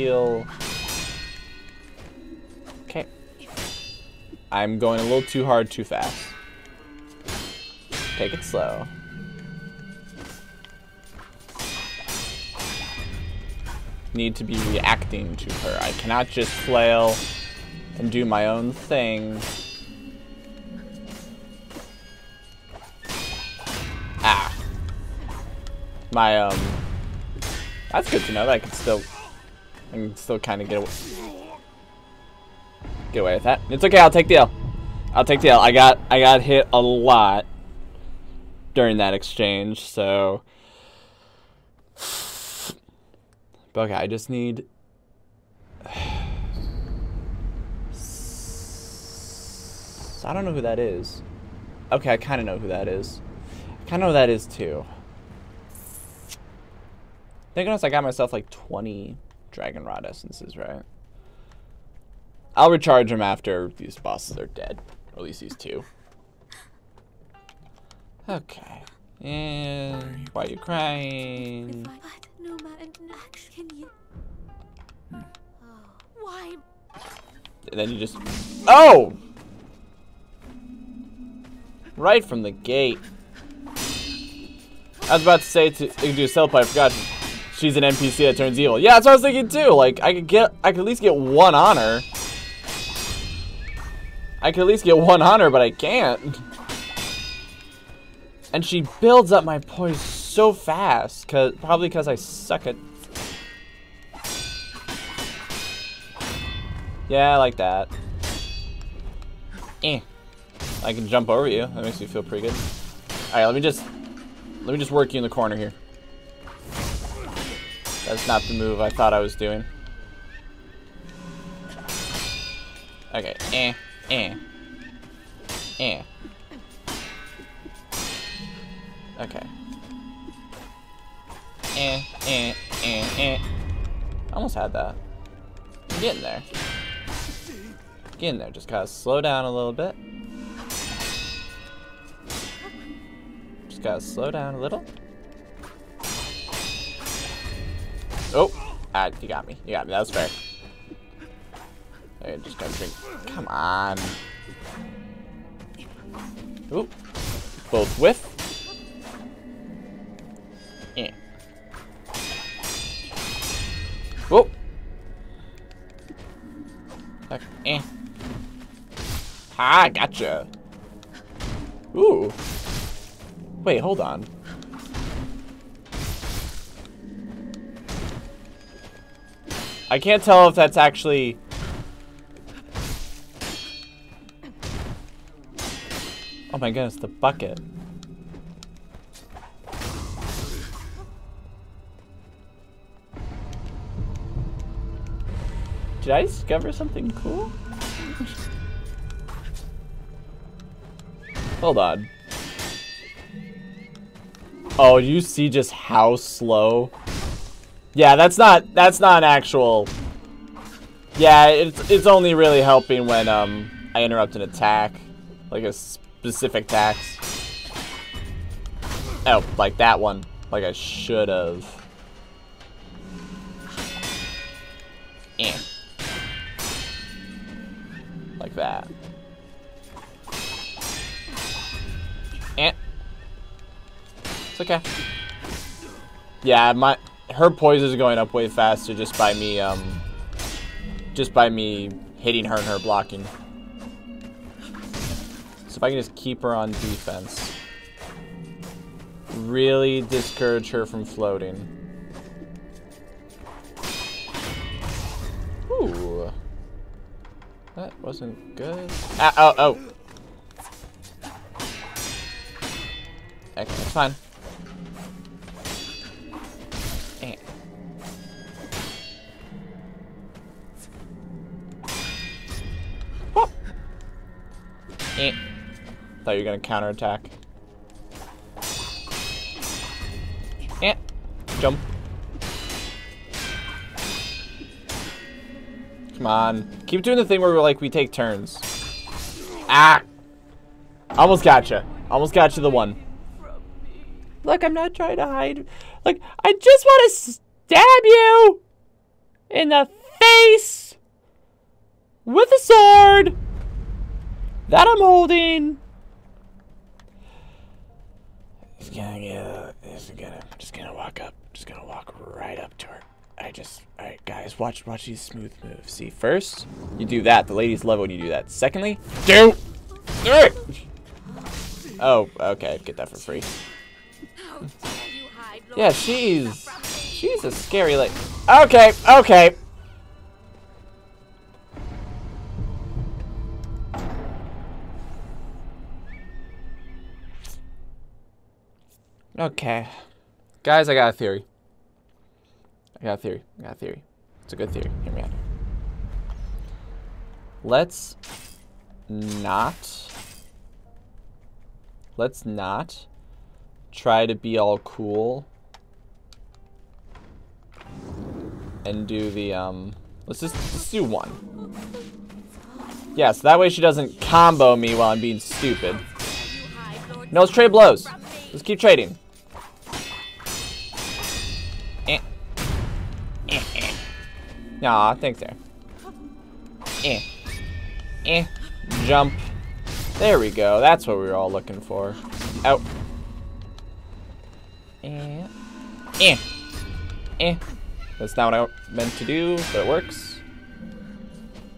Heal. Okay. I'm going a little too hard too fast. Take it slow. Need to be reacting to her. I cannot just flail and do my own thing. Ah. My, um... That's good to know that I can still... I can still kind of get away, get away with that. It's okay, I'll take the L. I'll take the L. I got, I got hit a lot during that exchange, so... But okay, I just need... I don't know who that is. Okay, I kind of know who that is. I kind of know who that is too. Thank goodness I got myself like 20 Dragon Rod essences, right? I'll recharge them after these bosses are dead. Or at least these two. Okay. And why are you crying? But Numa can you? Hmm. Oh, why? And then you just... Oh! Right from the gate. I was about to say to, you do a sell I forgot. She's an NPC that turns evil. Yeah, that's what I was thinking too. Like, I could get, I could at least get one on her. I could at least get one on her, but I can't. And she builds up my poise so fast, cause probably because I suck at. Yeah, I like that. Eh. I can jump over you. That makes me feel pretty good. All right, let me just let me just work you in the corner here. That's not the move I thought I was doing. Okay, eh, eh, eh. Okay. Eh, eh, eh, eh. Almost had that. I'm getting there. Getting there. Just gotta slow down a little bit. Just gotta slow down a little. Oh! You got me. You got me. That was fair. I just gotta drink. Come on. Oop. Both with. Eh. Whoop. Okay. Eh. Ah, gotcha. Ooh. Wait, hold on. I can't tell if that's actually... Oh my goodness, the bucket. Did I discover something cool? Hold on. Oh, you see just how slow? Yeah, that's not that's not an actual. Yeah, it's it's only really helping when um I interrupt an attack, like a specific tax. Oh, like that one, like I should have. Eh. Like that. Eh. It's okay. Yeah, my her poise is going up way faster just by me um just by me hitting her and her blocking. So if I can just keep her on defense. Really discourage her from floating. Ooh. That wasn't good. Ah, oh, oh. Okay, it's fine. Eh. Thought you were gonna counterattack. Eh. Jump. Come on. Keep doing the thing where we're like, we take turns. Ah! Almost gotcha. Almost got you the one. Look, I'm not trying to hide. Like, I just want to stab you in the face with a sword that I'm holding. He's gonna get. He's gonna. I'm just gonna walk up. Just gonna walk right up to her. I just. All right, guys, watch. Watch these smooth moves. See, first you do that. The ladies love when you do that. Secondly, do. it. Oh, okay. Get that for free. Yeah, she's she's a scary like. Okay, okay. Okay. Guys, I got a theory. I got a theory. I got a theory. It's a good theory. Hear me out. Let's not. Let's not try to be all cool and do the, um, let's just, just do one. Yes, yeah, so that way she doesn't combo me while I'm being stupid. No, let's trade blows. Let's keep trading. Aw, thanks there. Eh. Eh. Jump. There we go. That's what we were all looking for. Out. Eh. Eh. Eh. That's not what I meant to do, but it works.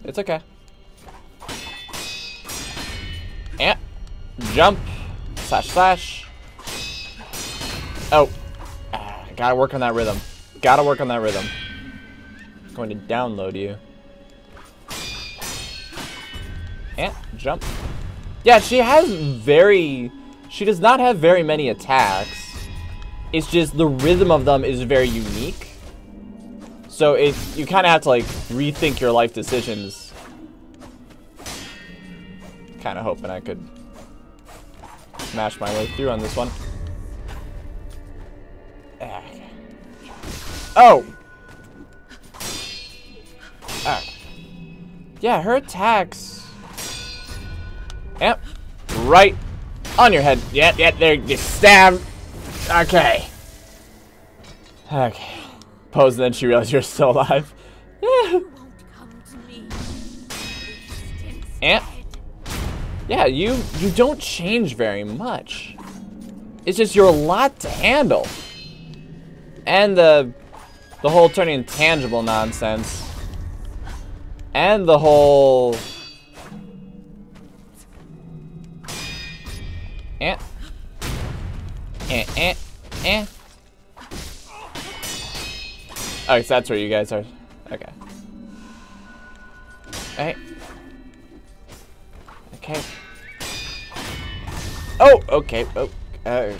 It's okay. Eh. Jump. Slash slash. Oh. Ah, gotta work on that rhythm. Gotta work on that rhythm. Going to download you. Eh. Jump. Yeah, she has very... She does not have very many attacks. It's just the rhythm of them is very unique. So it you kind of have to like rethink your life decisions. Kind of hoping I could smash my way through on this one. Ah. Oh! Ah. Yeah, her attacks. Yep. Right on your head. Yep, yep, there you stab. Okay. Okay. Pose and then she realized you're still alive. Yeah. Yeah, you you don't change very much. It's just you're a lot to handle. And the the whole turning intangible nonsense. And the whole Eh. Eh, eh, eh. Oh, so that's where you guys are. Okay. Hey. Okay. Oh, okay. Oh, uh,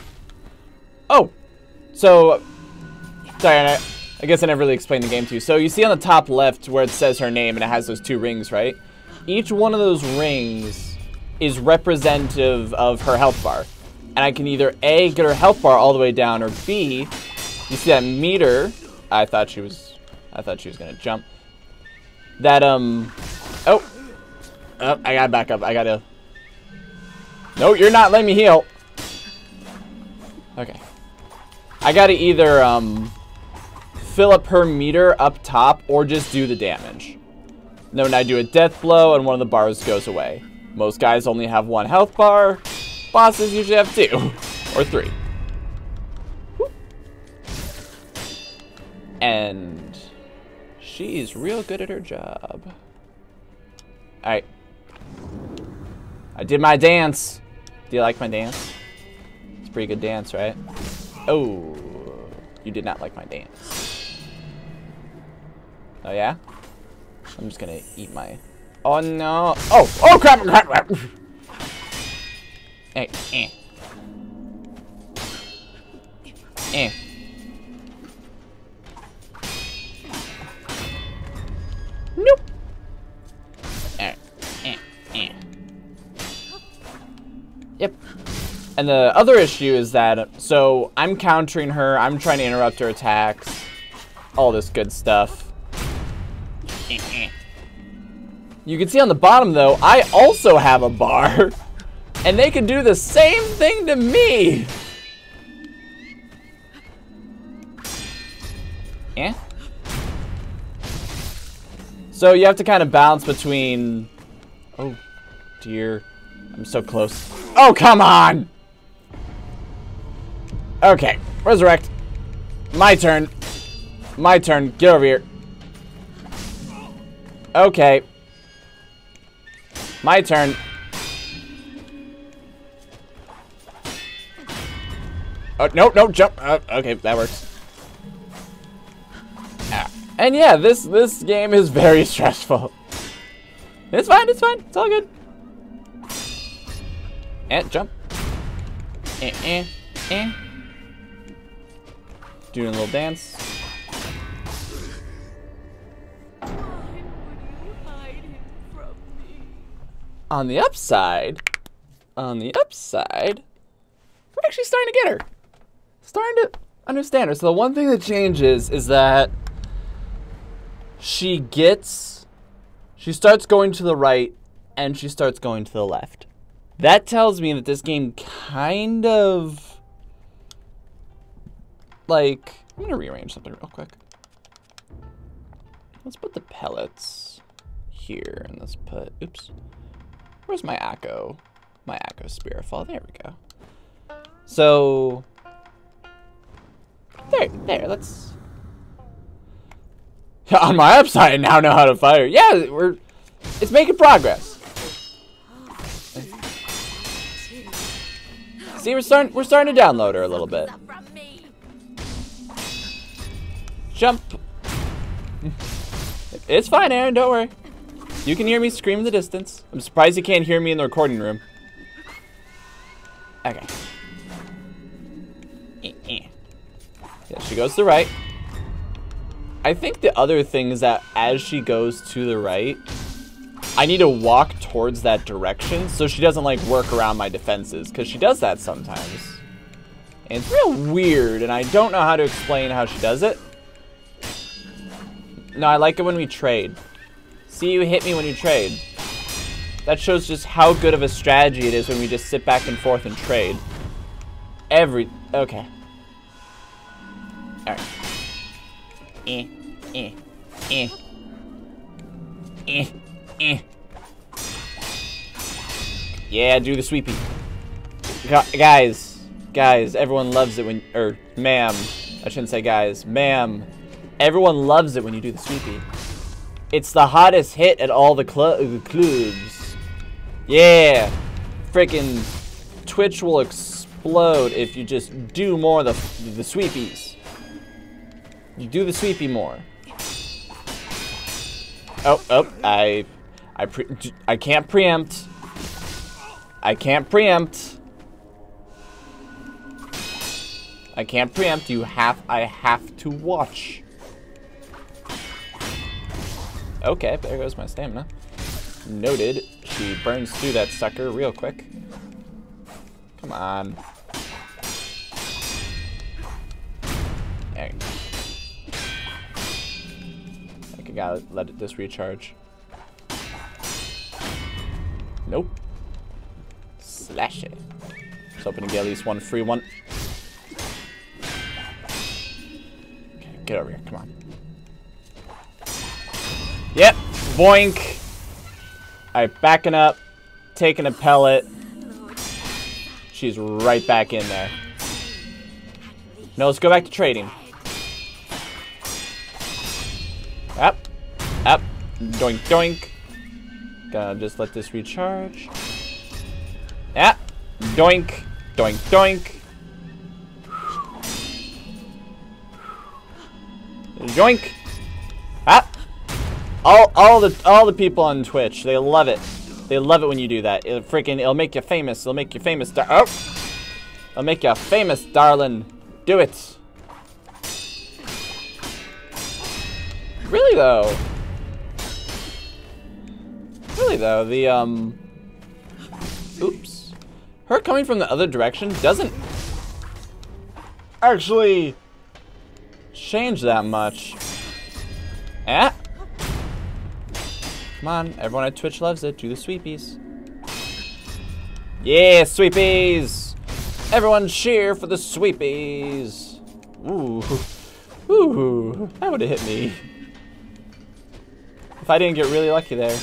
oh. So, sorry, I, guess I never really explained the game to you. So you see on the top left where it says her name and it has those two rings, right? Each one of those rings is representative of her health bar. And I can either A, get her health bar all the way down, or B, you see that meter I thought she was, I thought she was gonna jump. That, um, oh, oh, I gotta back up, I gotta, no, you're not letting me heal. Okay. I gotta either, um, fill up her meter up top, or just do the damage. then when I do a death blow, and one of the bars goes away. Most guys only have one health bar. Bosses usually have two, or three. And she's real good at her job. Alright. I did my dance. Do you like my dance? It's a pretty good dance, right? Oh, you did not like my dance. Oh, yeah? I'm just gonna eat my... Oh, no. Oh, oh, crap, crap, crap. Hey, eh. Eh. Nope. Eh, eh, eh. Yep. And the other issue is that, so I'm countering her, I'm trying to interrupt her attacks, all this good stuff. You can see on the bottom though, I also have a bar. And they can do the same thing to me. Eh? So you have to kind of balance between... Oh, dear. I'm so close. Oh, come on! Okay, resurrect. My turn. My turn. Get over here. Okay. My turn. Oh, no, no, jump. Uh, okay, that works. And yeah, this this game is very stressful. It's fine, it's fine, it's all good. And jump. Eh, eh, eh. Doing a little dance. On the upside, on the upside, we're actually starting to get her. Starting to understand her. So the one thing that changes is that she gets, she starts going to the right, and she starts going to the left. That tells me that this game kind of, like, I'm gonna rearrange something real quick. Let's put the pellets here, and let's put, oops. Where's my Ako? My Ako Spiritfall, there we go. So, there, there, let's, on my upside, I now know how to fire. Yeah, we're, it's making progress. See, we're starting, we're starting to download her a little bit. Jump. It's fine, Aaron. Don't worry. You can hear me scream in the distance. I'm surprised you can't hear me in the recording room. Okay. Eh, eh. Yeah, she goes to the right. I think the other thing is that as she goes to the right, I need to walk towards that direction so she doesn't like work around my defenses because she does that sometimes. And it's real weird and I don't know how to explain how she does it. No, I like it when we trade. See, you hit me when you trade. That shows just how good of a strategy it is when we just sit back and forth and trade. Every... Okay. Alright. Eh. Eh. Eh. Eh. Eh. Yeah, do the sweepy. Guys. Guys, everyone loves it when... Or, ma'am. I shouldn't say guys. Ma'am. Everyone loves it when you do the sweepy. It's the hottest hit at all the clu- uh, clubs. Yeah. Freaking Twitch will explode if you just do more of the, the sweepies. You do the sweepy more. Oh, oh, I, I, pre I can't preempt. I can't preempt. I can't preempt. You have, I have to watch. Okay, there goes my stamina. Noted. She burns through that sucker real quick. Come on. There you go. I gotta let it this recharge. Nope. Slash it. Just hoping to get at least one free one. Okay, get over here. Come on. Yep. Boink. Alright, backing up. Taking a pellet. She's right back in there. No, let's go back to trading. Up. Up. Doink, doink. Gonna just let this recharge. Yeah. Doink. Doink, doink. Doink. All, all the, all the people on Twitch, they love it. They love it when you do that. It freaking, it'll make you famous. It'll make you famous. Dar oh, it'll make you famous, darling. Do it. Really though. Really though, the um. Oops. Her coming from the other direction doesn't actually change that much. Eh? Come on, everyone at Twitch loves it. Do the sweepies. Yeah, sweepies! Everyone cheer for the sweepies! Ooh. Ooh. That would have hit me. If I didn't get really lucky there.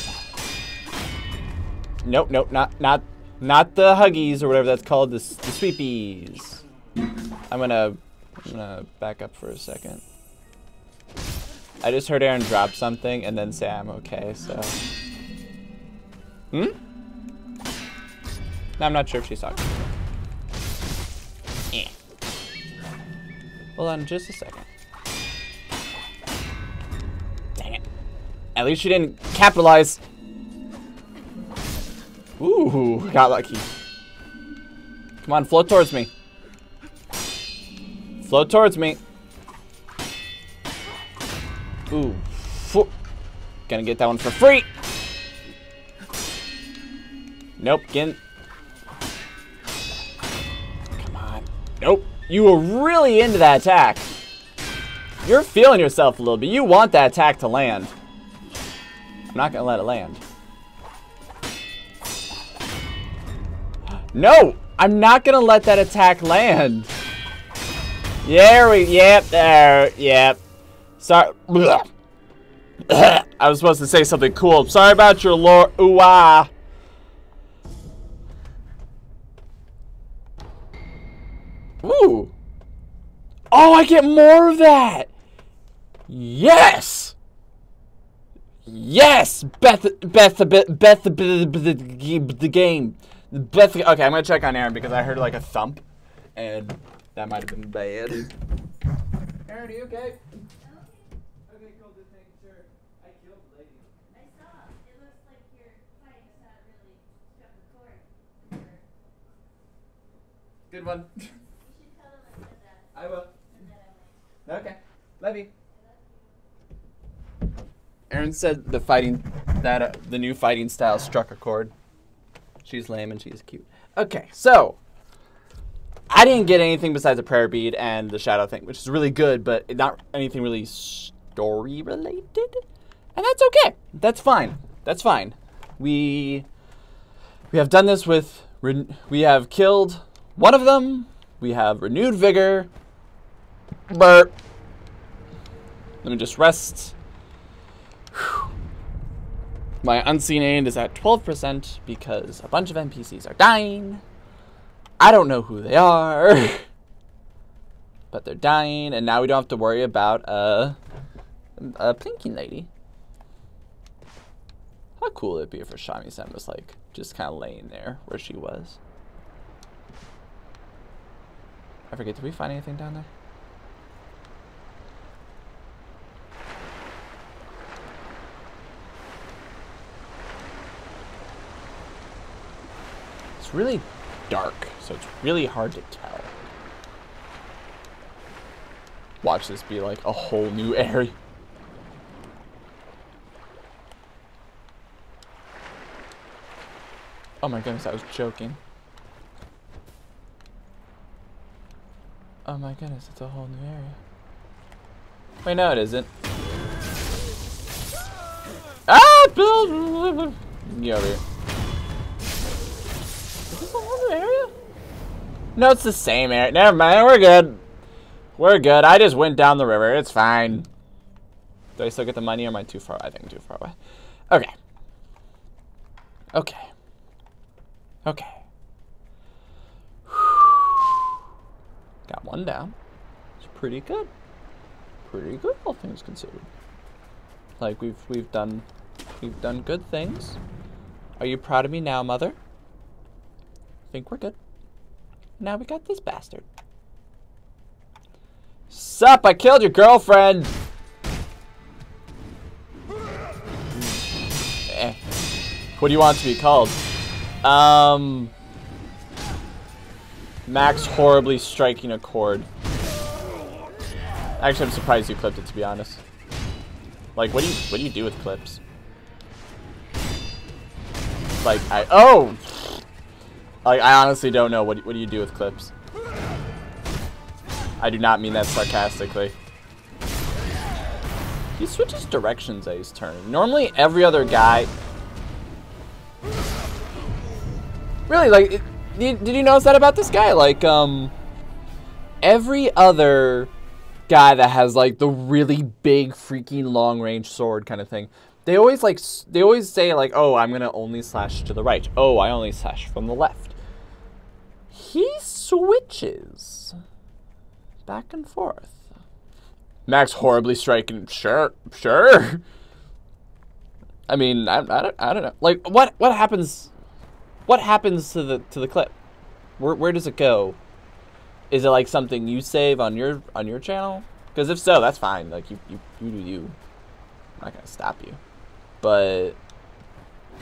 Nope, nope, not not not the huggies or whatever that's called, the, the sweepies. I'm gonna I'm gonna back up for a second. I just heard Aaron drop something and then say I'm okay, so. Hmm? No, I'm not sure if she's talking. Eh. Hold on just a second. Dang it. At least she didn't capitalize. Ooh, got lucky. Come on, float towards me. Float towards me. Ooh. Gonna get that one for free. Nope, again. Come on. Nope. You were really into that attack. You're feeling yourself a little bit. You want that attack to land. I'm not gonna let it land. No! I'm not gonna let that attack land. There we, yep, there, yep. Sorry. I was supposed to say something cool. Sorry about your lore. Ooh ah. Ooh. Oh, I get more of that. Yes. Yes, Beth, Beth, Beth, Beth, the game. Beth. Okay, I'm gonna check on Aaron because I heard like a thump, and that might have been bad. Aaron, are you okay? Okay, cool. Just making sure. I killed the lady. I saw. It looks like your fight is not really struck a chord. Good one. You should tell them I said that. I will. And that I Okay. Love you. Aaron said the fighting that uh, the new fighting style struck a chord. She's lame and she's cute. Okay, so I didn't get anything besides a prayer bead and the shadow thing, which is really good, but not anything really story related. And that's okay. That's fine. That's fine. We we have done this with we have killed one of them. We have renewed vigor. Burp. Let me just rest. Whew. My unseen aid is at 12% because a bunch of NPCs are dying. I don't know who they are. but they're dying, and now we don't have to worry about a, a pinky lady. How cool it'd be if Rashami Sen was like just kind of laying there where she was? I forget, did we find anything down there? It's really dark, so it's really hard to tell. Watch this be like a whole new area. Oh my goodness, I was joking. Oh my goodness, it's a whole new area. Wait, no, it isn't. Ah! Get over here. Is this a whole new area? No, it's the same area. Never mind, we're good. We're good. I just went down the river. It's fine. Do I still get the money or am I too far? I think I'm too far away. Okay. Okay. Okay. Got one down. It's pretty good. Pretty good, all things considered. Like we've we've done we've done good things. Are you proud of me now, mother? I Think we're good. Now we got this bastard. Sup, I killed your girlfriend! Eh. What do you want to be called? Um... Max horribly striking a chord. Actually, I'm surprised you clipped it, to be honest. Like, what do you what do you do with clips? Like, I oh, like I honestly don't know what what do you do with clips. I do not mean that sarcastically. He switches directions at his turn. Normally, every other guy. Really, like, did, you notice that about this guy? Like, um, every other guy that has like the really big, freaking long range sword kind of thing, they always like they always say like, "Oh, I'm gonna only slash to the right. Oh, I only slash from the left." He switches back and forth. Max horribly striking. Sure, sure. I mean, I, I, don't, I don't know. Like, what what happens? What happens to the to the clip? Where where does it go? Is it like something you save on your on your channel? Because if so, that's fine. Like you you, you do you. I'm not gonna stop you. But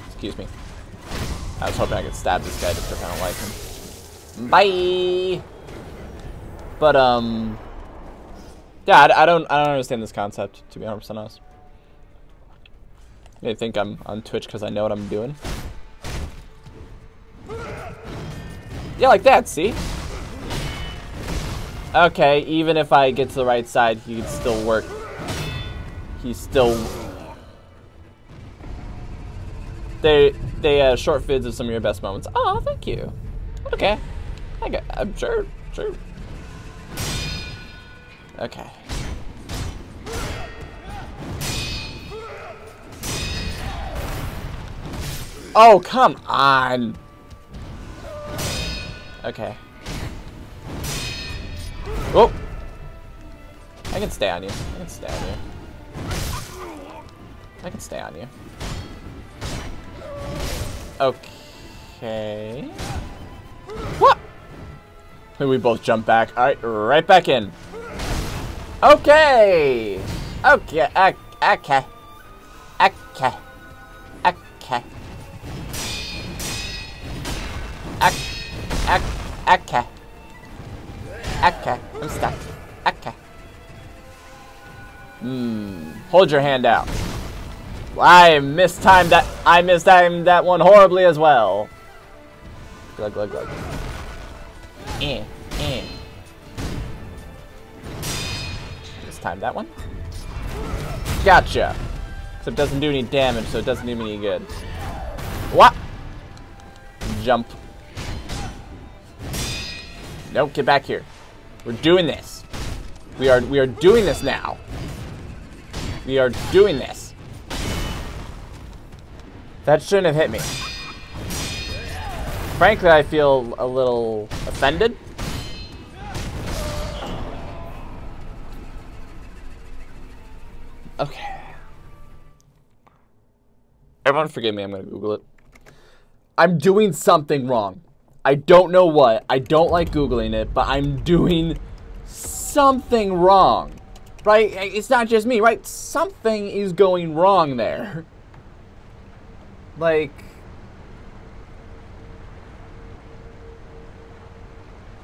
excuse me. I was hoping I could stab this guy just because I don't like him. Bye. But um, yeah, I, I don't I don't understand this concept to be 100 percent honest. They think I'm on Twitch because I know what I'm doing. Yeah, like that. See. Okay, even if I get to the right side, he can still work. He's still... They, they uh, short vids of some of your best moments. Oh, thank you. Okay. I got, I'm sure, sure. Okay. Oh, come on. Okay. Oh! I can stay on you. I can stay on you. I can stay on you. Okay. What? We both jump back. Alright, right back in. Okay! Okay, okay, okay. Okay. Okay. Okay. Okay. I'm stuck. Okay. Hmm. Hold your hand out. I mistimed that. I mistimed that one horribly as well. Glug glug glug. Eh. Eh. Mistimed that one. Gotcha. Except it doesn't do any damage, so it doesn't do me any good. What? Jump. Nope, get back here. We're doing this. We are we are doing this now. We are doing this. That shouldn't have hit me. Frankly, I feel a little offended. Okay. Everyone forgive me, I'm gonna Google it. I'm doing something wrong. I don't know what. I don't like Googling it, but I'm doing something wrong. Right? It's not just me, right? Something is going wrong there. Like...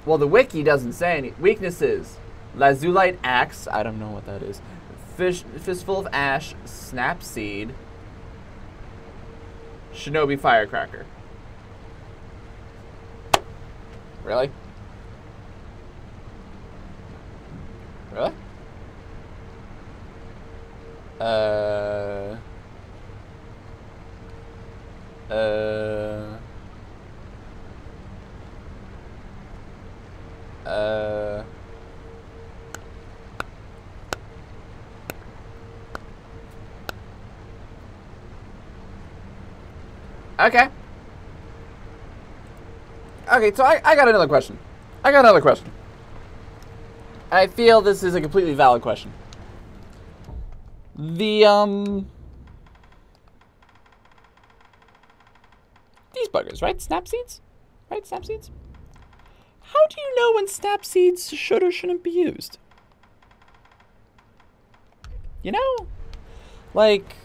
Well, the wiki doesn't say any. Weaknesses. Lazulite Axe. I don't know what that is. Fish, Fistful of Ash. Snapseed. Shinobi Firecracker. Really? Really? Uh. Uh. Uh. Okay. Okay, so I, I got another question. I got another question. I feel this is a completely valid question. The, um... These buggers, right? Snap seeds? Right, snap seeds? How do you know when snap seeds should or shouldn't be used? You know? Like...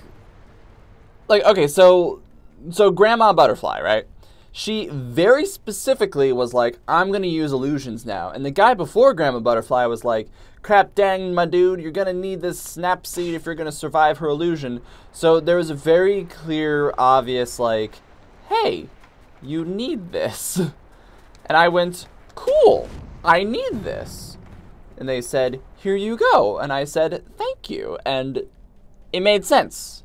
Like, okay, so... So, Grandma Butterfly, right? She very specifically was like, I'm going to use illusions now. And the guy before Grandma Butterfly was like, crap dang, my dude, you're going to need this snap seed if you're going to survive her illusion. So there was a very clear, obvious, like, hey, you need this. And I went, cool, I need this. And they said, here you go. And I said, thank you. And it made sense.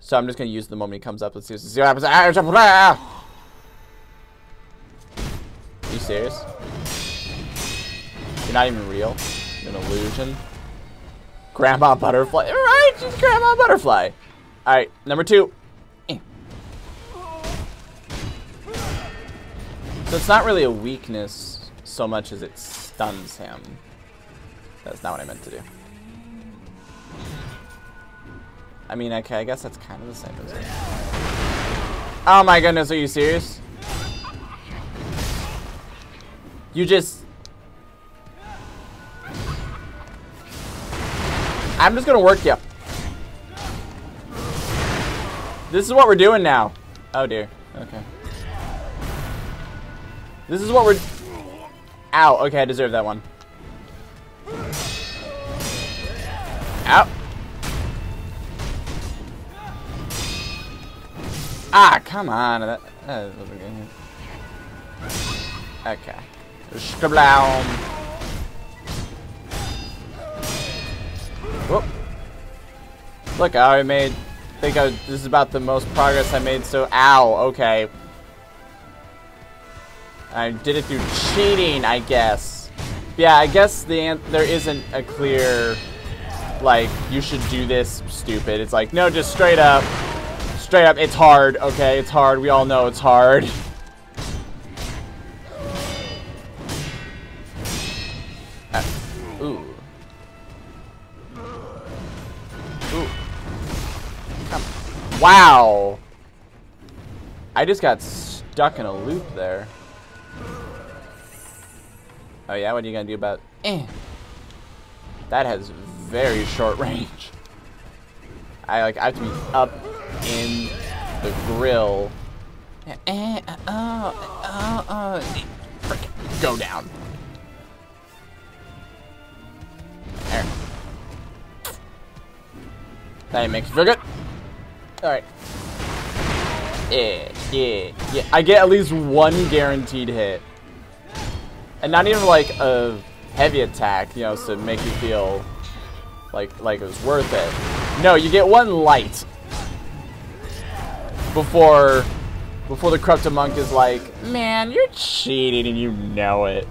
So I'm just going to use the moment he comes up. Let's see what happens. Ah, ah, ah, Are you serious? You're not even real? You're an illusion? Grandma Butterfly. Right, she's Grandma Butterfly. Alright, number two. Eh. So it's not really a weakness so much as it stuns him. That's not what I meant to do. I mean, okay, I guess that's kind of the same as it. Oh my goodness, are you serious? You just... I'm just gonna work you. This is what we're doing now. Oh dear. Okay. This is what we're... Ow. Okay, I deserve that one. Ow. Ah, come on. That, that Okay. Stablown. Whoop. Look, I already made... I think I, this is about the most progress I made, so... Ow, okay. I did it through cheating, I guess. Yeah, I guess the there isn't a clear, like, you should do this, stupid. It's like, no, just straight up. Straight up, it's hard, okay? It's hard. We all know it's hard. Wow. I just got stuck in a loop there. Oh yeah, what are you gonna do about? Eh. That has very short range. I like I have to be up in the grill. Eh, uh, uh, uh, go down. There. That makes feel good. Alright. Yeah, yeah, yeah. I get at least one guaranteed hit. And not even like a heavy attack, you know, to make you feel like like it was worth it. No, you get one light before before the corrupted monk is like, man, you're cheating and you know it.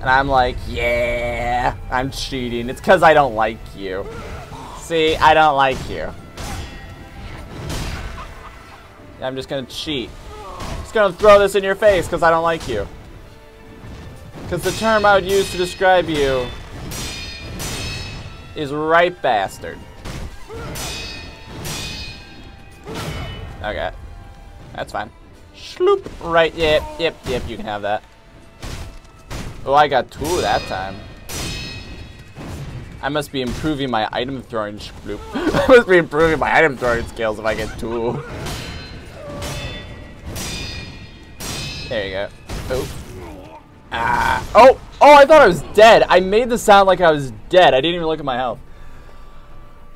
And I'm like, yeah, I'm cheating. It's because I don't like you. See, I don't like you. I'm just gonna cheat. Just gonna throw this in your face because I don't like you. Because the term I would use to describe you is right bastard. Okay. That's fine. Schloop. Right, yep, yep, yep, you can have that. Oh, I got two that time. I must be improving my item throwing schloop. I must be improving my item throwing skills if I get two. There you go. Oh. Ah. Oh! Oh, I thought I was dead. I made the sound like I was dead. I didn't even look at my health.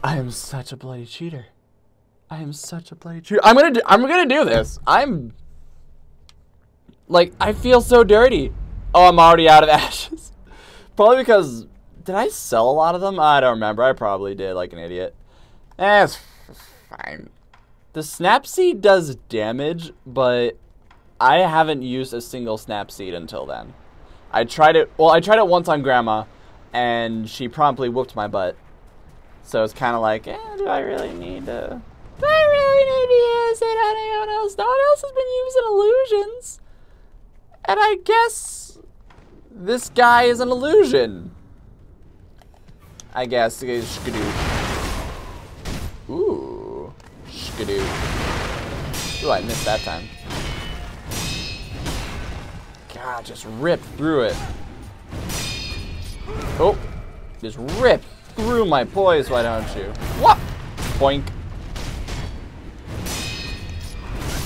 I am such a bloody cheater. I am such a bloody cheater. I'm gonna do, I'm gonna do this. I'm like I feel so dirty. Oh, I'm already out of ashes. Probably because did I sell a lot of them? I don't remember. I probably did, like an idiot. Eh, it's fine. The Snapseed does damage, but I haven't used a single snap seed until then. I tried it. Well, I tried it once on Grandma, and she promptly whooped my butt. So it's kind of like, eh, do I really need to? Do I really need to use it? on Anyone else? No one else has been using illusions. And I guess this guy is an illusion. I guess. Skadoo. Ooh. Skadoo. Ooh, I missed that time. God, just rip through it. Oh. Just rip through my poise, why don't you? What? Boink.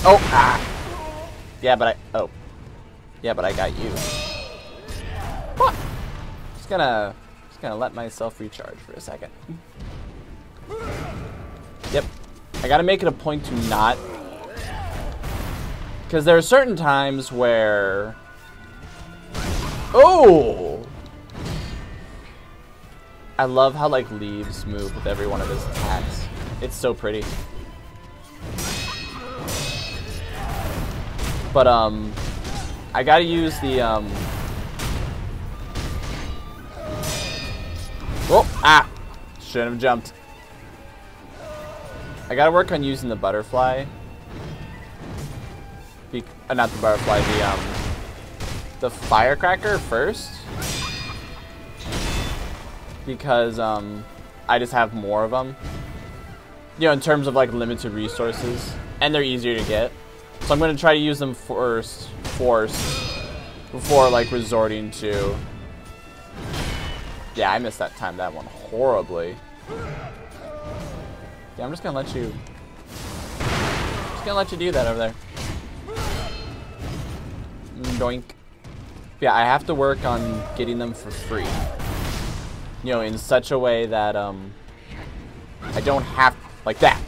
Oh, ah. Yeah, but I, oh. Yeah, but I got you. What? Just gonna, just gonna let myself recharge for a second. Yep. I gotta make it a point to not. Because there are certain times where... Oh! I love how, like, leaves move with every one of his attacks. It's so pretty. But, um, I gotta use the, um... Oh, ah! Shouldn't have jumped. I gotta work on using the butterfly. Be uh, not the butterfly, the, um... The firecracker first. Because, um... I just have more of them. You know, in terms of, like, limited resources. And they're easier to get. So I'm going to try to use them first, forced, before, like, resorting to... Yeah, I missed that time, that one horribly. Yeah, I'm just going to let you... Just going to let you do that over there. Doink. Yeah, I have to work on getting them for free. You know, in such a way that, um... I don't have... Like that.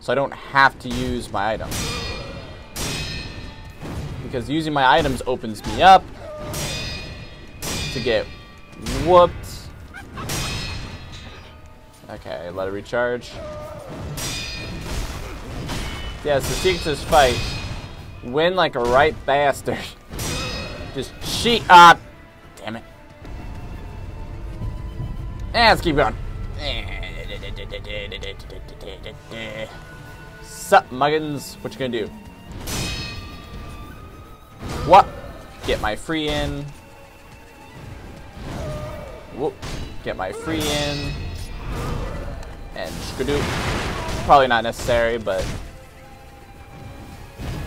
So I don't have to use my items. Because using my items opens me up to get whooped Okay, let it recharge. Yeah, so secret to this fight. Win like a right bastard. Just cheat up. Ah, damn it. And let's keep going. Sup, muggins? What you gonna do? What? Get my free in. Whoop. Get my free in. And skadoo. Probably not necessary, but.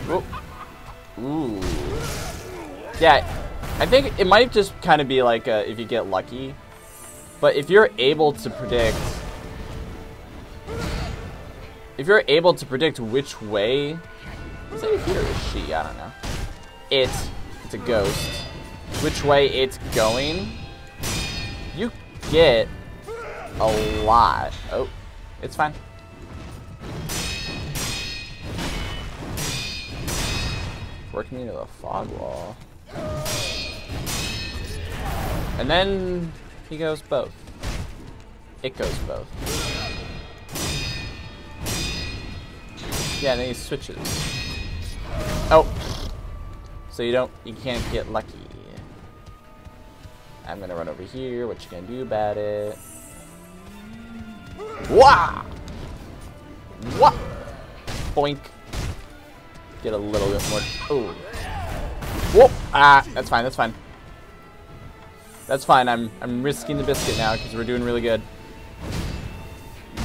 Whoop. Ooh. Yeah, I think it might just kind of be like uh, if you get lucky. But if you're able to predict if you're able to predict which way is he or is she? I don't know. It it's a ghost. Which way it's going, you get a lot. Oh, it's fine. Working into the fog wall. And then he goes both. It goes both. Yeah, and then he switches. Oh. So you don't, you can't get lucky. I'm gonna run over here. What you gonna do about it? Wah! What? Boink. Get a little bit more. Oh. Whoop! Ah, that's fine. That's fine. That's fine. I'm I'm risking the biscuit now because we're doing really good.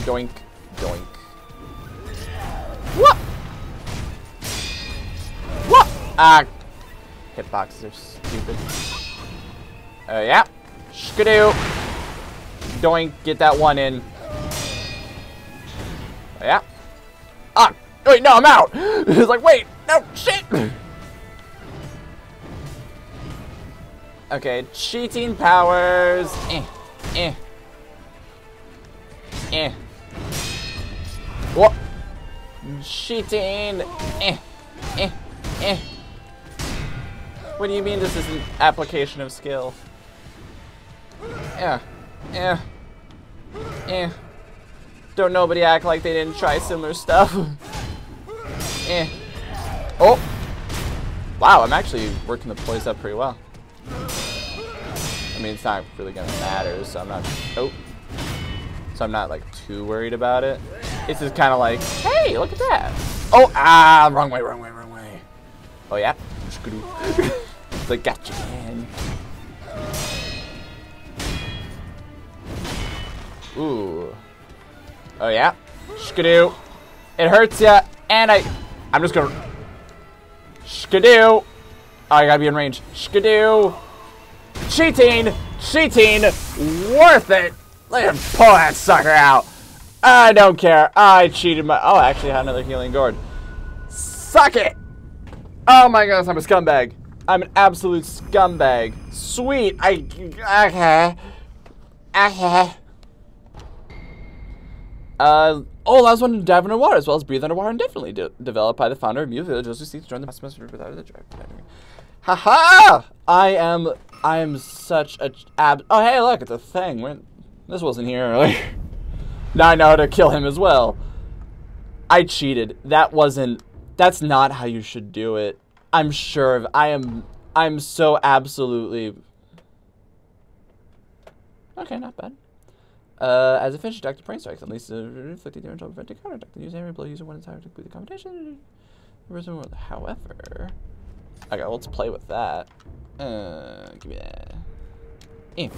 Doink, doink. What? What? Ah, hitboxes are stupid. Uh, yeah. Skidoo. Doink. Get that one in. Yeah. Ah. Wait, no, I'm out. it's like, wait, no, shit. Okay, cheating powers. Eh, eh, eh. What? Cheating. Eh, eh, eh. What do you mean this is an application of skill? Yeah, yeah, yeah. Don't nobody act like they didn't try similar stuff. eh. Oh. Wow, I'm actually working the poise up pretty well. I mean, it's not really gonna matter, so I'm not. Oh, so I'm not like too worried about it. It's just kind of like, hey, look at that. Oh, ah, wrong way, wrong way, wrong way. Oh yeah, like gotcha, man. Ooh. Oh yeah, skidoo. It hurts ya, and I, I'm just gonna skidoo. I gotta be in range. Skidoo. Cheating! Cheating! Worth it! Let him pull that sucker out! I don't care. I cheated my... Oh, I actually had another healing gourd. Suck it! Oh my gosh, I'm a scumbag. I'm an absolute scumbag. Sweet. I... Okay. Okay. Uh... Oh, last one to dive underwater as well as breathe underwater indefinitely. De developed by the founder of Mibu Village, who seeks to join the master without the drive. Haha! I am I am such a ab. Oh, hey, look, it's a thing. This wasn't here earlier. now I know how to kill him as well. I cheated. That wasn't. That's not how you should do it. I'm sure of. I am. I'm so absolutely. Okay, not bad. Uh, as a finish the brain strikes at least inflicting damage on preventing counter attack. The user blow user it's to complete the combination. However, okay, let's play with that. Uh, give me that. Eh.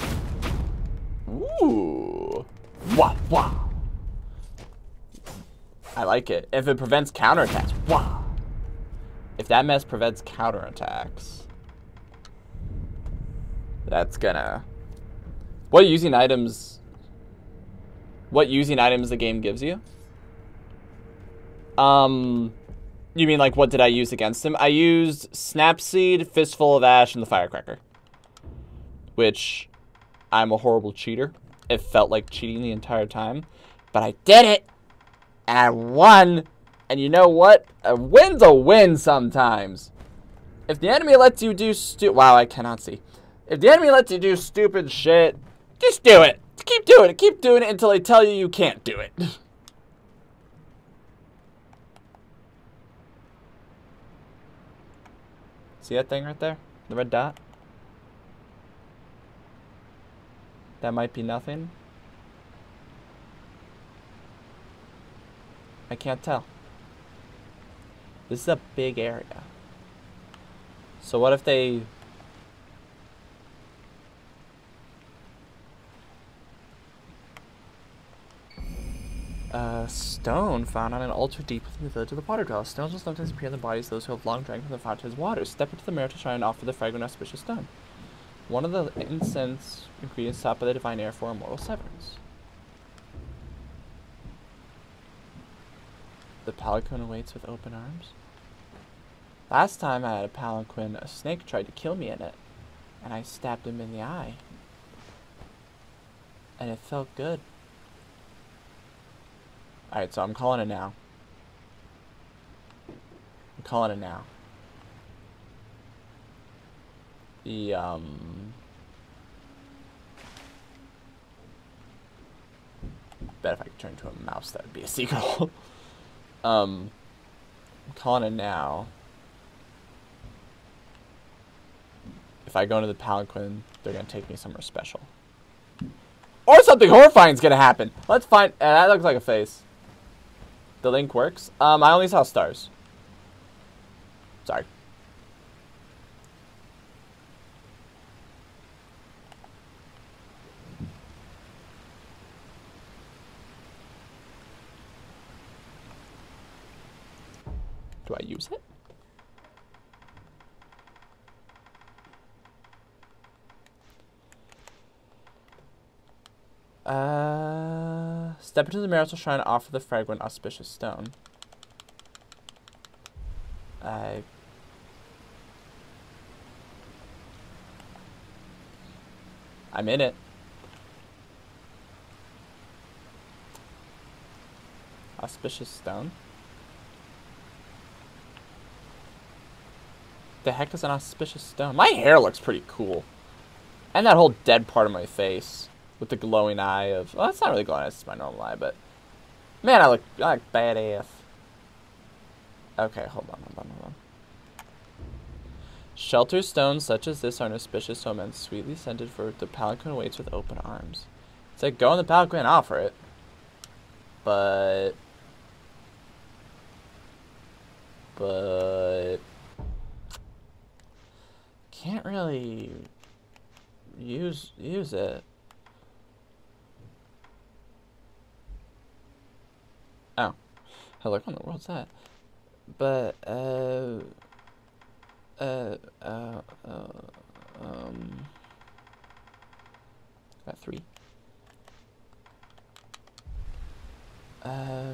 Ooh. Wow, wow. I like it. If it prevents counterattacks. Wow. If that mess prevents counterattacks. That's gonna... What using items... What using items the game gives you? Um... You mean like what did I use against him? I used Snapseed, Fistful of Ash, and the Firecracker. Which I'm a horrible cheater. It felt like cheating the entire time. But I did it! And I won! And you know what? A win's a win sometimes. If the enemy lets you do stu- Wow, I cannot see. If the enemy lets you do stupid shit, just do it. keep doing it. Keep doing it until they tell you you can't do it. See that thing right there? The red dot? That might be nothing. I can't tell. This is a big area. So what if they A stone found on an altar deep within the village of the Water Dwellers. Stones will sometimes appear in the bodies of those who have long drank from the fountain's waters. Step into the mirror to try and offer the fragrant auspicious stone. One of the incense ingredients sought by the divine heir for immortal severance. The palanquin awaits with open arms. Last time I had a palanquin, a snake tried to kill me in it, and I stabbed him in the eye. And it felt good. Alright, so I'm calling it now. I'm calling it now. The, um... Bet if I could turn into a mouse, that would be a seagull. um, I'm calling it now. If I go into the palanquin, they're gonna take me somewhere special. Or something horrifying is gonna happen. Let's find. That looks like a face. The link works. Um, I only saw stars. Sorry. Do I use it? Uh, step into the marital shrine offer the fragrant auspicious stone. I. I'm in it. Auspicious stone. The heck is an auspicious stone? My hair looks pretty cool. And that whole dead part of my face with the glowing eye of. Well, that's not really glowing. It's my normal eye, but man, I look I look badass. Okay, hold on, hold on, hold on. Shelter stones such as this are an auspicious omen, sweetly scented for the palanquin waits with open arms. It's like go in the palanquin offer it, but but can't really use use it. Oh. Hello, what in the world's that? But, uh... Uh, uh, uh, um... Got three. Uh...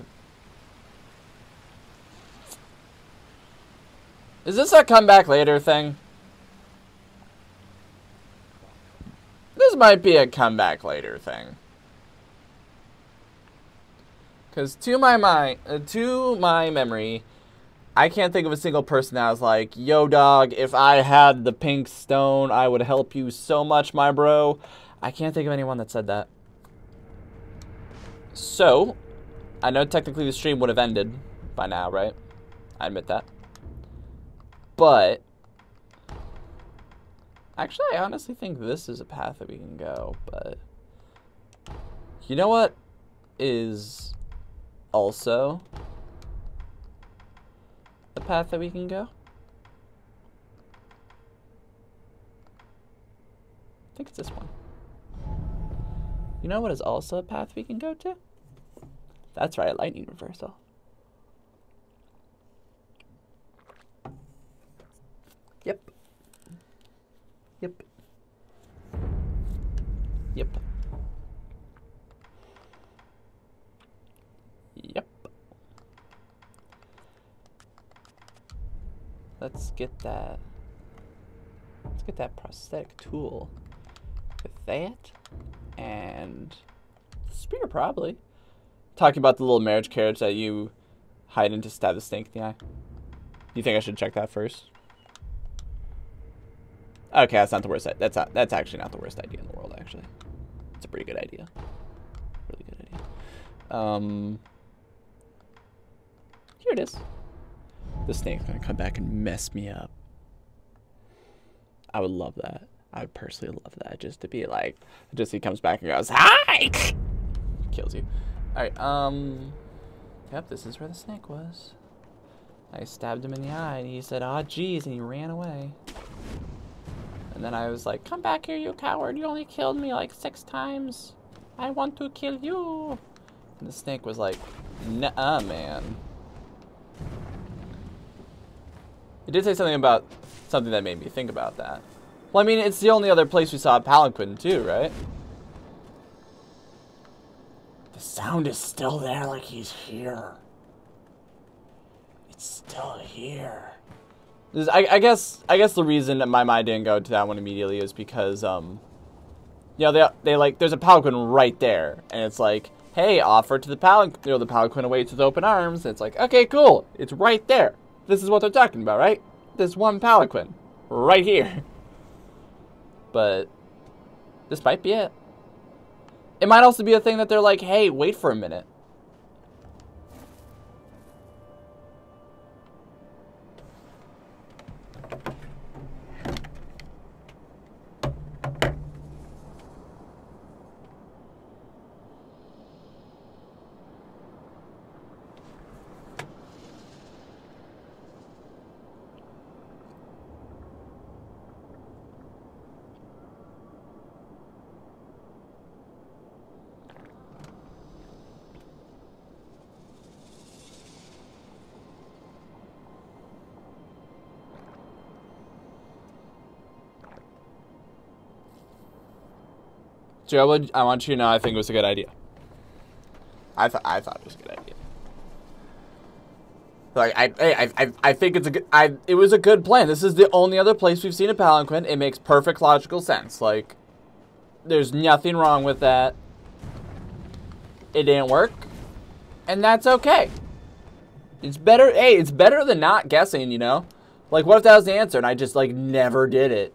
Is this a come back later thing? This might be a come back later thing. Because to my mind, uh, to my memory, I can't think of a single person that was like, "Yo, dog, if I had the pink stone, I would help you so much, my bro." I can't think of anyone that said that. So, I know technically the stream would have ended by now, right? I admit that. But actually, I honestly think this is a path that we can go. But you know what is also the path that we can go? I think it's this one. You know what is also a path we can go to? That's right, lightning reversal. Yep. Yep. Yep. Yep. Let's get that. Let's get that prosthetic tool with that and spear probably. Talking about the little marriage carriage that you hide to stab the snake in the eye. You think I should check that first? Okay, that's not the worst. That's not, that's actually not the worst idea in the world, actually. It's a pretty good idea. Really good idea. Um, here it is. The snake's gonna come back and mess me up. I would love that. I would personally love that. Just to be like, just he comes back and goes, "Hi!" Kills you. All right. Um. Yep. This is where the snake was. I stabbed him in the eye, and he said, "Ah, geez," and he ran away. And then I was like, "Come back here, you coward! You only killed me like six times. I want to kill you." And the snake was like, "Nah, man." It did say something about something that made me think about that. Well, I mean, it's the only other place we saw a palanquin too, right? The sound is still there, like he's here. It's still here. I, I guess I guess the reason that my mind didn't go to that one immediately is because um, you know they they like there's a palanquin right there, and it's like, hey, offer to the palanquin. You know, the palanquin awaits with open arms. And it's like, okay, cool, it's right there. This is what they're talking about, right? This one palanquin, right here. But this might be it. It might also be a thing that they're like, hey, wait for a minute. Joe, I want you to know I think it was a good idea. I thought I thought it was a good idea. Like I, I, I, I think it's a good. I, it was a good plan. This is the only other place we've seen a palanquin. It makes perfect logical sense. Like, there's nothing wrong with that. It didn't work, and that's okay. It's better. Hey, it's better than not guessing. You know, like what if that was the answer and I just like never did it?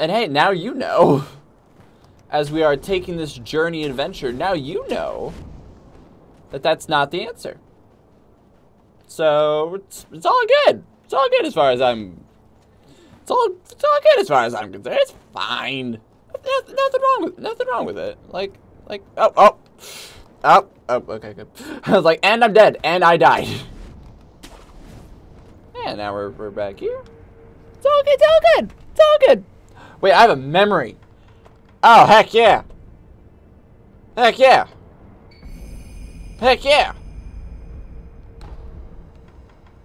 And hey, now you know. As we are taking this journey adventure, now you know that that's not the answer. So it's, it's all good. It's all good as far as I'm. It's all it's all good as far as I'm concerned. It's fine. Nothing, nothing wrong with nothing wrong with it. Like like oh oh oh oh okay good. I was like and I'm dead and I died. And now we're we're back here. It's all good. It's all good. It's all good. Wait, I have a memory. Oh, heck yeah. Heck yeah. Heck yeah.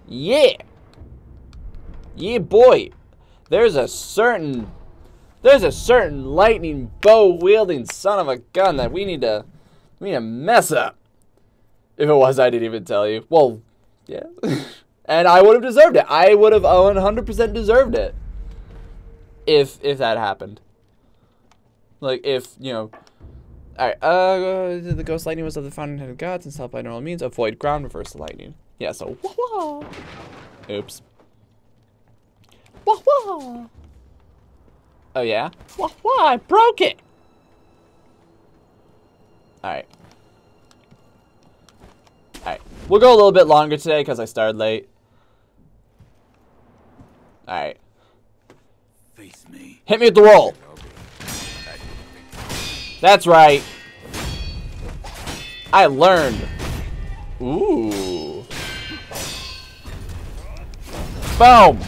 Yeah. Yeah, boy. There's a certain there's a certain lightning bow wielding son of a gun that we need to we need to mess up. If it was, I didn't even tell you. Well, yeah. and I would have deserved it. I would have 100% deserved it if if that happened. Like if you know, all right. Uh, the ghost lightning was of the fountainhead of gods and self by normal means. Avoid ground reverse lightning. Yeah. So wah wah. Oops. Wah wah. Oh yeah. Wah wah. I broke it. All right. All right. We'll go a little bit longer today because I started late. All right. Hit me with the roll. That's right. I learned. Ooh. Boom.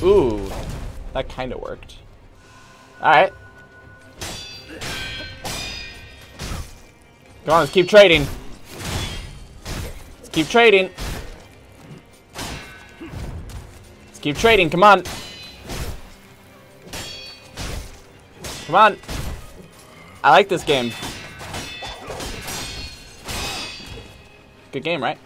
Ooh. That kind of worked. Alright. Come on, let's keep trading. Let's keep trading. Let's keep trading, come on. Come on. I like this game. Good game, right?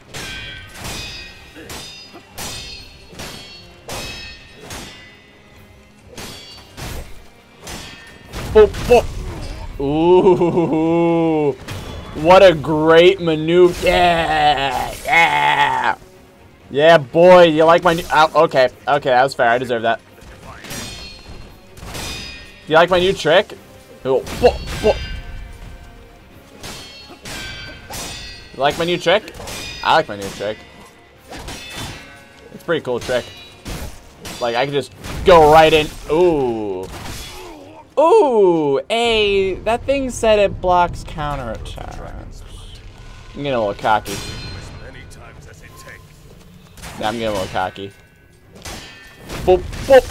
Boop, boop. Ooh. What a great maneuver. Yeah. Yeah. Yeah, boy. You like my new... Oh, okay. Okay, that was fair. I deserve that. you like my new trick? You like my new trick? I like my new trick. It's a pretty cool trick. Like, I can just go right in. Ooh. Ooh, a that thing said it blocks counterattacks. I'm getting a little cocky. Yeah, I'm getting a little cocky. Boop, boop.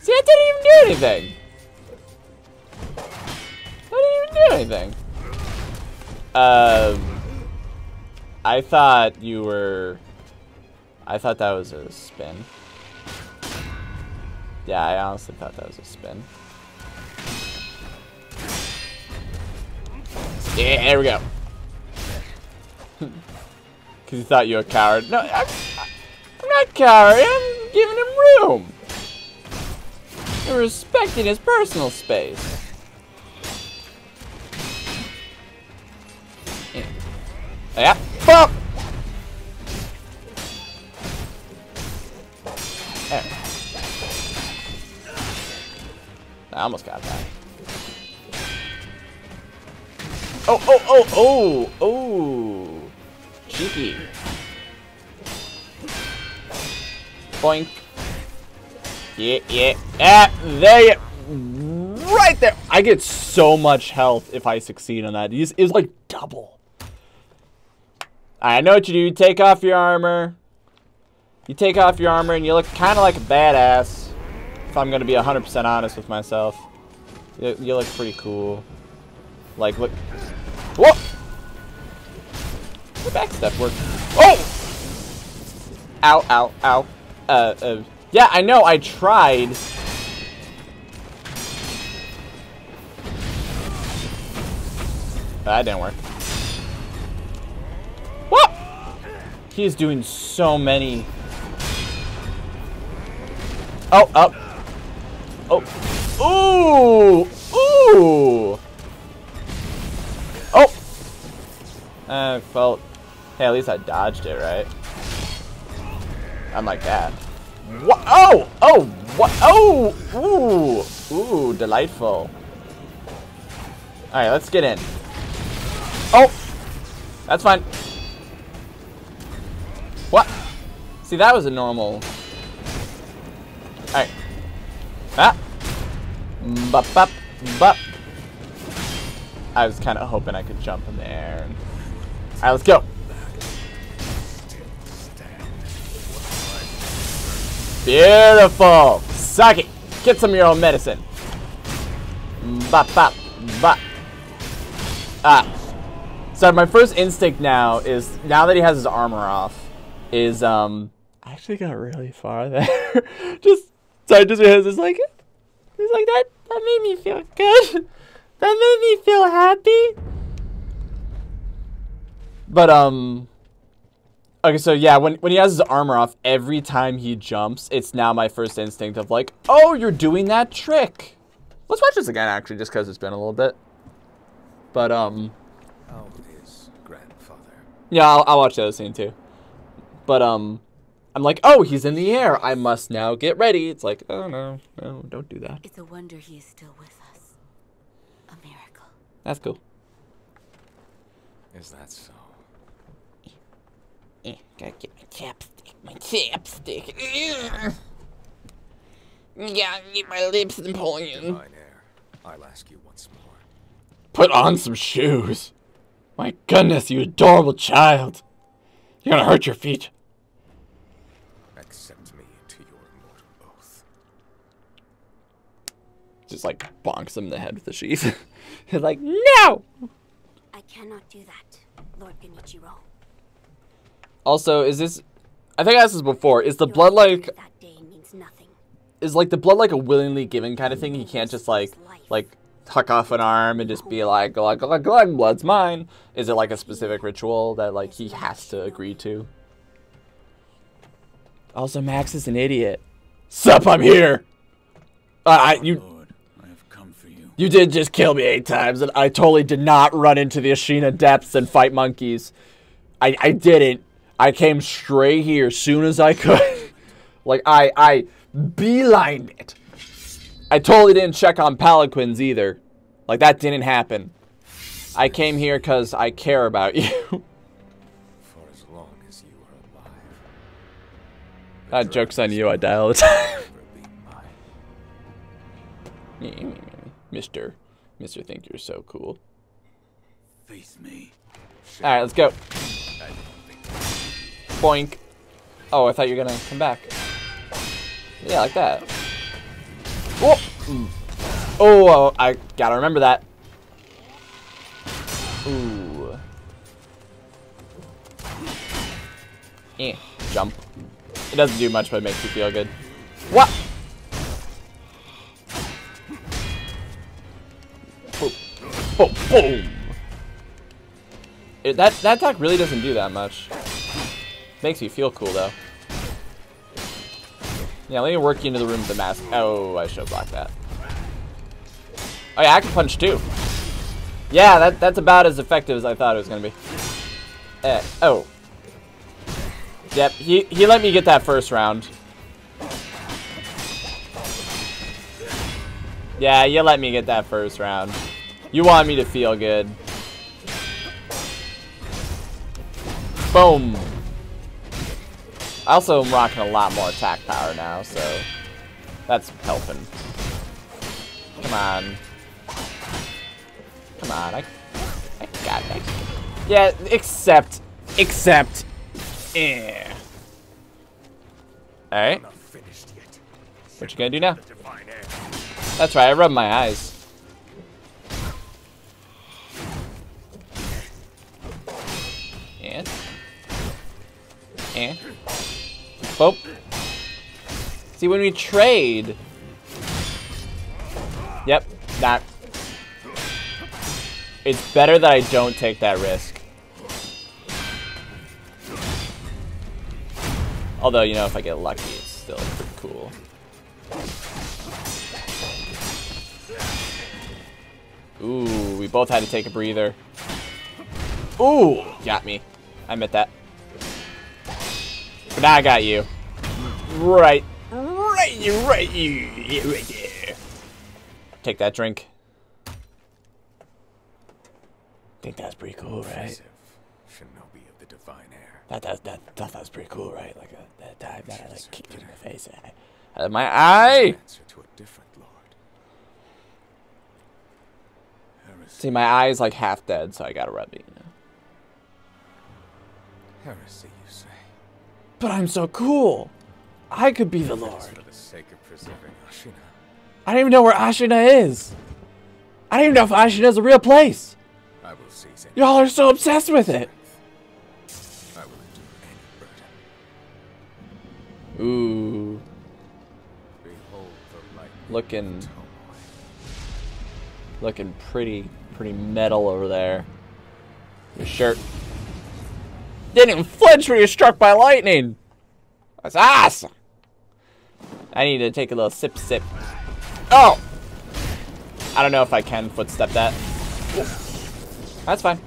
See, I didn't even do anything. I didn't even do anything. Um, I thought you were. I thought that was a spin. Yeah, I honestly thought that was a spin. Yeah, there we go. Because you thought you were a coward. No, I'm, I'm not coward. I'm giving him room. I'm respecting his personal space. Yeah. Yeah. Bop! There. I almost got that. Oh, oh, oh, oh, oh. Cheeky. Boink. Yeah, yeah. Ah, there you. Right there. I get so much health if I succeed on that. It's, it's like double. I know what you do. You take off your armor. You take off your armor and you look kind of like a badass. If I'm going to be 100% honest with myself. You, you look pretty cool. Like, look. Whoa! The back step work. Oh! Ow, ow, ow. Uh, uh, yeah, I know, I tried. That didn't work. What? He is doing so many. Oh, up. Oh. Ooh! Ooh! Oh! I felt... Hey, at least I dodged it, right? I'm like that. What? Oh! Oh! What? Oh! Ooh! Ooh, delightful. Alright, let's get in. Oh! That's fine. What? See, that was a normal... Alright. Ah! Bop, bop, bop. I was kind of hoping I could jump in the air. Alright, let's go. Beautiful. Suck it. Get some of your own medicine. Bop, bop, bop. Ah. So my first instinct now is, now that he has his armor off, is, um, I actually got really far there. just, so I just because it's like, it's like that, that made me feel good. That made me feel happy. But um Okay, so yeah, when when he has his armor off, every time he jumps, it's now my first instinct of like, "Oh, you're doing that trick." Let's watch this again actually just cuz it's been a little bit. But um How is grandfather? yeah, I'll, I'll watch the other scene too. But um I'm like, "Oh, he's in the air. I must now get ready." It's like, "Oh no. No, don't do that." It's a wonder he is still with us. A miracle. That's cool. Is that so? Eh, gotta get my chapstick. My chapstick. Ugh. Yeah, get my lips and pulling in. Divine heir. I'll ask you once more. Put on some shoes. My goodness, you adorable child. You're gonna hurt your feet. Accept me into your immortal oath. Just like bonks him in the head with the sheath. He's like, no! I cannot do that, Lord Genichiro. Also, is this. I think I asked this before. Is the Your blood like. victory That day means nothing. Is like the blood like a willingly given kind of thing? He can't just like. Like. Tuck off an arm and just be like, glug, glug, glug, blood's mine. Is it like a specific ritual that like he has to agree to? Also, Max is an idiot. Sup, I'm here. Uh, I you Lord, I have come for you. You did just kill me eight times, and I totally did not run into the Ashina depths and fight monkeys. I, I didn't. I came straight here as soon as I could. like, I, I beelined it. I totally didn't check on Palanquins either. Like, that didn't happen. I came here because I care about you. For as long as you are alive. that joke's on you, I die all the time. Never be mine. Mister. Mister think you're so cool. Face me. Alright, let's go. Boink. Oh, I thought you were gonna come back. Yeah, like that. Oh, oh, I gotta remember that. Ooh. Eh, jump. It doesn't do much, but it makes you feel good. What? Boom. Boom. Boom. It, that that attack really doesn't do that much. Makes me feel cool though. Yeah, let me work you into the room with the mask. Oh, I should have blocked that. Oh yeah, I can punch too. Yeah, that that's about as effective as I thought it was gonna be. Eh, oh. Yep, he he let me get that first round. Yeah, you let me get that first round. You want me to feel good. Boom. I also am rocking a lot more attack power now, so that's helping. Come on. Come on, I, I got that. Yeah, except, except, eh. Alright, what you gonna do now? That's right, I rubbed my eyes. And. And. Boop. See, when we trade. Yep, that. It's better that I don't take that risk. Although, you know, if I get lucky, it's still pretty cool. Ooh, we both had to take a breather. Ooh, got me. I meant that. But now I got you. Right. Right, you, right, you, right there. Take that drink. Think that's pretty cool, right? Shinobi of the divine heir. That that that that was pretty cool, right? Like a, that time that I like kicked in the face. I, uh, my eye. To a different lord. See, my eye is like half dead, so I gotta rub it. You know? Heresy? But I'm so cool. I could be the Lord. For the sake of preserving Ashina. I don't even know where Ashina is. I don't even know if Ashina is a real place. I will seize any Y'all are so obsessed with it. I will endure any burden. Ooh, Behold the looking looking pretty pretty metal over there. Your shirt didn't flinch when you're struck by lightning. That's awesome. I need to take a little sip sip. Oh! I don't know if I can footstep that. That's fine.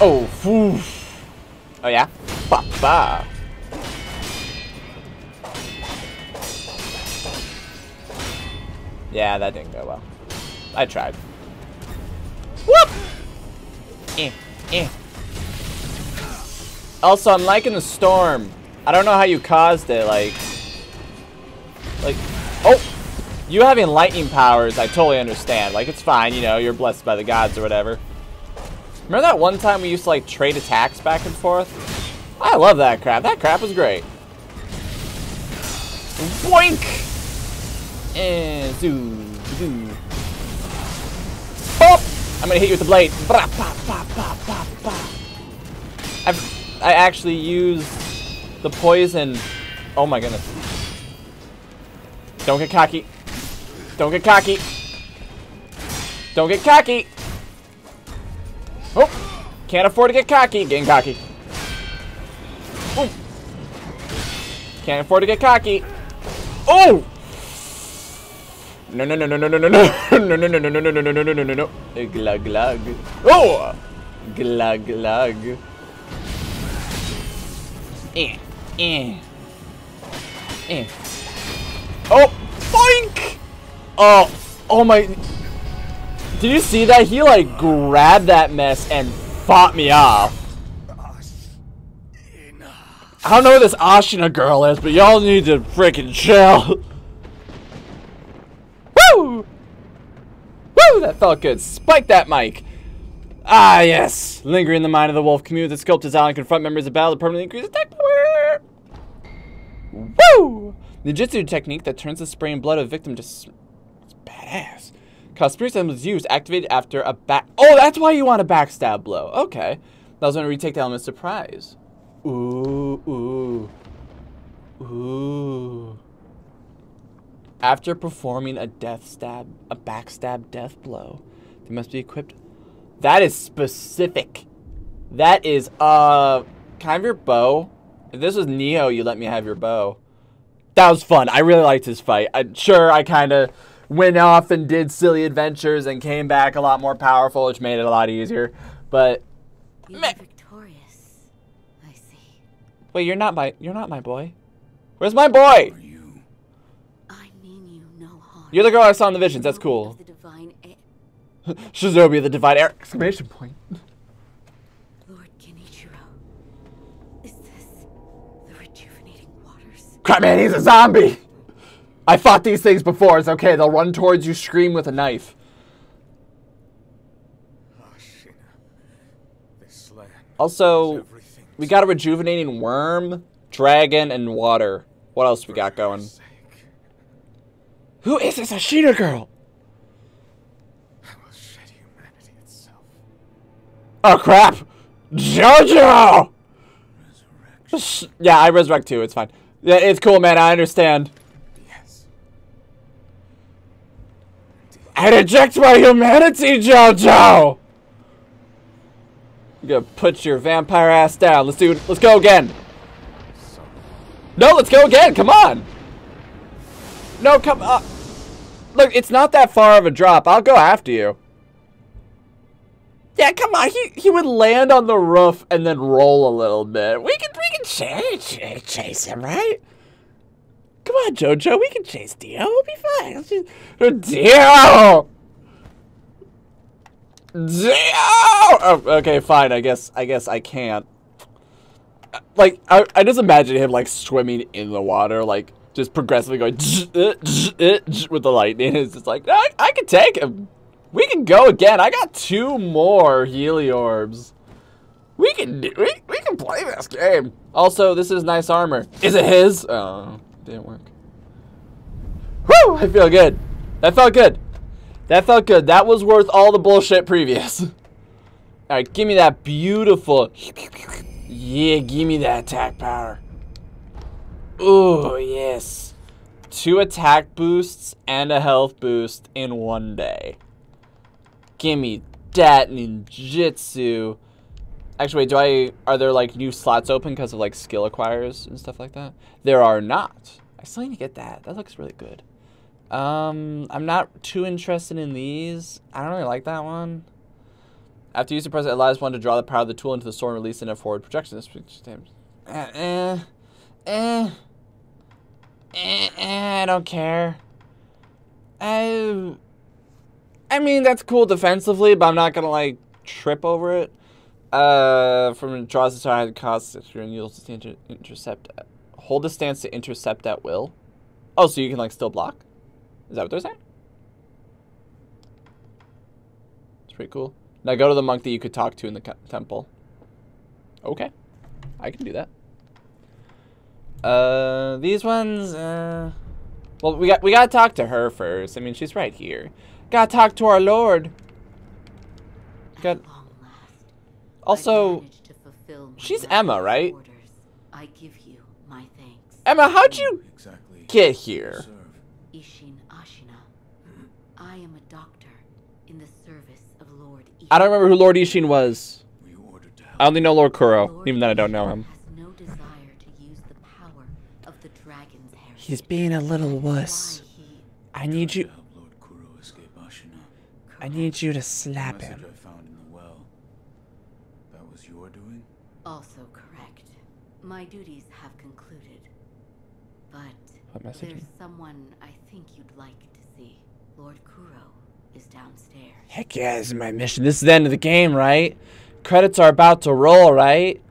Oh. Oh yeah? Ba. Yeah, that didn't go well. I tried. Whoop! Eh, eh. Also, I'm liking the storm. I don't know how you caused it, like... Like... Oh! You having lightning powers, I totally understand. Like, it's fine, you know, you're blessed by the gods or whatever. Remember that one time we used to, like, trade attacks back and forth? I love that crap. That crap was great. Boink! And zoo, zoo. Bop! I'm gonna hit you with the blade. Bra, ba, ba, ba, ba, ba. I've, I actually used the poison. Oh my goodness. Don't get cocky. Don't get cocky. Don't get cocky. Oh, can't afford to get cocky. Getting cocky. Ooh. Can't afford to get cocky. Oh! No no no no no no no no no no no no no no no no no no no no glug glug oh glug glug eh eh eh oh Boink! Oh, oh my. Did you see that? He like grabbed that mess and fought me off. I don't know who this Ashina girl is, but y'all need to freaking chill. Woo! Woo! That felt good. Spike that mic. Ah, yes. Linger in the mind of the wolf community. The sculpt is out and confront members of battle to permanently increase attack power. Woo! Ninjutsu technique that turns the spray and blood of victim to... It's badass. Cause spirit is used, activated after a back... Oh, that's why you want a backstab blow. Okay. That was when we retake the element surprise. Ooh, ooh. Ooh. After performing a death stab, a backstab death blow, they must be equipped. That is specific. That is, uh, can I have your bow? If this was Nioh, you let me have your bow. That was fun. I really liked his fight. I, sure, I kind of went off and did silly adventures and came back a lot more powerful, which made it a lot easier. But You Meh. are victorious. I see. wait, you're not my you're not my boy. Where's my boy? You. I mean you no harm. You're the girl I saw in the visions. That's cool. Of the divine e- Shinobi, the divine heir exclamation point. Lord Genichiro. Is this the rejuvenating waters? Crap, man, he's a zombie. I fought these things before. It's okay. They'll run towards you, scream with a knife. Ashina. This land. Also, we got a rejuvenating worm, dragon, and water. What else we got going? Who is this Ashina girl? I will shed humanity itself. Oh crap! JoJo! Yeah, I resurrect too. It's fine. Yeah, it's cool, man. I understand. Yes. I reject my humanity, JoJo. You gotta put your vampire ass down. Let's do. Let's go again. No, let's go again. Come on. No, come on. Look, it's not that far of a drop. I'll go after you. Yeah, come on. He he would land on the roof and then roll a little bit. We can we can chase chase him, right? Come on, Jojo. We can chase Dio. We'll be fine. Just, uh, Dio. Dio. Oh, okay, fine. I guess I guess I can't like I, I just imagine him like swimming in the water, like just progressively going with the lightning. It's just like I, I can take him. We can go again. I got two more Heliorbs. We can do. We, we can play this game. Also, this is nice armor. Is it his? Oh, didn't work. Whew! I feel good. That felt good. That felt good. That was worth all the bullshit previous. All right, give me that beautiful. Yeah, give me that attack power. Oh, yes. Two attack boosts and a health boost in one day. Give me that ninjutsu. Actually, wait, do I are there like new slots open because of like skill acquires and stuff like that? There are not. I still need to get that. That looks really good. Um, I'm not too interested in these. I don't really like that one. After using present, it allows one to draw the power of the tool into the sword and release it in a forward projection. Eh, eh, eh, eh, eh, I don't care. I, I mean, that's cool defensively, but I'm not gonna like trip over it. Uh, from draws the side cost if you're use to inter- intercept. Hold the stance to intercept at will. Oh, so you can like still block? Is that what they're saying? It's pretty cool. Now go to the monk that you could talk to in the temple. Okay, I can do that. Uh, these ones. Uh, well, we got we gotta talk to her first. I mean, she's right here. Gotta talk to our lord. Got. At long last, I Also, managed to fulfill my she's Emma, right? I give you my thanks. Emma, how'd you mm, Exactly. get here? Ishin Ashina. I am a doctor in the service of Lord Ishin. I don't remember who Lord Ishin was. We ordered to help. I only know Lord Kuro, Lord even then I don't know him. No to use the power of the. He's being a little wuss. he I need you. help Lord Kuro escape Ashina. I need you to slap message him. I found in the well. That was your doing? Also correct. My duties have concluded. But There's someone I think you'd like to see. Lord Kuro is downstairs. Heck yeah, this is my mission. This is the end of the game, right? Credits are about to roll, right?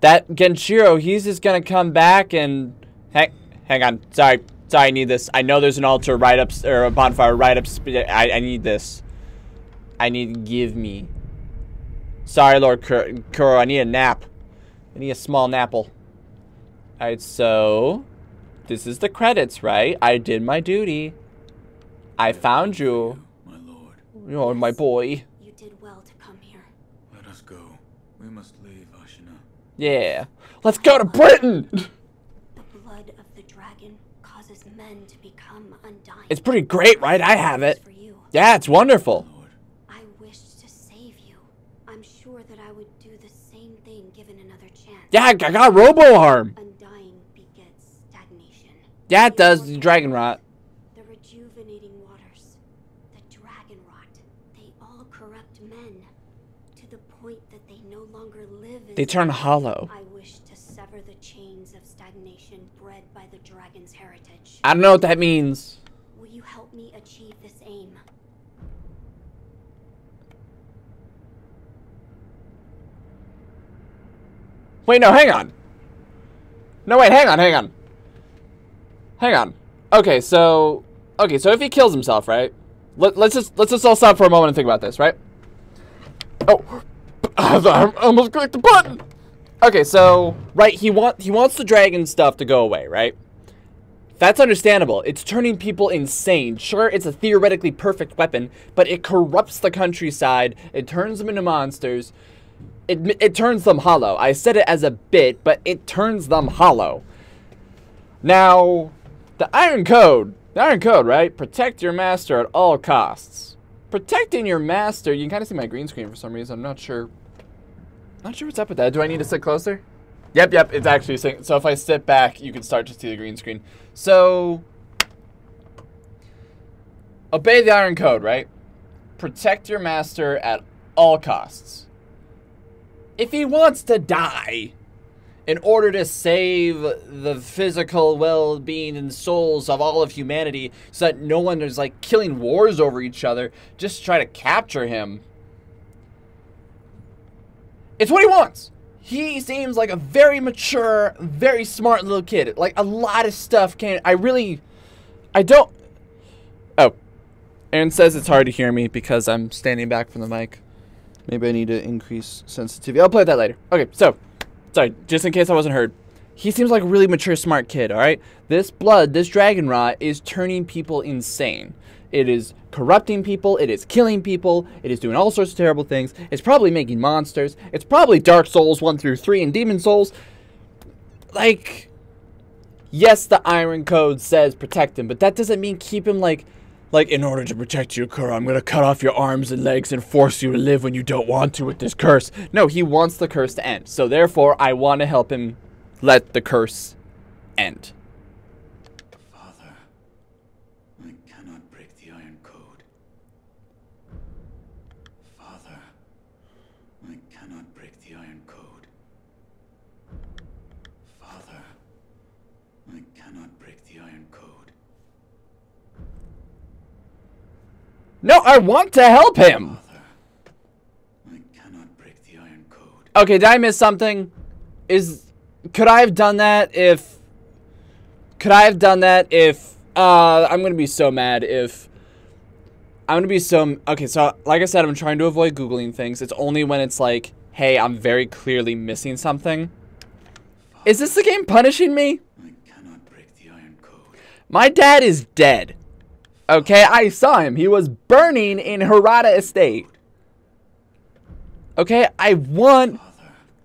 That Genichiro, he's just gonna come back and hang, hang on. Sorry, sorry, I need this. I know there's an altar right up or a bonfire right up. I, I need this. I need give me. Sorry, Lord Kur- Kuro, I need a nap. I need a small napple. Alright, so this is the credits, right? I did my duty. I found you. My lord, You're my boy. You did well to come here. let us go. We must leave Ashina. Yeah. Let's go to Britain! The blood of the dragon causes men to become undying. It's pretty great, right? I have it. For you. Yeah, it's wonderful. Lord, I wished to save you. I'm sure that I would do the same thing given another chance. Yeah, I got Robo Arm. Undying begets stagnation. Yeah, it does. The Dragon Rot. The rejuvenating waters, the dragon rot, they all corrupt men to the point that they no longer live They turn hollow. I wish to sever the chains of stagnation bred by the dragon's heritage. I don't know what that means. Will you help me achieve this aim? Wait, no, hang on. No, wait, hang on, hang on. Hang on. Okay, so okay, so if he kills himself, right? Let, let's just let's just all stop for a moment and think about this, right? Oh, I almost clicked the button. Okay, so right, he want he wants the dragon stuff to go away, right? That's understandable. It's turning people insane. Sure, it's a theoretically perfect weapon, but it corrupts the countryside. It turns them into monsters. It, it turns them hollow. I said it as a bit, but it turns them hollow. Now, the Iron Code. The Iron Code, right? Protect your master at all costs. Protecting your master. You can kind of see my green screen for some reason. I'm not sure. Not sure what's up with that. Do I need to sit closer? Yep, yep. It's actually sync- so. If I sit back, you can start to see the green screen. So, obey the Iron Code, right? Protect your master at all costs. If he wants to die in order to save the physical well-being and souls of all of humanity so that no one is like killing wars over each other just to try to capture him it's what he wants. He seems like a very mature very smart little kid. Like a lot of stuff can i really i don't oh aaron says it's hard to hear me because i'm standing back from the mic maybe i need to increase sensitivity i'll play that later okay so sorry, just in case I wasn't heard. He seems like a really mature, smart kid, alright? This blood, this dragon rot, is turning people insane. It is corrupting people, it is killing people, it is doing all sorts of terrible things. It's probably making monsters. It's probably Dark Souls 1 through 3 and Demon Souls. Like, yes, the Iron Code says protect him, but that doesn't mean keep him like like, in order to protect you, Kura, I'm gonna cut off your arms and legs and force you to live when you don't want to with this curse. No, he wants the curse to end. So therefore, I want to help him let the curse end. Father, I cannot break the Iron Code. Father, I cannot break the Iron Code. Father, I cannot break the Iron Code. No, I want to help him. I cannot break the Iron Code. Okay, did I miss something? Is could I have done that if could I have done that if uh I'm going to be so mad if I'm going to be so okay, so like I said I'm trying to avoid googling things. It's only when it's like, "Hey, I'm very clearly missing something." Is this the game punishing me? I cannot break the Iron Code. My dad is dead. Okay, I saw him. He was burning in Hirata Estate. Okay, I want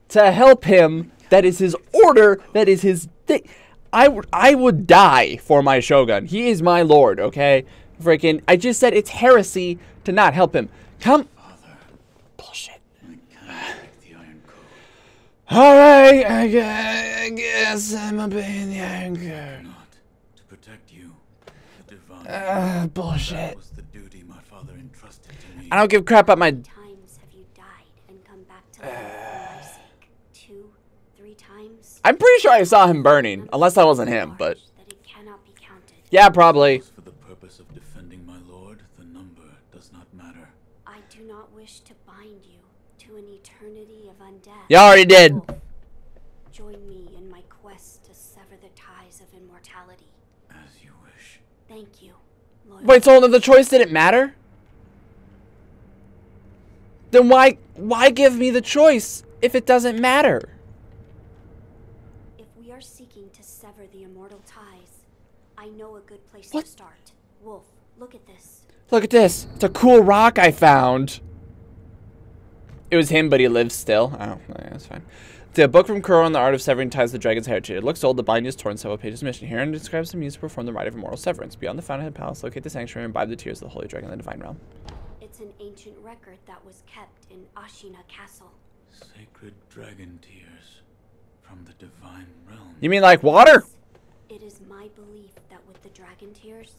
to help him. That is his order. That is his thing. I, I would die for my shogun. He is my lord, okay? Freaking, I just said it's heresy to not help him. Come. Father, Bullshit. Code. Alright, I guess I'm obeying the Iron. Not to protect you, the divine. Ah, bullshit. that was the duty my father entrusted Ah, to me. I don't give crap about my. times have you died and come back to life for my ah. sake? Two, three times? I'm pretty sure I saw him burning. Unless that wasn't him, but. That it cannot be Yeah, probably. For the purpose of defending my lord, the number does not matter. I do not wish to bind you to an eternity of undeath. You already did. Wolf, join me in my quest to sever the ties of immortality. As you wish. Thank you. Loyal Wait, so the choice didn't matter? Then why why give me the choice if it doesn't matter? If we are seeking to sever the immortal ties, I know a good place What? to start. Wolf, look at this. Look at this. It's a cool rock I found. It was him, but he lives still. Oh, yeah, that's fine. It's a book from Kuro on the art of severing ties to the dragon's heritage. It looks old, the binding is torn, several pages mission here, and describes the means to perform the rite of immortal severance. Beyond the Fountainhead Palace, locate the sanctuary and imbibe the tears of the holy dragon in the divine realm. It's an ancient record that was kept in Ashina Castle. Sacred dragon tears from the divine realm. You mean like water? It is my belief that with the dragon tears,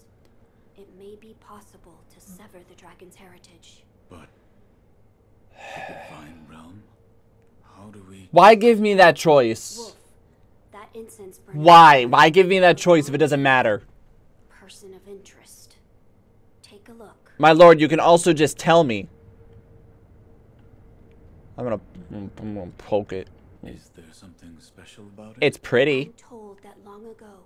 it may be possible to sever the dragon's heritage. But the divine realm? How do we Why give me that choice? Wolf, that incense Why? Why give me that choice if it doesn't matter? person of interest. Take a look. My lord, you can also just tell me. I'm gonna, I'm gonna poke it. is there something special about it? It's pretty. I'm told that long ago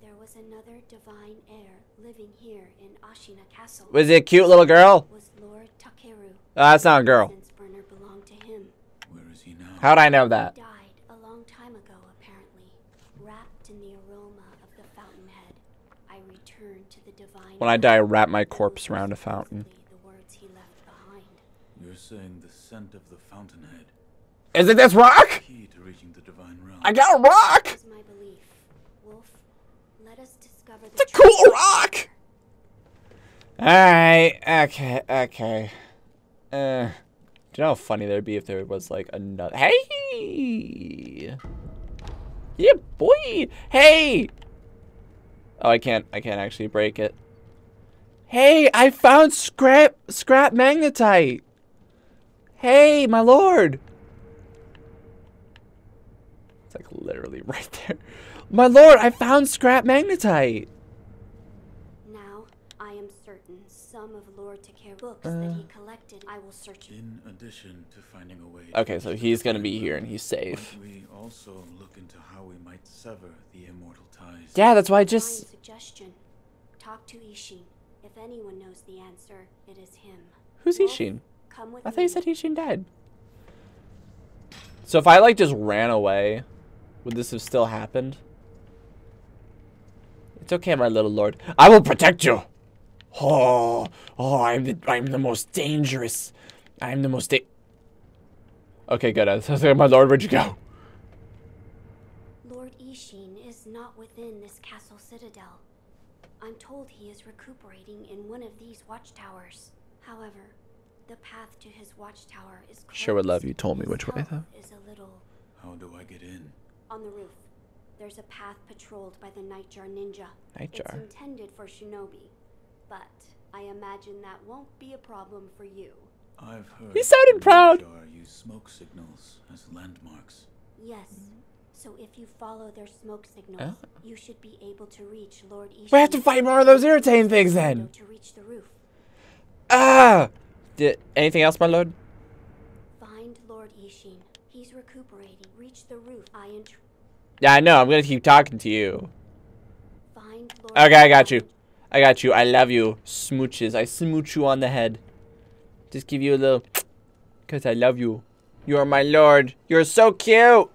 there was another divine heir living here in Ashina Castle. Was it a cute little girl? Was Lord Takeru. Oh, that's not a girl. Incense burner belonged to him. Where is he now? How'd I know that? He died a long time ago, apparently. Wrapped in the aroma of the fountainhead, I returned to the divine. When I die, I wrap my corpse around a fountain. The words he left behind. You're saying the scent of the fountainhead. Is it this rock? To reaching the divine realm. I got a rock! Is my belief. Wolf, let us discover It's a cool rock! Alright, okay, okay. Uh, do you know how funny there'd be if there was like another. Hey! Yeah, boy! Hey! Oh, I can't, I can't actually break it. Hey, I found scrap, scrap magnetite! Hey, my lord! It's like literally right there. My lord, I found scrap magnetite! Now, I am certain some of Lord Takeru's books that Uh. he collected. I will search In addition to finding a way. Okay, so he's gonna be here and he's safe. We also look into how we might sever the immortal ties? Yeah, that's why I just. suggestion. Talk to Ishin. If anyone knows the answer, it is him. Who's Wolf, Ishin? Come with I thought me. you said Ishin died. So if I like just ran away, would this have still happened? It's okay, my little lord. I will protect you. Oh, oh, I'm the, I'm the most dangerous. I'm the most da- Okay, good. I was like, my lord, where'd you go? Lord Ishin is not within this castle citadel. I'm told he is recuperating in one of these watchtowers. However, the path to his watchtower is closed. Sure would love you told me which way, though. Is a little How do I get in? on the roof. There's a path patrolled by the Nightjar Ninja. Nightjar? It's intended for shinobi, but I imagine that won't be a problem for you. I've heard. He sounded proud. Use smoke signals as landmarks. Yes. So if you follow their smoke signals, you should be able to reach Lord Ishin. We have to fight more of those irritating things then. To reach the roof. Ah! Did anything else, my lord? Find Lord Ishin. He's recuperating. Reach the roof. I ent- Yeah, I know. I'm gonna keep talking to you. find Lord Okay, I got you. I got you. I love you. Smooches. I smooch you on the head. Just give you a little. Because I love you. You are my lord. You're so cute.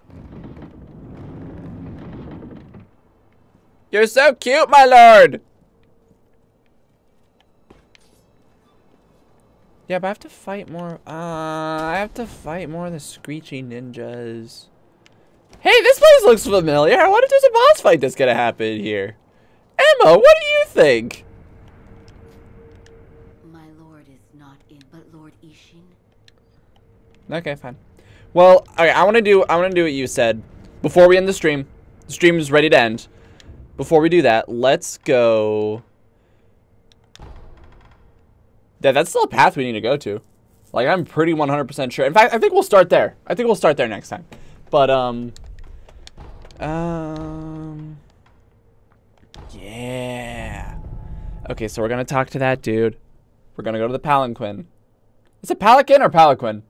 You're so cute, my lord. Yeah, but I have to fight more. Uh, I have to fight more of the screechy ninjas. Hey, this place looks familiar. I wonder if there's a boss fight that's gonna happen here. Emma, what do you think? My lord is not in, but Lord Ishin. Okay, fine. Well, okay, I want to do I want to do what you said before we end the stream. The stream is ready to end. Before we do that, let's go. Yeah, that's still a path we need to go to. Like I'm pretty 100% sure. In fact, I think we'll start there. I think we'll start there next time. But um um yeah. Okay, so we're gonna talk to that dude. We're gonna go to the palanquin. Is it pelican or pelican?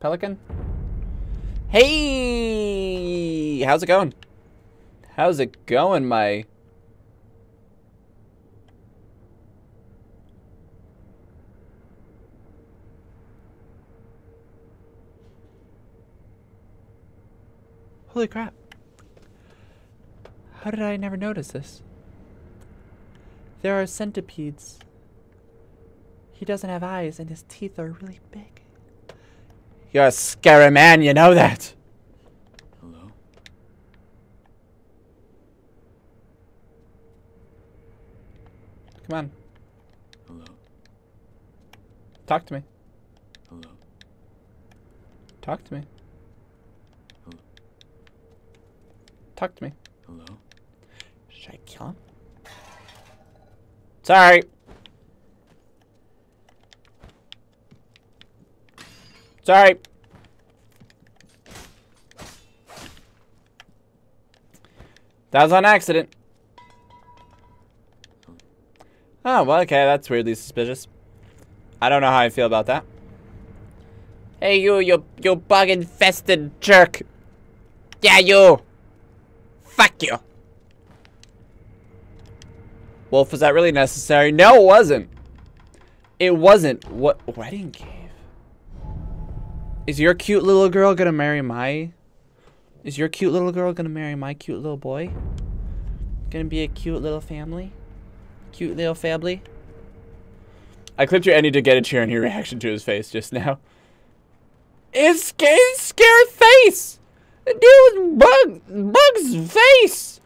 Pelican? Hey! How's it going? How's it going, my... Holy crap. How did I never notice this? There are centipedes. He doesn't have eyes and his teeth are really big. You're a scary man, you know that. Hello? Come on, Hello? talk to me. Hello? Talk to me. Hello? Talk to me. Hello? Should I kill him? Sorry. Sorry. That was on accident. Oh, well, okay, that's weirdly suspicious. I don't know how I feel about that. Hey, you, you, you bug-infested jerk. Yeah, you. Fuck you. Wolf, was that really necessary? No, it wasn't. It wasn't. What? Wedding cave? Is your cute little girl gonna marry my... Is your cute little girl gonna marry my cute little boy? Gonna be a cute little family? Cute little family? I clipped your Andy to get a cheer on your reaction to his face just now. His scared, scared face! The dude was Bug, Bug's face!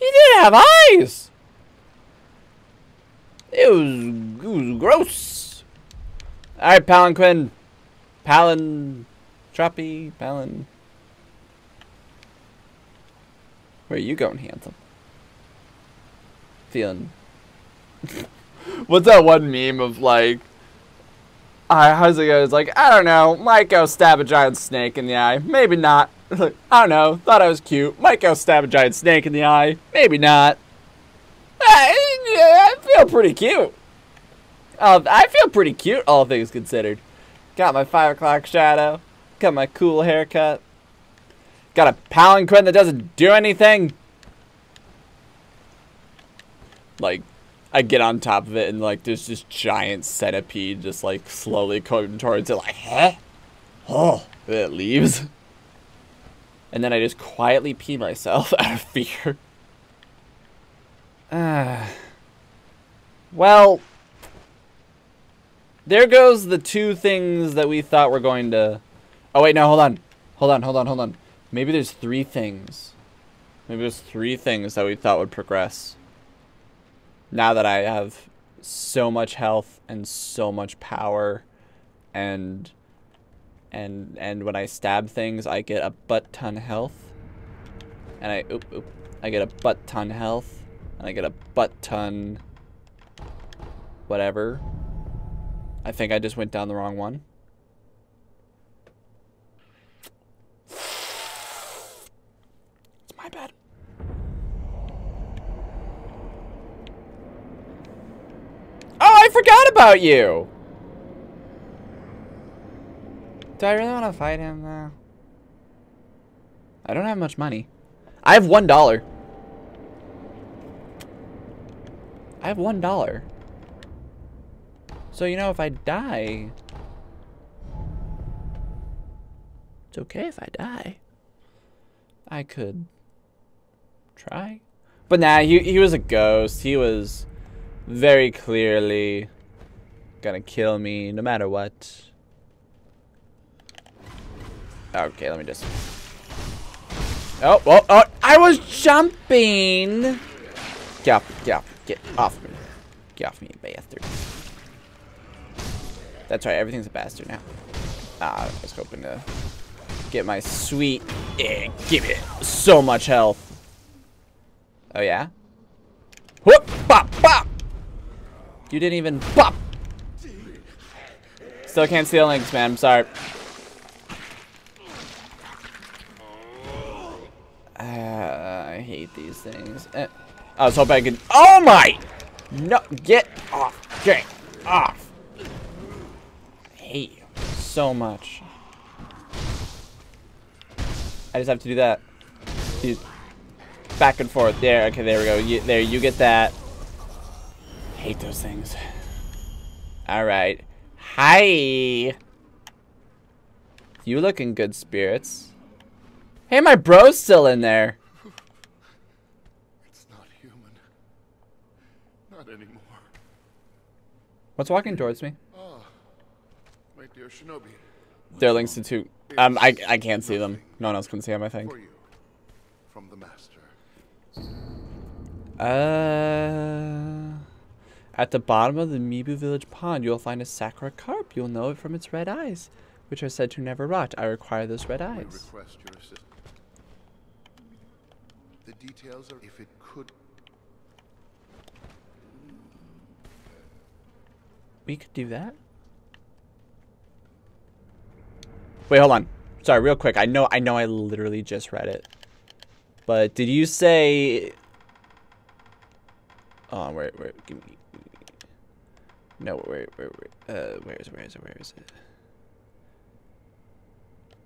He didn't have eyes! It was, it was gross. Alright, Palanquin. Palin. Trappy, Palin. Where are you going, handsome? Feeling. What's that one meme of like. Uh, how's it go? It's like, I don't know. Might go stab a giant snake in the eye. Maybe not. I don't know. Thought I was cute. Might go stab a giant snake in the eye. Maybe not. I, I feel pretty cute. Uh, I feel pretty cute, all things considered. Got my 5 o'clock shadow. Got my cool haircut. Got a palanquin that doesn't do anything. Like, I get on top of it and, like, there's this giant centipede just, like, slowly coming towards it, like, huh? Oh, and it leaves. And then I just quietly pee myself out of fear. Ah. well, there goes the two things that we thought were going to. Oh wait, no, hold on, hold on, hold on, hold on. Maybe there's three things. Maybe there's three things that we thought would progress. Now that I have so much health and so much power, and and and when I stab things, I get a butt ton health. And I oop oop, I get a butt ton health and I get a butt ton whatever. I think I just went down the wrong one. It's my bad. Oh, I forgot about you! Do I really want to fight him though? I don't have much money. I have one dollar. I have one dollar. So, you know, if I die... It's okay if I die. I could... try. But nah, he, he was a ghost. He was very clearly gonna kill me no matter what. Okay, let me just... Oh, oh, oh, I was jumping! Get off, get off. Get off me. Get off me, bastard. That's right, everything's a bastard now. Ah, I was hoping to get my sweet... Eh, give it so much health. Oh, yeah? Whoop! Bop! Bop! You didn't even... Bop! Still can't steal links, man. I'm sorry. Uh, I hate these things. Uh, I was hoping I could. Oh my No, get off. Get off. I hate you so much. I just have to do that. You- Back and forth. There, okay, there we go. You, there, you get that. Hate those things. Alright. Hi. You looking good spirits. Hey, my bro's still in there. It's not human. Not anymore. What's walking towards me? Oh, My dear Shinobi, They're links to two. Um, I, I can't see them. No one else can see them, I think. From the Master. Uh, at the bottom of the Mibu Village pond, you'll find a Sakura carp. You'll know it from its red eyes, which are said to never rot. I require those red eyes. request your assistance. The details are if it could We could do that. Wait, hold on. Sorry, real quick. I know, I know, I literally just read it. But did you say? Oh, wait, wait, give me. No, wait, wait, wait. Uh, where is? Where is it? Where is it?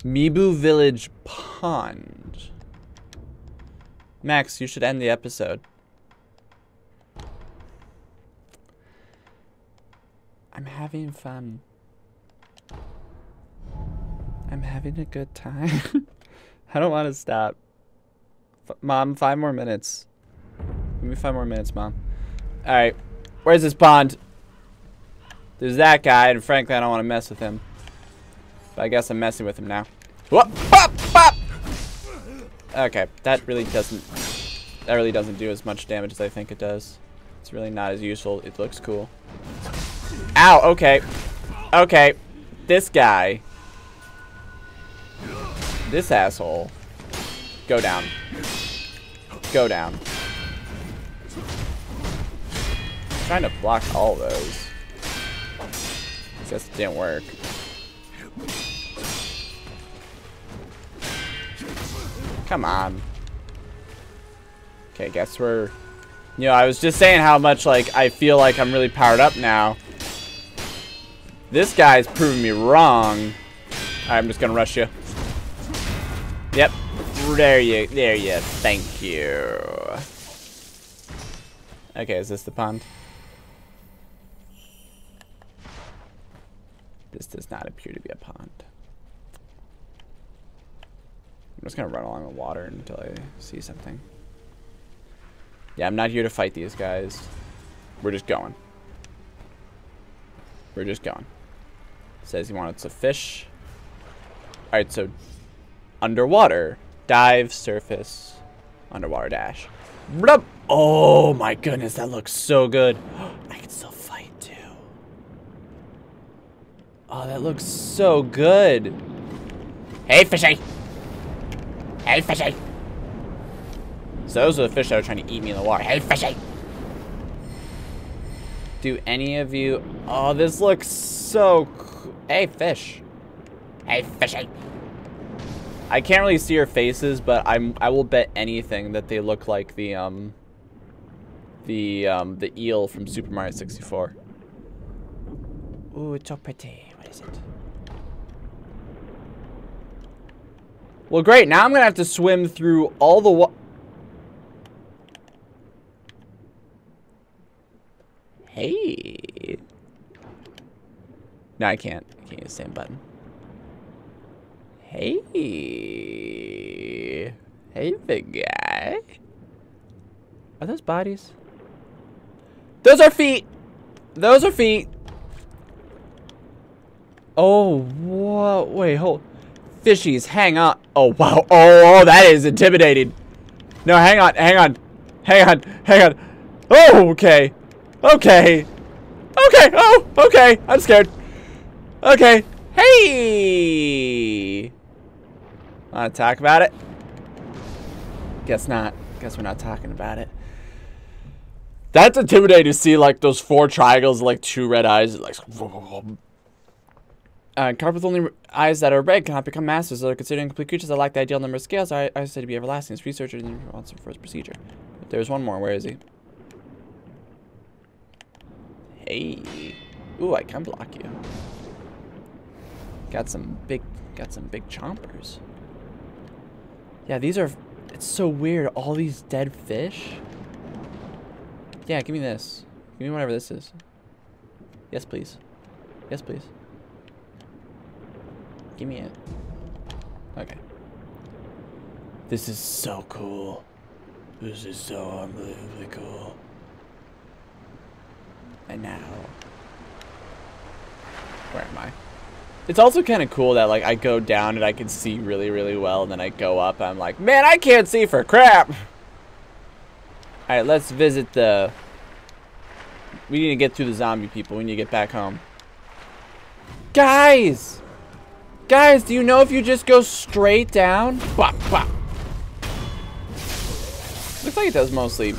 Mibu Village Pond. Max, you should end the episode. I'm having fun. I'm having a good time. I don't want to stop. F- Mom, five more minutes. Give me five more minutes, Mom. Alright. Where's this pond? There's that guy, and frankly, I don't want to mess with him. But I guess I'm messing with him now. Whoop! Pop! Pop! Okay, that really doesn't... That really doesn't do as much damage as I think it does. It's really not as useful. It looks cool. Ow, okay. Okay. This guy. This asshole. Go down. Go down. trying to block all those. Guess it didn't work. Come on. Okay, guess we're... You know, I was just saying how much, like, I feel like I'm really powered up now. This guy's proving me wrong. I'm just gonna rush you. Yep. There you, there you, thank you. Okay, is this the pond? This does not appear to be a pond. I'm just gonna run along the water until I see something. Yeah, I'm not here to fight these guys. We're just going. We're just going. Says he wanted to fish. Alright, so underwater. Dive, surface, underwater dash. Blup. Oh my goodness, that looks so good. I can still fight too. Oh, that looks so good. Hey, fishy. Hey, fishy. So those are the fish that are trying to eat me in the water. Hey, fishy. Do any of you... Oh, this looks so... co- Hey, fish. Hey, fishy. I can't really see your faces, but I'm I will bet anything that they look like the um the um the eel from Super Mario 64. Ooh, it's so pretty. What is it? Well, great. Now I'm gonna have to swim through all the wa- Hey. No, I can't. I can't use the same button. Hey. Hey, big guy. Are those bodies? Those are feet. Those are feet. Oh, whoa. Wait, hold. Fishies, hang on. Oh, wow. Oh, that is intimidating. No, hang on, hang on. Hang on, hang on. Oh, okay. Okay. Okay, oh, okay. I'm scared. Okay. Hey! Want to talk about it? Guess not. Guess we're not talking about it. That's intimidating to see like those four triangles, like two red eyes, like. Uh, carp with only eyes that are red cannot become masters, so they're considered incomplete creatures that lack the ideal number of scales I, are said to be everlasting. As researchers wants for his procedure. But There's one more. Where is he? Hey. Ooh, I can block you. Got some big, got some big chompers. Yeah, these are, it's so weird. All these dead fish. Yeah, give me this. Give me whatever this is. Yes, please. Yes, please. Give me it. Okay. This is so cool. This is so unbelievably cool. And now, where am I? It's also kind of cool that like I go down and I can see really, really well, and then I go up. I'm like, man, I can't see for crap. All right, let's visit the. We need to get through the zombie people. We need to get back home. Guys, guys, do you know if you just go straight down? Bop, bop. Looks like it does mostly.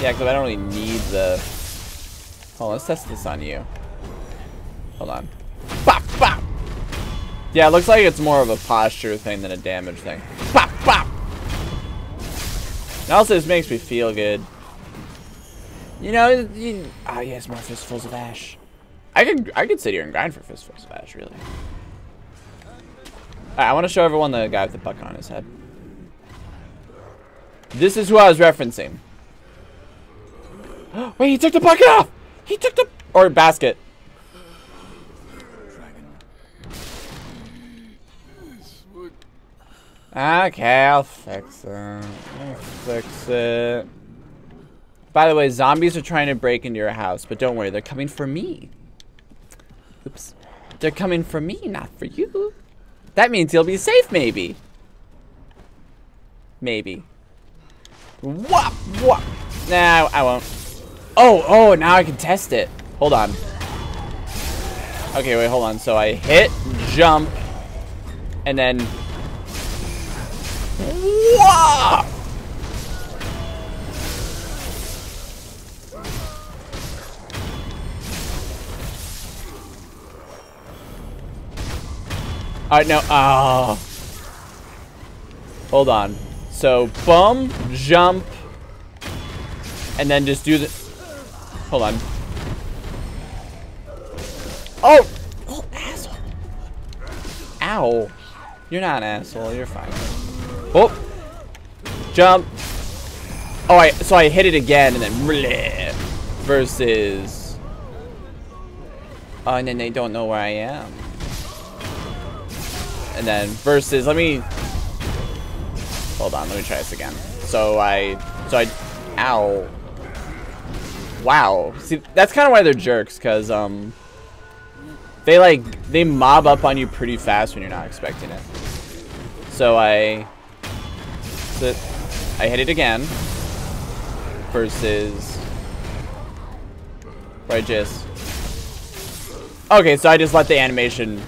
Yeah, because I don't really need the. Hold on, let's test this on you. Hold on. Bop, bop. Yeah, it looks like it's more of a posture thing than a damage thing. Bop, bop. And also, this makes me feel good. You know, you, oh yes, more fistfuls of ash. I could, I could sit here and grind for fistfuls of ash, really. Right, I want to show everyone the guy with the bucket on his head. This is who I was referencing. Wait, he took the bucket off! He took the... Or basket. Ah, okay, I'll fix it. I'll fix it. By the way, zombies are trying to break into your house, but don't worry, they're coming for me. Oops. They're coming for me, not for you. That means you'll be safe, maybe. Maybe. Whop, whop. Nah, I won't. Oh, oh, now I can test it. Hold on. Okay, wait, hold on. So I hit, jump, and then... Whoa! Alright, no. Oh. Uh, hold on. So, bum, jump, and then just do the... Hold on. Oh! Oh, asshole. Ow. You're not an asshole. You're fine. Oh! Jump. Oh, I, so I hit it again, and then... Bleh, versus... Oh, and then they don't know where I am. And then versus... Let me... Hold on, let me try this again. So I, so I, ow. Wow. See, that's kind of why they're jerks, because, um, they, like, they mob up on you pretty fast when you're not expecting it. So I, so I hit it again, versus, where I just, okay, so I just let the animation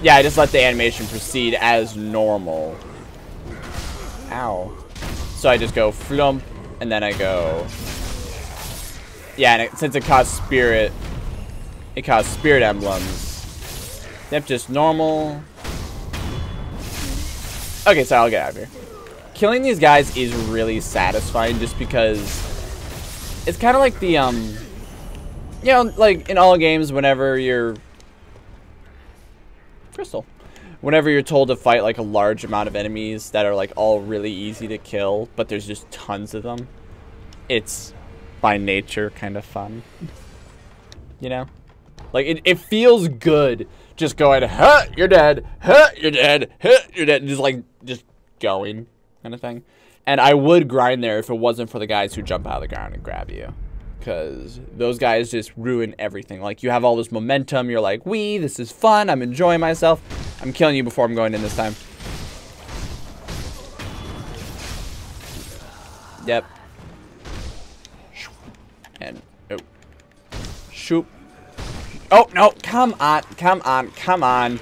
yeah, I just let the animation proceed as normal. Ow. So I just go flump, and then I go... Yeah, and it, since it caused spirit, it caused spirit emblems. Yep, just normal. Okay, so I'll get out of here. Killing these guys is really satisfying just because it's kind of like the, um, you know, like in all games, whenever you're crystal. Whenever you're told to fight like a large amount of enemies that are like all really easy to kill, but there's just tons of them, it's by nature kind of fun. You know? Like it, it feels good just going, huh, you're dead, huh, you're dead, huh, you're dead, just like going kind of thing. And I would grind there if it wasn't for the guys who jump out of the ground and grab you because those guys just ruin everything. Like, you have all this momentum. You're like, wee, this is fun. I'm enjoying myself. I'm killing you before I'm going in this time. Yep. And, oh. Shoot. Oh, no, come on, come on, come on.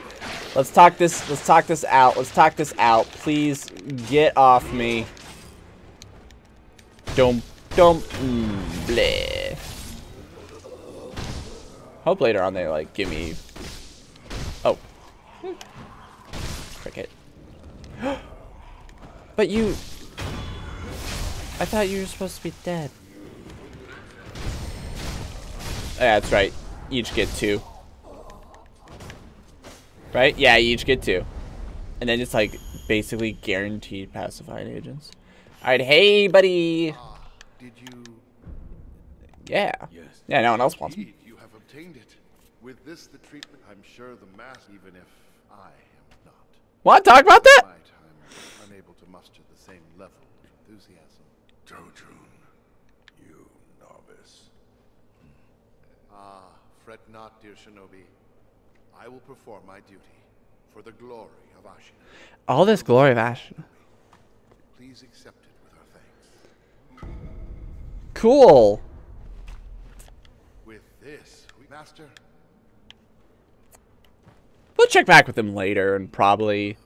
Let's talk this, let's talk this out. Let's talk this out. Please get off me. Don't Dump. Mm, bleh. Hope later on they like give me. Oh. Cricket. but you. I thought you were supposed to be dead. Yeah, that's right. Each get two. Right? Yeah, you each get two. And then it's like basically guaranteed pacified agents. Alright, hey buddy! Ah, did you? Yeah. Yes. Yeah, no one else wants them. Indeed, you have obtained it. With this, the treatment, I'm sure the mass, even if I am not. What? talk about that? Right, I'm unable to muster the same level of enthusiasm. Totun, you novice. Ah, fret not, dear shinobi. I will perform my duty for the glory of Ashina. All this glory of Ash. Please accept it with our thanks. Cool. With this, we master. We'll check back with him later and probably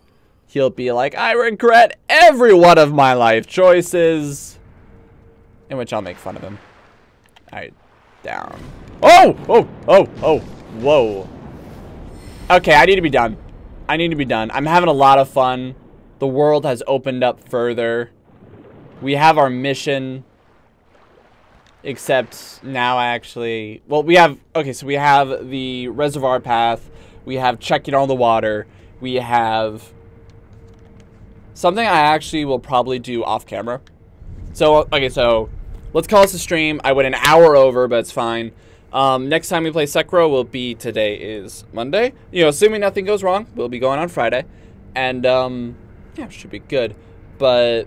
he'll be like, I regret every one of my life choices. In which I'll make fun of him. Alright, down. Oh! Oh! Oh! Oh! Whoa. Okay, I need to be done. I need to be done. I'm having a lot of fun. The world has opened up further. We have our mission. Except now I actually... Well, we have... Okay, so we have the reservoir path. We have checking all the water. We have... Something I actually will probably do off camera. So, okay, so... Let's call this a stream. I went an hour over, but it's fine. Um, next time we play Sekiro will be today is Monday. You know, assuming nothing goes wrong, we'll be going on Friday, and um, yeah, should be good. But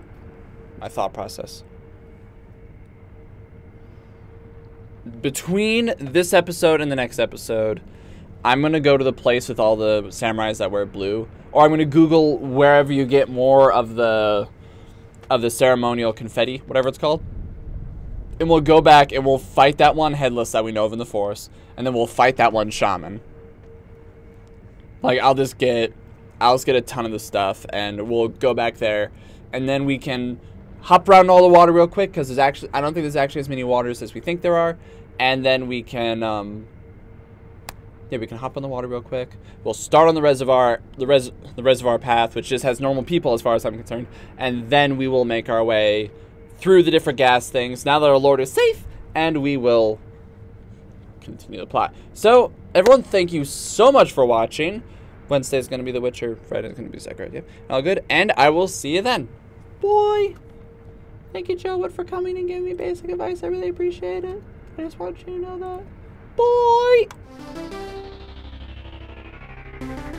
my thought process between this episode and the next episode, I'm gonna go to the place with all the samurais that wear blue, or I'm gonna Google wherever you get more of the of the ceremonial confetti, whatever it's called and we'll go back and we'll fight that one headless that we know of in the forest, and then we'll fight that one shaman. Like I'll just get, I'll just get a ton of the stuff, and we'll go back there, and then we can hop around all the water real quick because there's actually I don't think there's actually as many waters as we think there are, and then we can um, yeah we can hop on the water real quick. We'll start on the reservoir the res the reservoir path, which just has normal people as far as I'm concerned, and then we will make our way through the different gas things now that our lord is safe, and we will continue the plot. So, everyone, thank you so much for watching. Wednesday is going to be The Witcher, Friday is going to be Sekiro, yeah. All good, and I will see you then. Boy! Thank you, Joe Wood, for coming and giving me basic advice. I really appreciate it. I just want you to know that. Boy!